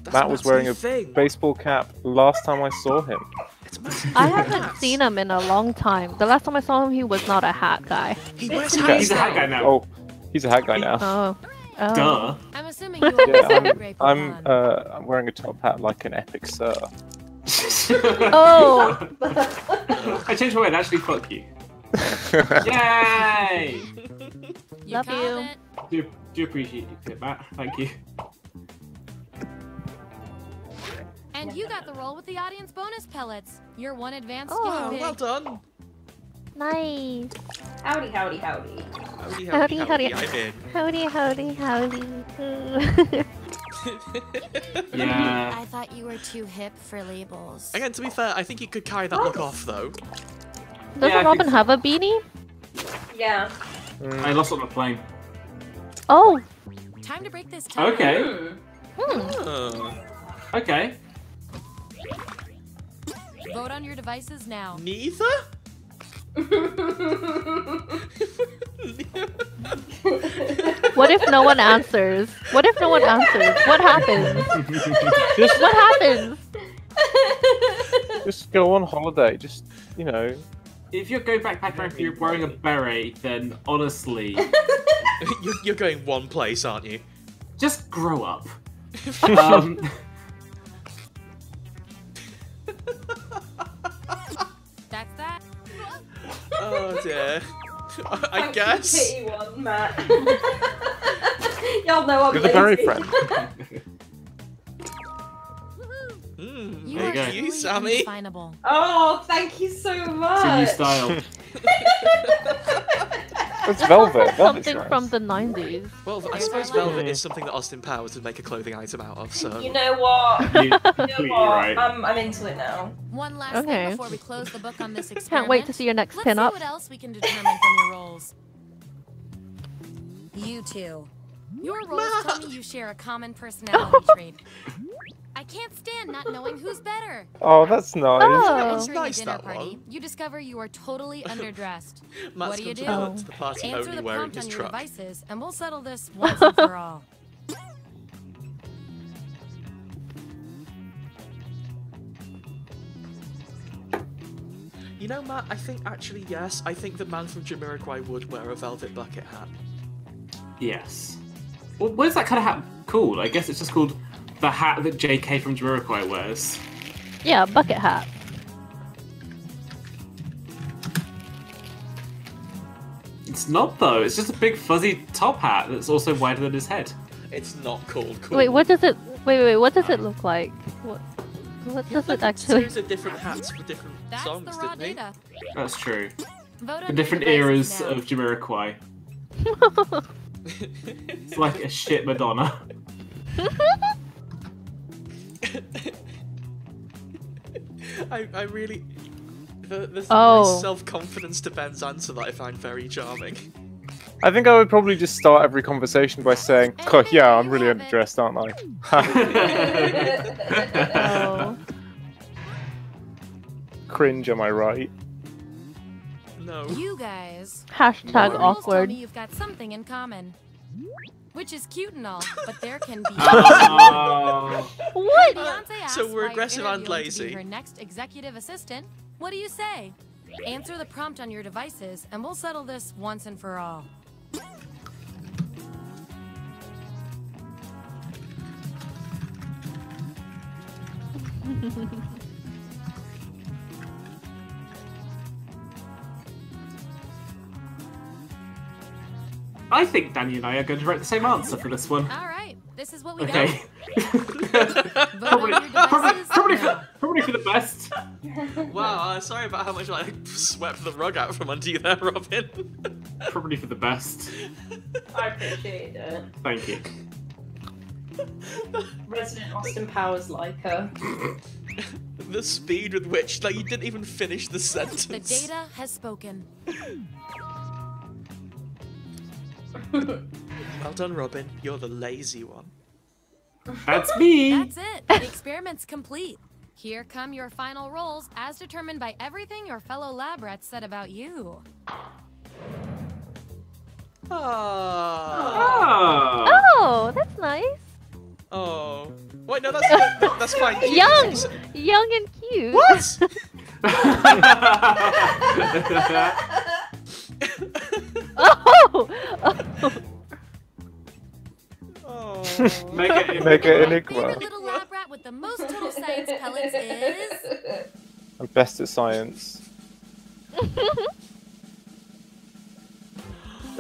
[SPEAKER 1] That's
[SPEAKER 4] Matt was wearing a
[SPEAKER 1] thing.
[SPEAKER 4] baseball cap last time I saw him.
[SPEAKER 1] It's Matt's new
[SPEAKER 3] I haven't seen him in a long time. The last time I saw him, he was not a hat guy.
[SPEAKER 1] He wears
[SPEAKER 7] Yeah,
[SPEAKER 1] hats
[SPEAKER 2] He's a hat guy
[SPEAKER 1] now.
[SPEAKER 2] now.
[SPEAKER 4] Oh, he's a hat guy now.
[SPEAKER 3] Oh. Oh.
[SPEAKER 2] Duh.
[SPEAKER 12] I'm assuming you
[SPEAKER 4] Yeah,
[SPEAKER 12] always have a
[SPEAKER 4] I'm, I'm, uh, I'm wearing a top hat like an epic sir.
[SPEAKER 3] Oh.
[SPEAKER 2] I changed my mind. Actually, fuck you. Yay!
[SPEAKER 12] You
[SPEAKER 3] Love you.
[SPEAKER 2] Do, do appreciate it, Matt. Thank you.
[SPEAKER 12] And you got the role with the audience bonus pellets. You're one advanced
[SPEAKER 3] Oh,
[SPEAKER 12] guinea
[SPEAKER 1] Oh, well done.
[SPEAKER 3] Nice.
[SPEAKER 7] Howdy, howdy, howdy.
[SPEAKER 1] Howdy,
[SPEAKER 3] Howdy,
[SPEAKER 1] howdy,
[SPEAKER 3] howdy.
[SPEAKER 1] I'm in.
[SPEAKER 3] Howdy, howdy, howdy.
[SPEAKER 2] Yeah.
[SPEAKER 12] I thought you were too hip for labels.
[SPEAKER 1] Again, to be fair, I think you could carry that look off though.
[SPEAKER 3] Doesn't
[SPEAKER 2] Yeah,
[SPEAKER 3] Robin
[SPEAKER 2] so.
[SPEAKER 3] have a beanie?
[SPEAKER 7] Yeah.
[SPEAKER 2] I lost it on the plane.
[SPEAKER 3] Oh.
[SPEAKER 12] Time to break this tie.
[SPEAKER 2] Okay.
[SPEAKER 3] Hmm.
[SPEAKER 1] Oh.
[SPEAKER 2] Okay.
[SPEAKER 12] Vote on your devices now.
[SPEAKER 1] Neither?
[SPEAKER 3] What if no one answers? What if no one answers? What happens?
[SPEAKER 4] Just,
[SPEAKER 3] What happens?
[SPEAKER 4] just go on holiday. Just, you know.
[SPEAKER 2] If you're going backpacking and you're wearing a beret, then honestly,
[SPEAKER 1] you're, you're going one place, aren't you?
[SPEAKER 2] just grow up. Um,
[SPEAKER 1] Oh dear. I
[SPEAKER 7] Thank you,
[SPEAKER 1] guess.
[SPEAKER 7] Pity one, Matt. Y'all know I'm
[SPEAKER 4] You're the berry
[SPEAKER 7] lazy.
[SPEAKER 4] friend.
[SPEAKER 1] Mm,
[SPEAKER 12] You
[SPEAKER 2] There you
[SPEAKER 12] are
[SPEAKER 2] go.
[SPEAKER 12] truly
[SPEAKER 1] you, Sammy.
[SPEAKER 12] undefinable.
[SPEAKER 7] Oh, thank you so much.
[SPEAKER 2] it's a new style.
[SPEAKER 4] It's velvet. Velvet's
[SPEAKER 3] Something
[SPEAKER 4] nice.
[SPEAKER 3] from the 90s.
[SPEAKER 1] Well, I suppose velvet is something that Austin Powers would make a clothing item out of, so.
[SPEAKER 7] You know what?
[SPEAKER 2] You're
[SPEAKER 7] know what?
[SPEAKER 2] right.
[SPEAKER 7] I'm, I'm into it now.
[SPEAKER 12] One last
[SPEAKER 3] Okay.
[SPEAKER 12] thing before we close the book on this experiment.
[SPEAKER 3] Can't wait to see your next
[SPEAKER 12] Let's
[SPEAKER 3] pin
[SPEAKER 12] see
[SPEAKER 3] up.
[SPEAKER 12] what else we can determine from your roles. You two. Your roles tell me you share a common personality trait. I can't stand not knowing who's better.
[SPEAKER 4] Oh, that's nice.
[SPEAKER 3] Oh.
[SPEAKER 1] It's nice,
[SPEAKER 12] dinner
[SPEAKER 1] that
[SPEAKER 12] party,
[SPEAKER 1] one.
[SPEAKER 12] you discover you are totally underdressed. What do you do?
[SPEAKER 1] to the, to the party
[SPEAKER 12] Answer
[SPEAKER 1] only
[SPEAKER 12] the
[SPEAKER 1] wearing
[SPEAKER 12] prompt on your
[SPEAKER 1] truck.
[SPEAKER 12] devices, and we'll settle this once and for all.
[SPEAKER 1] You know, Matt, I think actually, yes, I think the man from Jamiroquai would wear a velvet bucket hat.
[SPEAKER 2] Yes. Well, what is that kind of hat called? I guess it's just called the hat that JK from Jamiroquai wears.
[SPEAKER 3] Yeah, bucket hat.
[SPEAKER 2] It's not though. It's just a big fuzzy top hat that's also wider than his head.
[SPEAKER 1] It's not called cool.
[SPEAKER 3] Wait, what does it? Wait, wait, wait. What does it look like? What? What does it actually?
[SPEAKER 1] Series of different hats for different
[SPEAKER 12] That's
[SPEAKER 1] songs, didn't he?
[SPEAKER 12] data.
[SPEAKER 2] That's true.
[SPEAKER 12] Vote
[SPEAKER 2] The different
[SPEAKER 12] devices
[SPEAKER 2] eras
[SPEAKER 12] now.
[SPEAKER 2] of Jamiroquai. It's like a shit Madonna.
[SPEAKER 1] I, I really. The, the
[SPEAKER 3] Oh.
[SPEAKER 1] nice self confidence to Ben's answer that I find very charming.
[SPEAKER 4] I think I would probably just start every conversation by saying, "Oh, yeah, I'm really underdressed, aren't I?"
[SPEAKER 3] Oh.
[SPEAKER 4] Cringe, am I right?
[SPEAKER 1] No.
[SPEAKER 12] You guys.
[SPEAKER 3] Hashtag
[SPEAKER 12] your roles Tell
[SPEAKER 3] awkward.
[SPEAKER 12] me you've got something in common. Which is cute and all, but there can be.
[SPEAKER 2] Oh.
[SPEAKER 3] What?
[SPEAKER 12] Beyonce asked
[SPEAKER 1] So we're aggressive
[SPEAKER 12] you're
[SPEAKER 1] and
[SPEAKER 12] interviewing to be
[SPEAKER 1] lazy.
[SPEAKER 12] Her next executive assistant. What do you say? Answer the prompt on your devices, and we'll settle this once and for all.
[SPEAKER 2] I think Dani and I are going to write the same answer for this one.
[SPEAKER 12] All right, this is what we
[SPEAKER 2] Okay.
[SPEAKER 12] got. Vote on
[SPEAKER 2] probably, probably, probably, for, probably for the best.
[SPEAKER 1] Wow, uh, sorry about how much I swept the rug out from under you there, Robin.
[SPEAKER 2] Probably for the best.
[SPEAKER 7] I appreciate it.
[SPEAKER 2] Thank you.
[SPEAKER 7] Resident Austin Powers like her.
[SPEAKER 1] the speed with which, like, you didn't even finish the sentence.
[SPEAKER 12] The data has spoken.
[SPEAKER 1] Well done, Robin. You're the lazy one.
[SPEAKER 2] That's me.
[SPEAKER 12] That's it. The experiment's complete. Here come your final rolls, as determined by everything your fellow lab rats said about you.
[SPEAKER 1] Ah.
[SPEAKER 2] Oh.
[SPEAKER 3] Oh, that's nice.
[SPEAKER 1] Oh. Wait, no, that's that, that's fine. You-
[SPEAKER 3] Young, young and cute.
[SPEAKER 1] What?
[SPEAKER 3] oh,
[SPEAKER 1] Oh.
[SPEAKER 2] Mega Enigma.
[SPEAKER 4] Mega Enigma.
[SPEAKER 12] Favorite little lab rat with the most total science pellets is.
[SPEAKER 4] I'm best at science.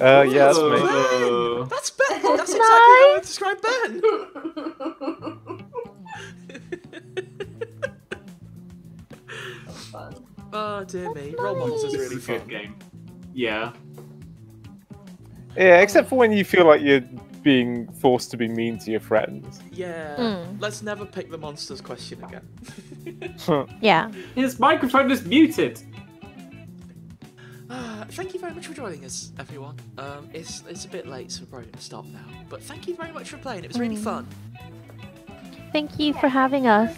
[SPEAKER 4] Uh, yeah, that's me.
[SPEAKER 2] Oh.
[SPEAKER 1] That's Ben. That's exactly how I would describe Ben. Oh dear me, role models is
[SPEAKER 2] This
[SPEAKER 1] really
[SPEAKER 2] is a good
[SPEAKER 1] fun.
[SPEAKER 2] game. Yeah.
[SPEAKER 4] Yeah, except for when you feel like you're being forced to be mean to your friends.
[SPEAKER 1] Yeah.
[SPEAKER 3] Mm.
[SPEAKER 1] Let's never pick the monsters question again.
[SPEAKER 3] Yeah.
[SPEAKER 2] His microphone is muted.
[SPEAKER 1] Uh, thank you very much for joining us, everyone. Um, it's it's a bit late, so we're probably going to stop now. But thank you very much for playing. It was really
[SPEAKER 3] Mm.
[SPEAKER 1] fun.
[SPEAKER 3] Thank you for having us.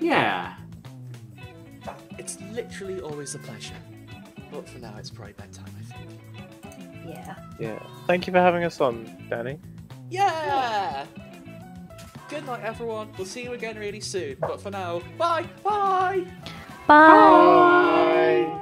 [SPEAKER 2] Yeah.
[SPEAKER 1] It's literally always a pleasure. But for now, it's probably bedtime, I think.
[SPEAKER 6] Yeah.
[SPEAKER 4] Yeah. Thank you for having us on, Dani.
[SPEAKER 1] Yeah! Good night, everyone. We'll see you again really soon. But for now, bye! Bye!
[SPEAKER 3] Bye.